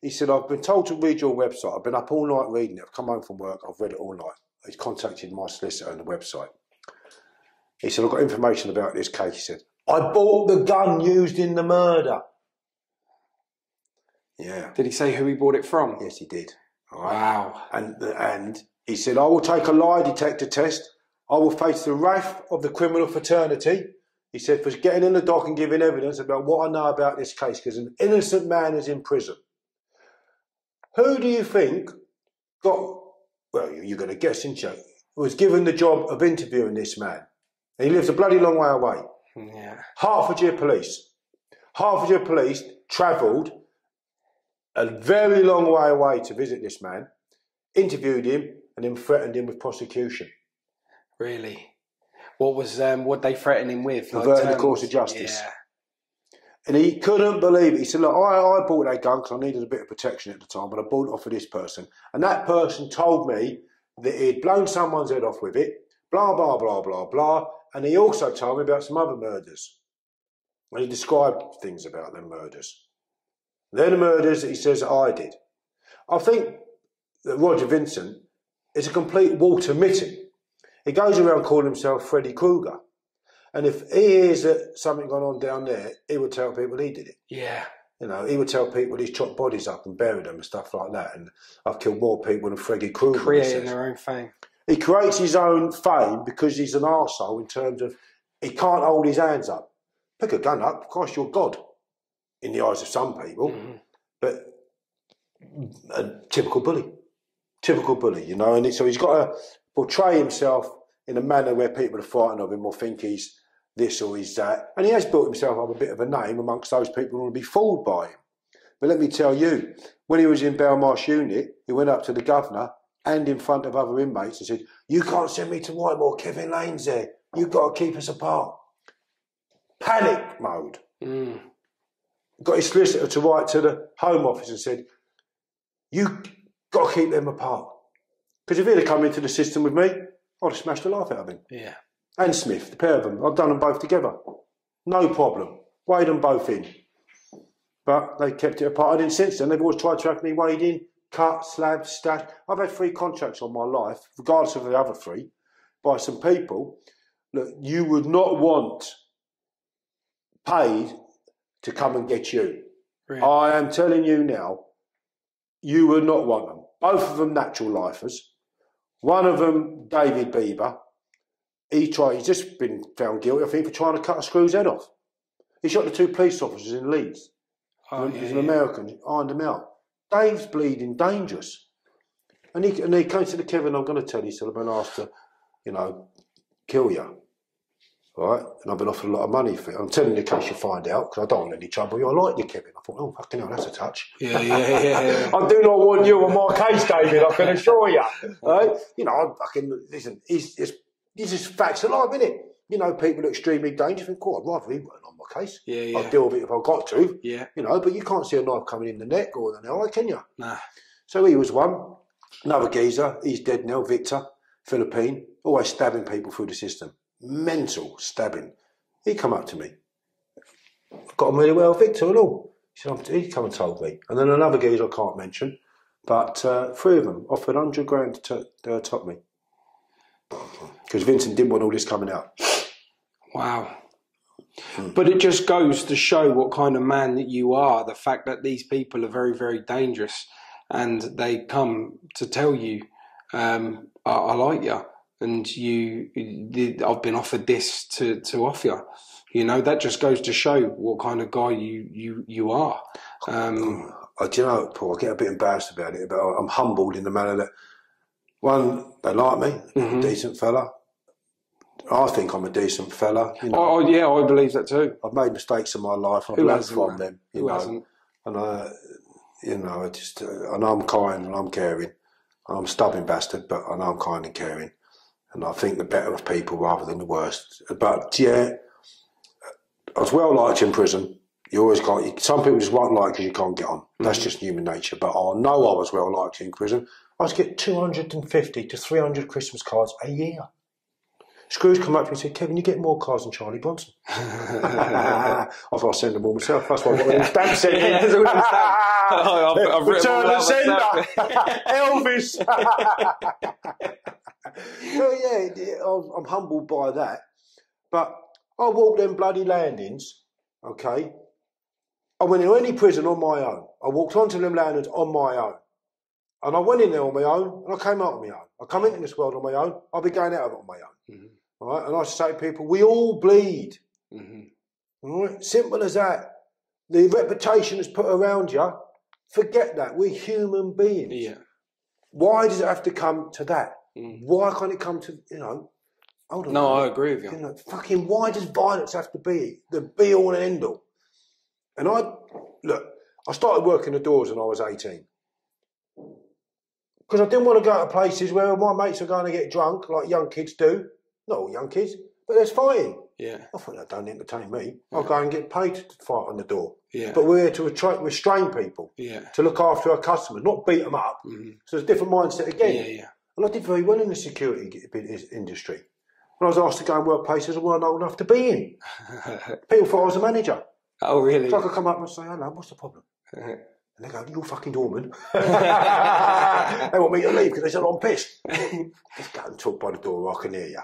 He said, "I've been told to read your website. I've been up all night reading it. I've come home from work. I've read it all night." He's contacted my solicitor on the website. He said, "I've got information about this case." He said, "I bought the gun used in the murder." Yeah, Did he say who he bought it from? yes, he did. Right. Wow. And, and he said, I will take a lie detector test. I will face the wrath of the criminal fraternity. He said, for getting in the dock and giving evidence about what I know about this case, because an innocent man is in prison. Who do you think got, well, you're going to guess, aren't you, was given the job of interviewing this man? He lives a bloody long way away. Yeah. Hertfordshire Police. Hertfordshire Police travelled a very long way away to visit this man, interviewed him, and then threatened him with prosecution. Really. What was um? What they threatened him with? Averting the terms? course of justice. Yeah. And he couldn't believe it. He said, Look, I, I bought that gun because I needed a bit of protection at the time, but I bought it off of this person. And that person told me that he'd blown someone's head off with it, blah, blah, blah, blah, blah. And he also told me about some other murders. And he described things about them murders. They're the murders that he says that I did. I think that Roger Vincent is a complete Walter Mitty. He goes around calling himself Freddy Krueger. And if he hears that something gone on down there, he would tell people he did it. Yeah. You know, he would tell people he's chopped bodies up and buried them and stuff like that. And I've killed more people than Freddy Krueger. Creating their own fame. He creates his own fame because he's an arsehole in terms of he can't hold his hands up. Pick a gun up, of course, you're God in the eyes of some people, Mhm. but a typical bully. Typical bully, you know, and so he's got to portray himself in a manner where people are frightened of him or think he's this or he's that. And he has built himself up a bit of a name amongst those people who want to be fooled by him. But let me tell you, when he was in Belmarsh Unit, he went up to the governor and in front of other inmates and said, You can't send me to Whitemoor, Kevin Lane's there. You've got to keep us apart. Panic mode. Mm. Got his solicitor to write to the Home Office and said, "You've got to keep them apart. Because if he'd have come into the system with me, I'd have smashed the life out of him. Yeah. And Smith, the pair of them. I've done them both together. No problem. Weighed them both in. But they kept it apart. And then since then, they've always tried to have me weighed in, cut, slab, stash. I've had three contracts on my life, regardless of the other three, by some people that you would not want paid to come and get you. Really. I am telling you now, you would not want them. Both of them natural lifers. One of them, David Bieber, he tried. He's just been found guilty, I think, for trying to cut a screw's head off. He shot the two police officers in Leeds. Oh, He's yeah, an yeah. American, ironed him out. Dave's bleeding dangerous. And he, and he came to the Kevin, I'm going to tell you, so I've been asked to, you know, kill you. Right? And I've been offered a lot of money for it. I'm telling you in case you find out, because I don't want any trouble. I like you, Kevin. I thought, oh, fucking hell, that's a touch. Yeah, yeah, yeah, yeah. I do not want you on my case, David, I can assure you. Right? You know, I fucking, listen, it's, it's, it's just facts of life, isn't it? You know, people are extremely dangerous. Think, cool, I'd rather he weren't on my case. Yeah, yeah. I'd deal with it if I got to. Yeah, You know, but you can't see a knife coming in the neck or the eye, can you? nah. So he was one. Another geezer, he's dead now, Victor, Philippine, always stabbing people through the system. Mental stabbing. He come up to me. Got on really well, Victor and all. He said, he come and told me. And then another geezer I can't mention, but uh, three of them offered 100 grand to uh, top me. Because Vincent didn't want all this coming out. Wow. Hmm. But it just goes to show what kind of man that you are. The fact that these people are very, very dangerous, and they come to tell you, um, I, "I like you," and you, I've been offered this to to offer you. You know that just goes to show what kind of guy you you you are. Um, I, do you know, Paul, I get a bit embarrassed about it, but I'm humbled in the manner that, one, they like me, a decent fella. I think I'm a decent fella. You know, oh, oh, yeah, I believe that too. I've made mistakes in my life. I've Who learned hasn't, from man? them. You Who know, hasn't? and I, you know, I just, uh, and I'm kind and I'm caring. I'm a stubborn bastard, but I know I'm kind and caring, and I think the better of people rather than the worst. But yeah, I was well liked in prison. You always can't. You, some people just won't like because you can't get on. That's just human nature. But I know I was well liked in prison. I was get 250 to 300 Christmas cards a year. Scrooge come up to me and said, Kevin, you get more cars than Charlie Bronson. I thought I'd send them all myself. That's why I got them sent Yeah, that's all them stamps. Oh, I've- I've Return the sender. Elvis. yeah, yeah, I'm I'm humbled by that. But I walked them bloody landings, okay? I went into any prison on my own. I walked onto them landings on my own. And I went in there on my own and I came out on my own. I come into this world on my own, I'll be going out of it on my own. Mhm. All right? And I say to people, we all bleed. Mhm. All right? Simple as that. The reputation is put around you. Forget that. We're human beings. Yeah. Why does it have to come to that? Mm. Why can't it come to, you know, hold on. No, I agree with You you. know, fucking, why does violence have to be the be all and end all? And I, look, I started working the doors when I was 18. Because I didn't want to go to places where my mates are going to get drunk, like young kids do. Not all young kids, but there's fighting. Yeah, I thought that don't entertain me. I'll go and get paid to fight on the door. yeah, But we're here to restrain people, yeah, to look after our customers, not beat them up. Mhm. So it's a different mindset again. yeah, yeah. And I did very well in the security g- bit- is- industry. When I was asked to go and work places I weren't old enough to be in. People thought I was a manager. oh, really? So I could come up and say, hello, what's the problem? yeah, And they go, you're fucking doorman. they want me to leave because they said I'm pissed. Just go and talk by the door, I can hear you.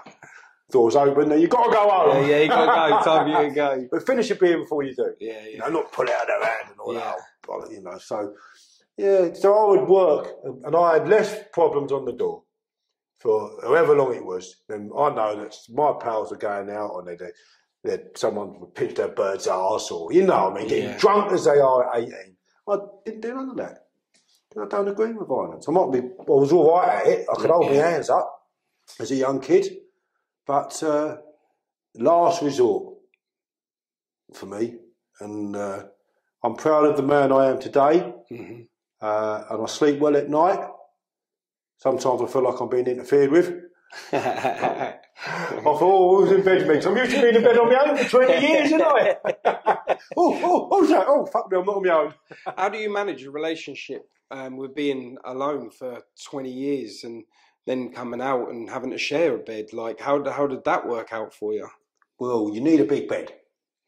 Door's open, now you've got to go home. yeah, yeah, you gotta go. Time for you to go. But finish your beer before you do. Yeah, You know, not pull it out of their hand and all Yeah. that. You know, so yeah, so I would work and I had less problems on the door for however long it was. And I know that my pals were going out and they they they'd someone would pinch their bird's ass or you know what I mean, getting Yeah. drunk as they are at eighteen. I didn't do none of that. I don't agree with violence. I might be I was all right at it. I could hold my hands up as a young kid. But uh, last resort for me. And uh, I'm proud of the man I am today. Mhm. Uh, and I sleep well at night. Sometimes I feel like I'm being interfered with. I thought, oh, who's in bed with me? 'Cause I'm used to being in bed on my own for 20 years, isn't I? oh, oh, who's that? Oh, fuck me, I'm not on my own. How do you manage a relationship um, with being alone for 20 years and then coming out and having to share a bed? Like, how, how did that work out for you? Well, you need a big bed.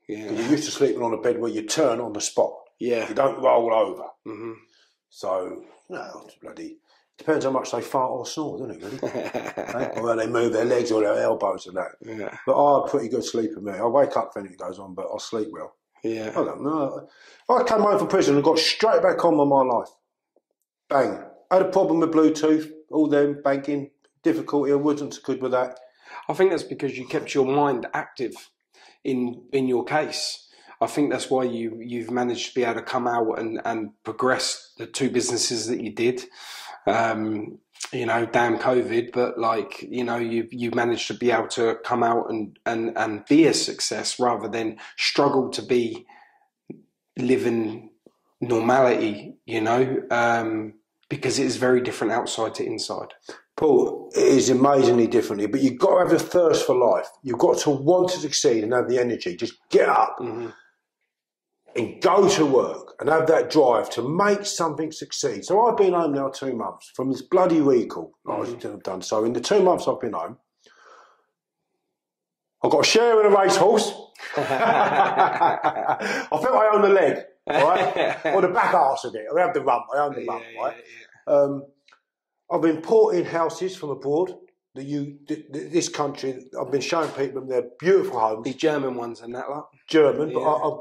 Yeah. You're used to sleeping on a bed where you turn on the spot. Yeah. You don't roll over. Mm-hmm. So, no, it's bloody. Depends how much they fart or snore, doesn't it, really? Eh? or how they move their legs or their elbows and that. yeah. But I had pretty good sleep in me. I wake up when anything goes on, but I sleep well. I Yeah. don't know. I came home from prison and got straight back on with my life. Bang. I had a problem with Bluetooth, all them banking, difficulty. I wasn't so good with that. I think that's because you kept your mind active in in your case. I think that's why you you've managed to be able to come out and and progress the two businesses that you did. Um, you know, damn COVID, but like you know, you you managed to be able to come out and and and be a success rather than struggle to be living normality. You know, um, because it is very different outside to inside. Paul, it is amazingly differently, but you've got to have a thirst for life. You've got to want to succeed and have the energy. Just get up Mm-hmm. And go to work and have that drive to make something succeed. So I've been home now two months from this bloody recall I should have done. So in the two months I've been home, I've got a share in a racehorse. I felt I own the leg, right? or the back arse of it. I have the rump. I own the rump, right? Um, I've been importing houses from abroad. That you, th- th- this country, I've been showing people their beautiful homes, The German ones and that lot. German, but Yeah. I, I,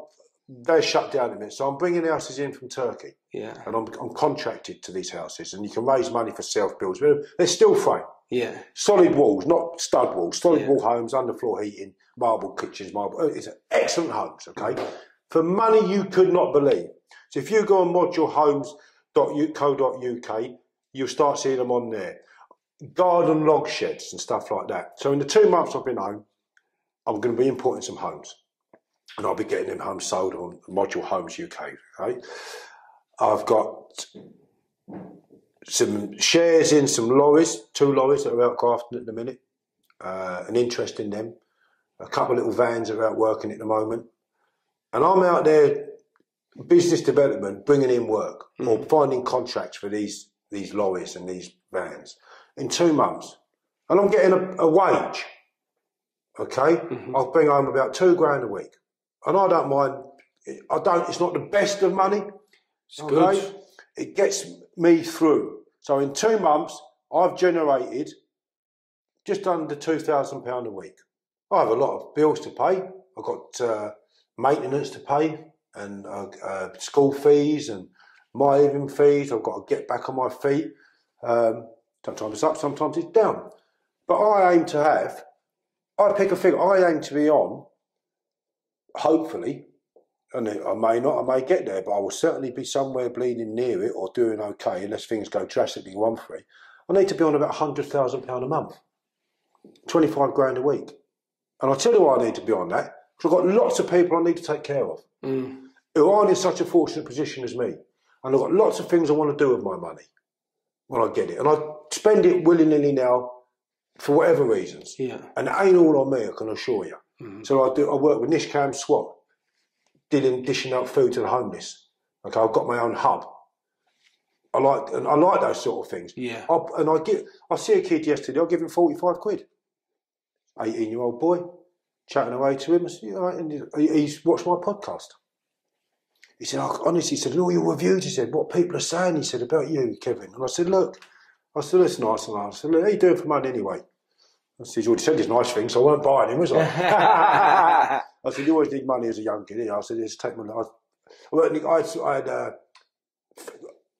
they're shut down a minute. So I'm bringing houses in from Turkey, Yeah, and I'm, I'm contracted to these houses, and you can raise money for self builds. But They're still frame, yeah, solid walls, not stud walls, solid Yeah. wall homes, underfloor heating, marble kitchens, marble. oh, It's excellent homes, okay, for money you could not believe. So if you go on modulehomes.co.uk, you'll start seeing them on there. Garden log sheds and stuff like that. So in the two months I've been home, I'm going to be importing some homes, and I'll be getting them homes sold on Module Homes UK. Okay, I've got some shares in some lorries, two lorries that are out Grafton at the minute, uh, an interest in them. A couple of little vans are out working at the moment, and I'm out there business development, bringing in work or finding contracts for these these lorries and these vans in two months, and I'm getting a, a wage. Okay, I'll bring home about two grand a week, and I don't mind. I don't. It's not the best of money. it's Okay? good. It gets me through. So in two months, I've generated just under two thousand pound a week. I have a lot of bills to pay. I've got uh, maintenance to pay and uh, uh, school fees and my living fees. I've got to get back on my feet. Um, sometimes it's up, sometimes it's down. But I aim to have. I pick a figure. I aim to be on. Hopefully, and I may not, I may get there, but I will certainly be somewhere bleeding near it or doing okay unless things go drastically one for it. I need to be on about hundred thousand pound a month, twenty five grand a week, and I'll tell you why I need to be on that because I've got lots of people I need to take care of Mm. who aren't in such a fortunate position as me, and I've got lots of things I want to do with my money when I get it, and I spend it willy nilly now for whatever reasons, Yeah, and it ain't all on me, I can assure you. Mhm. So I do. I work with Nishkam SWAT, dealing dishing out food to the homeless. Okay, I've got my own hub. I like and I like those sort of things. yeah, I, and I get. I see a kid yesterday. I give him forty five quid. Eighteen year old boy, chatting away to him. I said, "You all right?" And he- he's watched my podcast. He said, oh, honestly, he said, all your reviews, he said, what people are saying, he said, about you, Kevin. And I said, look, I said, that's nice. And I said, look, how you doing for money anyway? I said, he's already said his nice things, so I weren't buying him, was I? I said, you always need money as a young kid. didn't you?" I said, just take. I, well, I had, I had uh,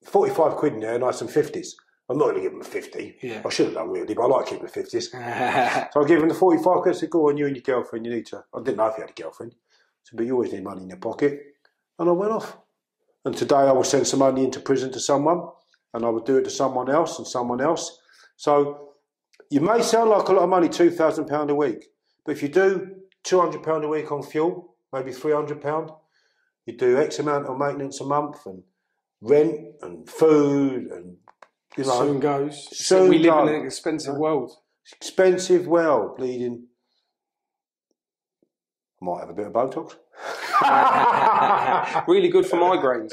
45 quid in there and I had some 50s. I'm not going to give him a 50. Yeah. I should have done really, but I like keeping the 50s. So I gave him the 45 quid. I said, go on, you and your girlfriend, you need to. I didn't know if he had a girlfriend. I said, but you always need money in your pocket. And I went off. And today I will send some money into prison to someone and I would do it to someone else and someone else. So you may sound like a lot of money, £2,000 a week. But if you do £200 a week on fuel, maybe £300, you do X amount of maintenance a month and rent and food and, you know, soon goes. Soon we live in an expensive world. expensive well, bleeding. I might have a bit of Botox. really good for migraines.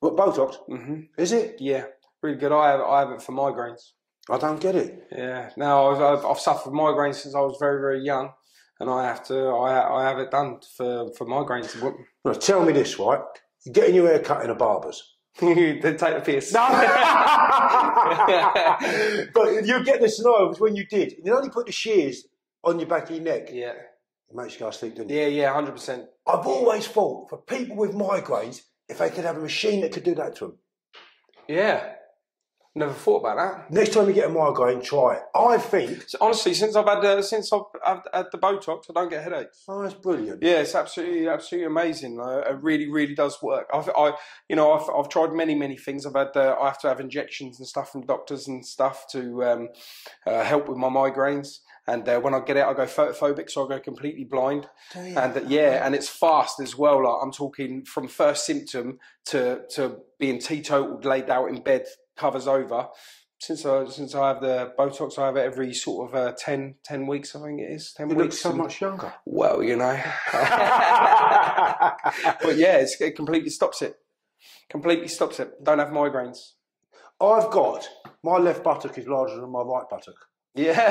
What Botox? hmm Is it? Yeah, really good. I have, I have it for migraines. I don't get it. Yeah. No, I've, I've, I've suffered migraines since I was very, very young, and I have to. I, I have it done for for migraines. What- Now, tell me this, right? You're getting your hair cut in a barber's. they take the piss. No! but you get the scenario was when you did. You only put the shears on your back of your neck. yeah. It makes you go to sleep, doesn't it? Yeah. Yeah. Hundred percent. I've always thought for people with migraines, if they could have a machine that could do that to them. Yeah. Never thought about that. Next time you get a migraine, try it. I think. So honestly, since I've had uh, since I've, I've had the Botox, I don't get headaches. Oh, that's brilliant. Yeah, it's absolutely absolutely amazing. Uh, it really really does work. I've I you know I've, I've tried many many things. I've had uh, I have to have injections and stuff from doctors and stuff to um, uh, help with my migraines. And uh, when I get it, I go photophobic, so I go completely blind. And uh, yeah, and it's fast as well. Like I'm talking from first symptom to to being teetotal, laid out in bed, covers over. Since I since I have the Botox, I have it every sort of uh, 10, 10 weeks. I think it is ten You weeks. so much younger. Well, you know. but yeah, it's, it completely stops it. Completely stops it. Don't have migraines. I've got my left buttock is larger than my right buttock. Yeah.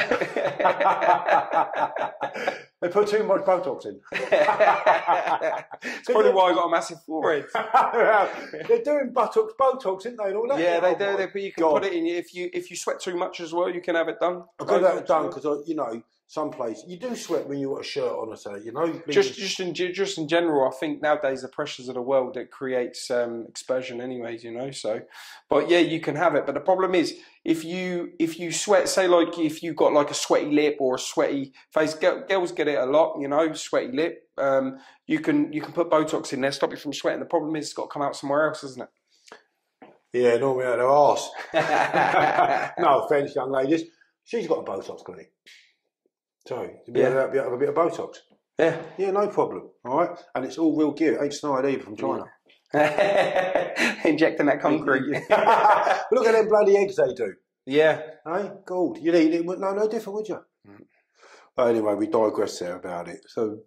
they put too much Botox in. it's probably why I got a massive forehead. They're doing buttocks Botox, aren't they? And all that. Yeah, they Oh, do. They, but you can God. put it in. If you if you sweat too much as well, you can have it done. I've got that done because you know some place you do sweat when you got a shirt on or something. You know, Just just in just in general, I think nowadays the pressures of the world it creates um, exposure, anyways. You know, so but yeah, you can have it. But the problem is if you if you sweat, say like if you've got like a sweaty lip or a sweaty face, girls get it a lot. You know, sweaty lip. Um, you can you can put Botox in there, stop you from sweating. The problem is it's got to come out somewhere else, isn't it? yeah, normally out their arse. no offence, young ladies. She's got a Botox clinic. So, to be Yeah. able to have a bit of Botox. Yeah. Yeah, no problem. All right, and it's all real gear. It ain't snide either from China. Injecting that concrete. Look at them bloody eggs they do. yeah. Hey, gold. You'd eat it, no, no different, would you? Mm. But anyway, we digress there about it. So,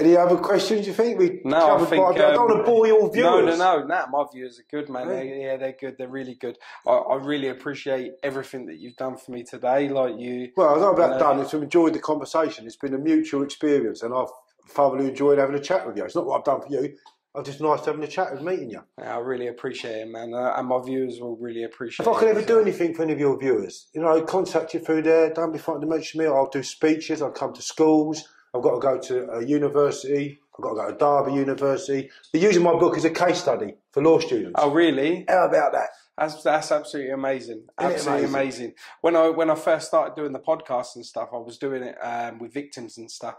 any other questions? You think we? No, I think, bit? I don't want um, to bore your viewers. No, no, no, no. My viewers are good, man. Really? They, yeah, they're good. They're really good. I, I really appreciate everything that you've done for me today. Like you, Well, I've about Uh, done is to enjoyed the conversation. It's been a mutual experience, and I've thoroughly enjoyed having a chat with you. It's not what I've done for you. It's just nice having a chat and meeting you. I really appreciate it, man. Uh, and my viewers will really appreciate. It. If I could ever do anything for any of your viewers, you know, contact you through there. Don't be frightened to mention me. I'll do speeches. I'll come to schools. I've got to go to a university. I've got to go to Derby University. They're using my book as a case study for law students. Oh, really? How about that? That's that's absolutely amazing. Isn't Absolutely amazing? amazing? When I when I first started doing the podcast and stuff, I was doing it um, with victims and stuff,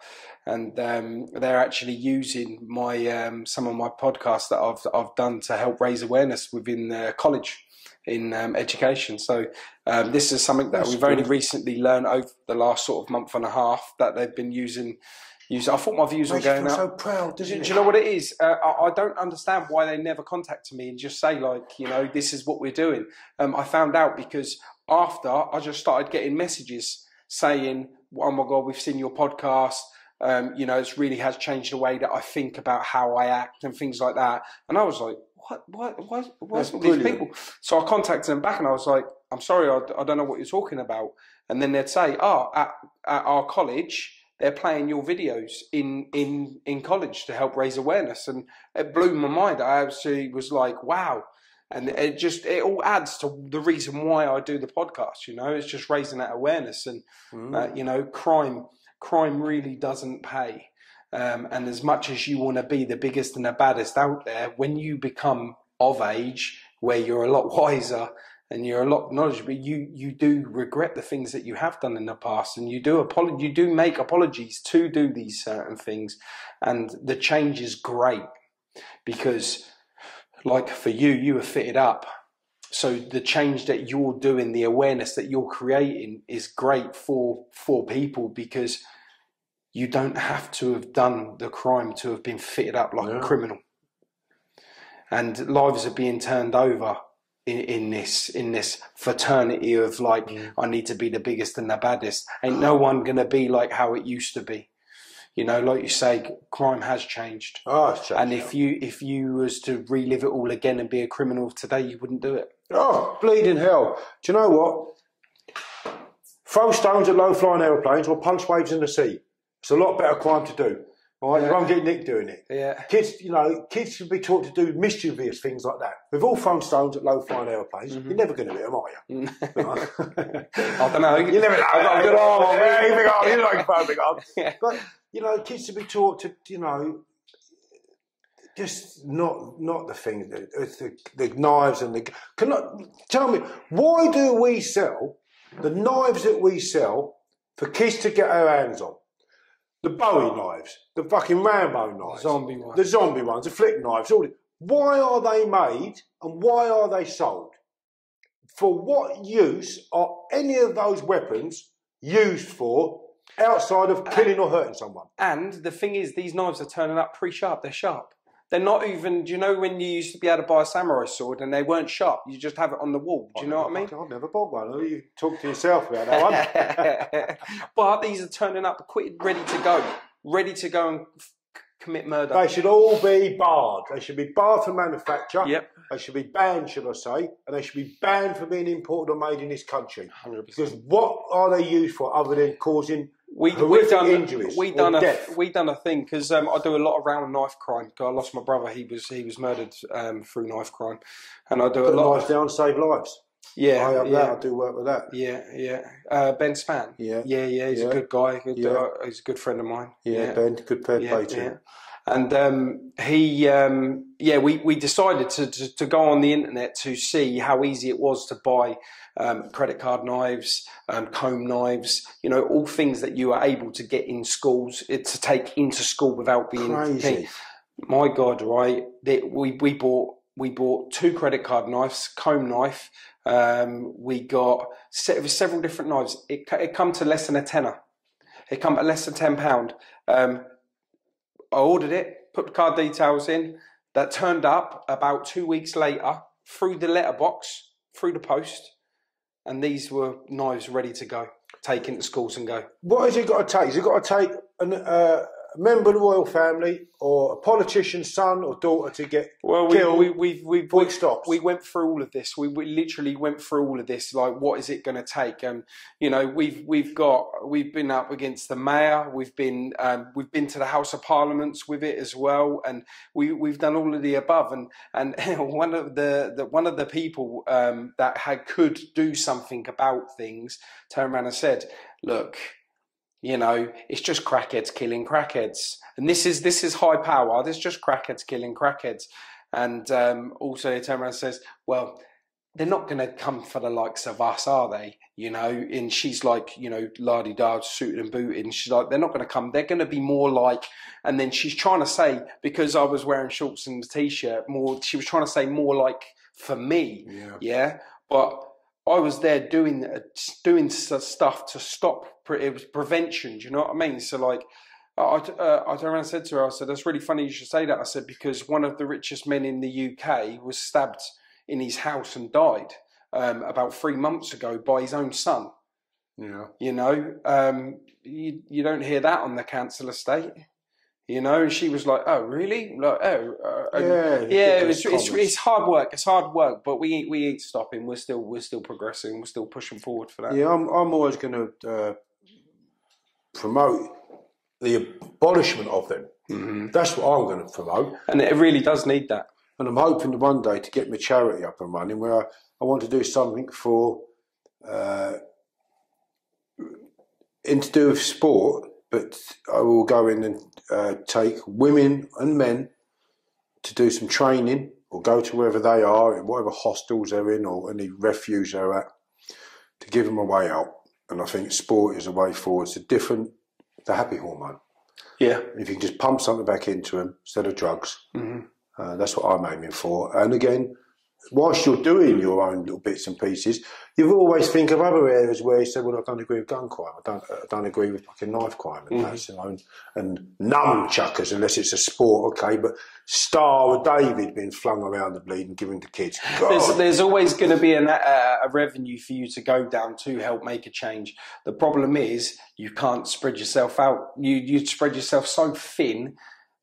and um, they're actually using my um, some of my podcasts that I've I've done to help raise awareness within uh, college in um, education. So um, this is something that That's we've only recently learned over the last sort of month and a half that they've been using. I thought my views were going up. so proud, Do, do you know what it is? Uh, I, I don't understand why they never contacted me and just say like, you know, this is what we're doing. Um, I found out because after I just started getting messages saying, "Oh my god, we've seen your podcast. Um, you know, it's really has changed the way that I think about how I act and things like that." And I was like, "What? What? Why? Why's That's all these people?" So I contacted them back and I was like, "I'm sorry, I, I don't know what you're talking about." And then they'd say, "Oh, at, at our college." They're playing your videos in, in, in college to help raise awareness, and it blew my mind. I actually was like, "Wow!" and it just it all adds to the reason why I do the podcast. You know, it's just raising that awareness, and Mm. uh, you know, crime crime really doesn't pay. Um, and as much as you want to be the biggest and the baddest out there, when you become of age, where you're a lot wiser and you're a lot knowledgeable, you you do regret the things that you have done in the past, and you do apolo- you do make apologies to do these certain things, and the change is great because, like for you, you were fitted up. So the change that you're doing, the awareness that you're creating, is great for for people because you don't have to have done the crime to have been fitted up like Yeah. a criminal. And lives are being turned over in, in this in this fraternity of like Mm. I need to be the biggest and the baddest. Ain't no one gonna be like how it used to be. You know, like you say, crime has changed. Oh, it's changed And if you if you was to relive it all again and be a criminal of today, you wouldn't do it. Oh, bleeding hell. Do you know what? Throw stones at low flying aeroplanes or punch waves in the sea. It's a lot better crime to do. All right, you Yeah. won't get nicked doing it. Yeah. Kids, you know, kids should be taught to do mischievous things like that. We've all thrown stones at low flying airplanes. Mhm. You're never going to hit them, are you? I don't know. You never know. I've got a good arm on me. You big arm. You like a big arm. Yeah. But you know, kids should be taught to, you know, just not not the thing. It's the, the knives and the. Can I, tell me why do we sell the knives that we sell for kids to get their hands on? The Bowie knives, the fucking Rambo knives, Zombie ones. the zombie ones, the flick knives. All the, why are they made and why are they sold? For what use are any of those weapons used for outside of killing or hurting someone? And the thing is, these knives are turning up pre-sharp. They're sharp. They're not even. Do you know when you used to be able to buy a samurai sword and they weren't sharp? You just have it on the wall. Do you know what I mean? I've never bought one. You talk to yourself about that one. but these are turning up, ready to go, ready to go and commit murder. They should all be barred. They should be barred from manufacture. Yep, They should be banned, should I say, and they should be banned from being imported or made in this country. hundred percent. Because what are they used for other than causing We we done injuries we done a death? we done a thing because um, I do a lot around knife crime. I lost my brother. He was he was murdered um, through knife crime, and I do a put lot. knives down, save lives? yeah, I yeah. that. I do work with that. Yeah, yeah. Uh, ben Span. Yeah. yeah, yeah. He's Yeah. a good guy. Good, Yeah. uh, he's a good friend of mine. Yeah, Ben, good fair play to him. And um, he, um, yeah, we, we decided to, to, to go on the internet to see how easy it was to buy um, credit card knives, um, comb knives, you know, all things that you are able to get in schools, to take into school without being Crazy. my God, right? That we we bought we bought two credit card knives, comb knife. Um, we got se- several different knives. It it come to less than a tenner. It come at less than ten pound. Um, I ordered it, put the card details in. That turned up about two weeks later through the letterbox, through the post, and these were knives ready to go, take into schools and go. What has it got to take? Has got to take an, uh, a member of the royal family or a politician's son or daughter to get Well, we killed we we we, we, stops? we went through all of this. We, we literally went through all of this. Like, what is it going to take? And you know, we've we've got we've been up against the mayor. We've been um, we've been to the House of Parliaments with it as well, and we we've done all of the above. And and one of the, the one of the people um, that had could do something about things turned around and said, "Look." You know, it's just crackheads killing crackheads, and this is this is high power. There's just crackheads killing crackheads. And um, also, he turns around and says, "Well, they're not going to come for the likes of us, are they? You know?" And she's like, you know, lardy da, suited and booted. And she's like, "They're not going to come. They're going to be more like." And then she's trying to say because I was wearing shorts and a t-shirt, more. She was trying to say more like for me, yeah. yeah. But I was there doing uh, doing stuff to stop. It was prevention. Do you know what I mean? So like. I, I, uh, I turned around and said to her, I said, that's really funny you should say that. I said, because one of the richest men in the UK was stabbed in his house and died um, about three months ago by his own son. Yeah. You know, um, you, you don't hear that on the council estate. You know, and she was like, "Oh, really? Like, oh, uh, Yeah, yeah. It's, it's it's hard work. It's hard work, but we ain't we ain't stopping. We're still we're still progressing. We're still pushing forward for that. Yeah, I'm, I'm always going to uh, promote the abolishment of them. hmm That's what I'm going to promote. And it really does need that. And I'm hoping one day to get my charity up and running where I, I want to do something for, uh, in to do with sport, but I will go in and uh, take women and men to do some training or go to wherever they are, in whatever hostels they're in or any refuge they're at, to give them a way out. And I think sport is a way forward. It's a different, the happy hormone. Yeah. If you can just pump something back into them instead of drugs, hmm uh, that's what I'm aiming for. And again, whilst you're doing your own little bits and pieces, you always think of other areas where you say, "Well, I don't agree with gun crime. I don't, I don't agree with fucking knife crime and Mhm. that's you know, and, nunchuckers unless it's a sport, okay." But Star of David being flung around the bleed and given to kids. There's, there's always going to be an, a, a revenue for you to go down to help make a change. The problem is you can't spread yourself out. You you spread yourself so thin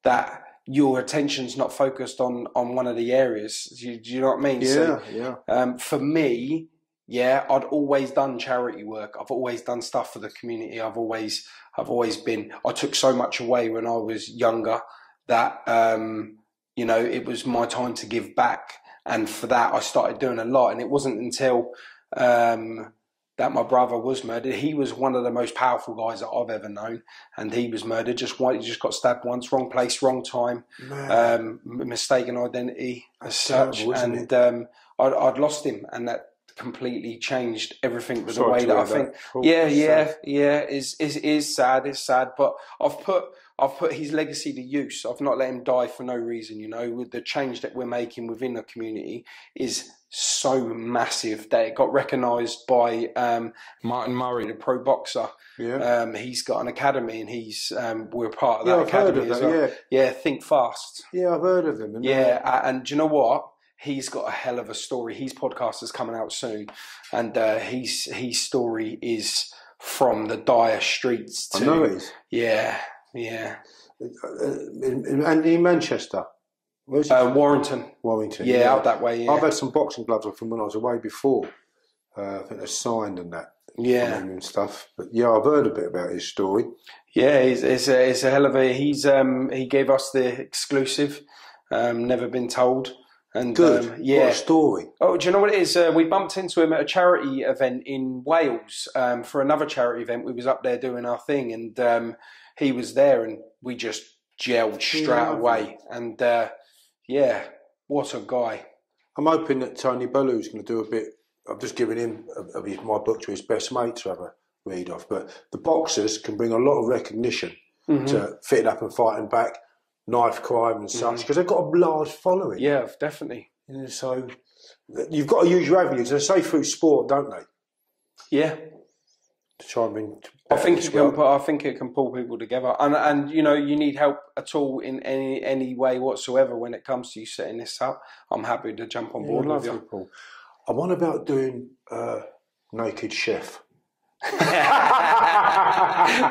that your attention's not focused on on one of the areas. Do you, do you know what I mean? So, yeah, yeah. um, for me, yeah, I'd always done charity work. I've always done stuff for the community. I've always, I've always been. I took so much away when I was younger that um, you know it was my time to give back, and for that I started doing a lot. And it wasn't until um, that my brother was murdered. He was one of the most powerful guys that I've ever known, and he was murdered. Just one, he just got stabbed once, wrong place, wrong time, um, mistaken identity as such, terrible, isn't and um, I'd, I'd lost him, and that completely changed everything with the way that I hear think. Cool. Yeah, It's yeah, sad. yeah. It's, it's, it is sad. It's sad, but I've put I've put his legacy to use. I've not let him die for no reason. You know, with the change that we're making within the community is so massive that it got recognised by um, Martin Murray, the pro boxer. Yeah. Um, he's got an academy, and he's um, we're part of yeah, that heard academy of as that. well. Yeah, Yeah, think fast. yeah, I've heard of uh, Yeah, a- and do you know what? He's got a hell of a story. His podcast is coming out soon, and uh, his his story is from the dire streets I to know it is. yeah, yeah. Uh, in, in, and in Manchester, where's? Uh, Warrington, Warrington. yeah, out that way. I've Yeah, had some boxing gloves off from when I was away before. Uh, I think they're signed and that yeah, and stuff. But yeah, I've heard a bit about his story. yeah. It's, it's a it's a hell of a. He's um he gave us the exclusive. Um, never been told. And Good. um, What yeah, a story. Oh, do you know what it is? Uh, we bumped into him at a charity event in Wales um, for another charity event. We was up there doing our thing, and um, he was there, and we just gelled straight Yeah, away. And uh, yeah, what a guy! I'm hoping that Tony Bellew's going to do a bit. I've just given him of of his, my book to his best mate to have a read off. But the boxers can bring a lot of recognition Mm-hmm. to fitting up and fighting back, knife crime and such, because they've got a large following. Yeah, definitely. You know, so you've got to use your avenues. They say through sport, don't they? Yeah, To try and bring. I think it can. Put, I think it can pull people together, and and you know, you need help at all in any any way whatsoever when it comes to you setting this up. I'm happy to jump on board Yeah, with you. Paul. I want about doing uh, naked chef.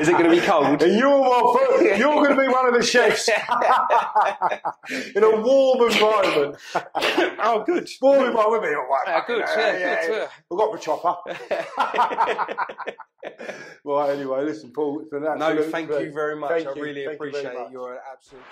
Is it going to be cold? And you're my you're going to be one of the chefs in a warm environment. oh, good. Warm environment, we'll be all right. Good, yeah, good, yeah. We've got the chopper. right, anyway, listen, Paul, it's an No, thank you very much. Thank I really you appreciate it. You're an absolute.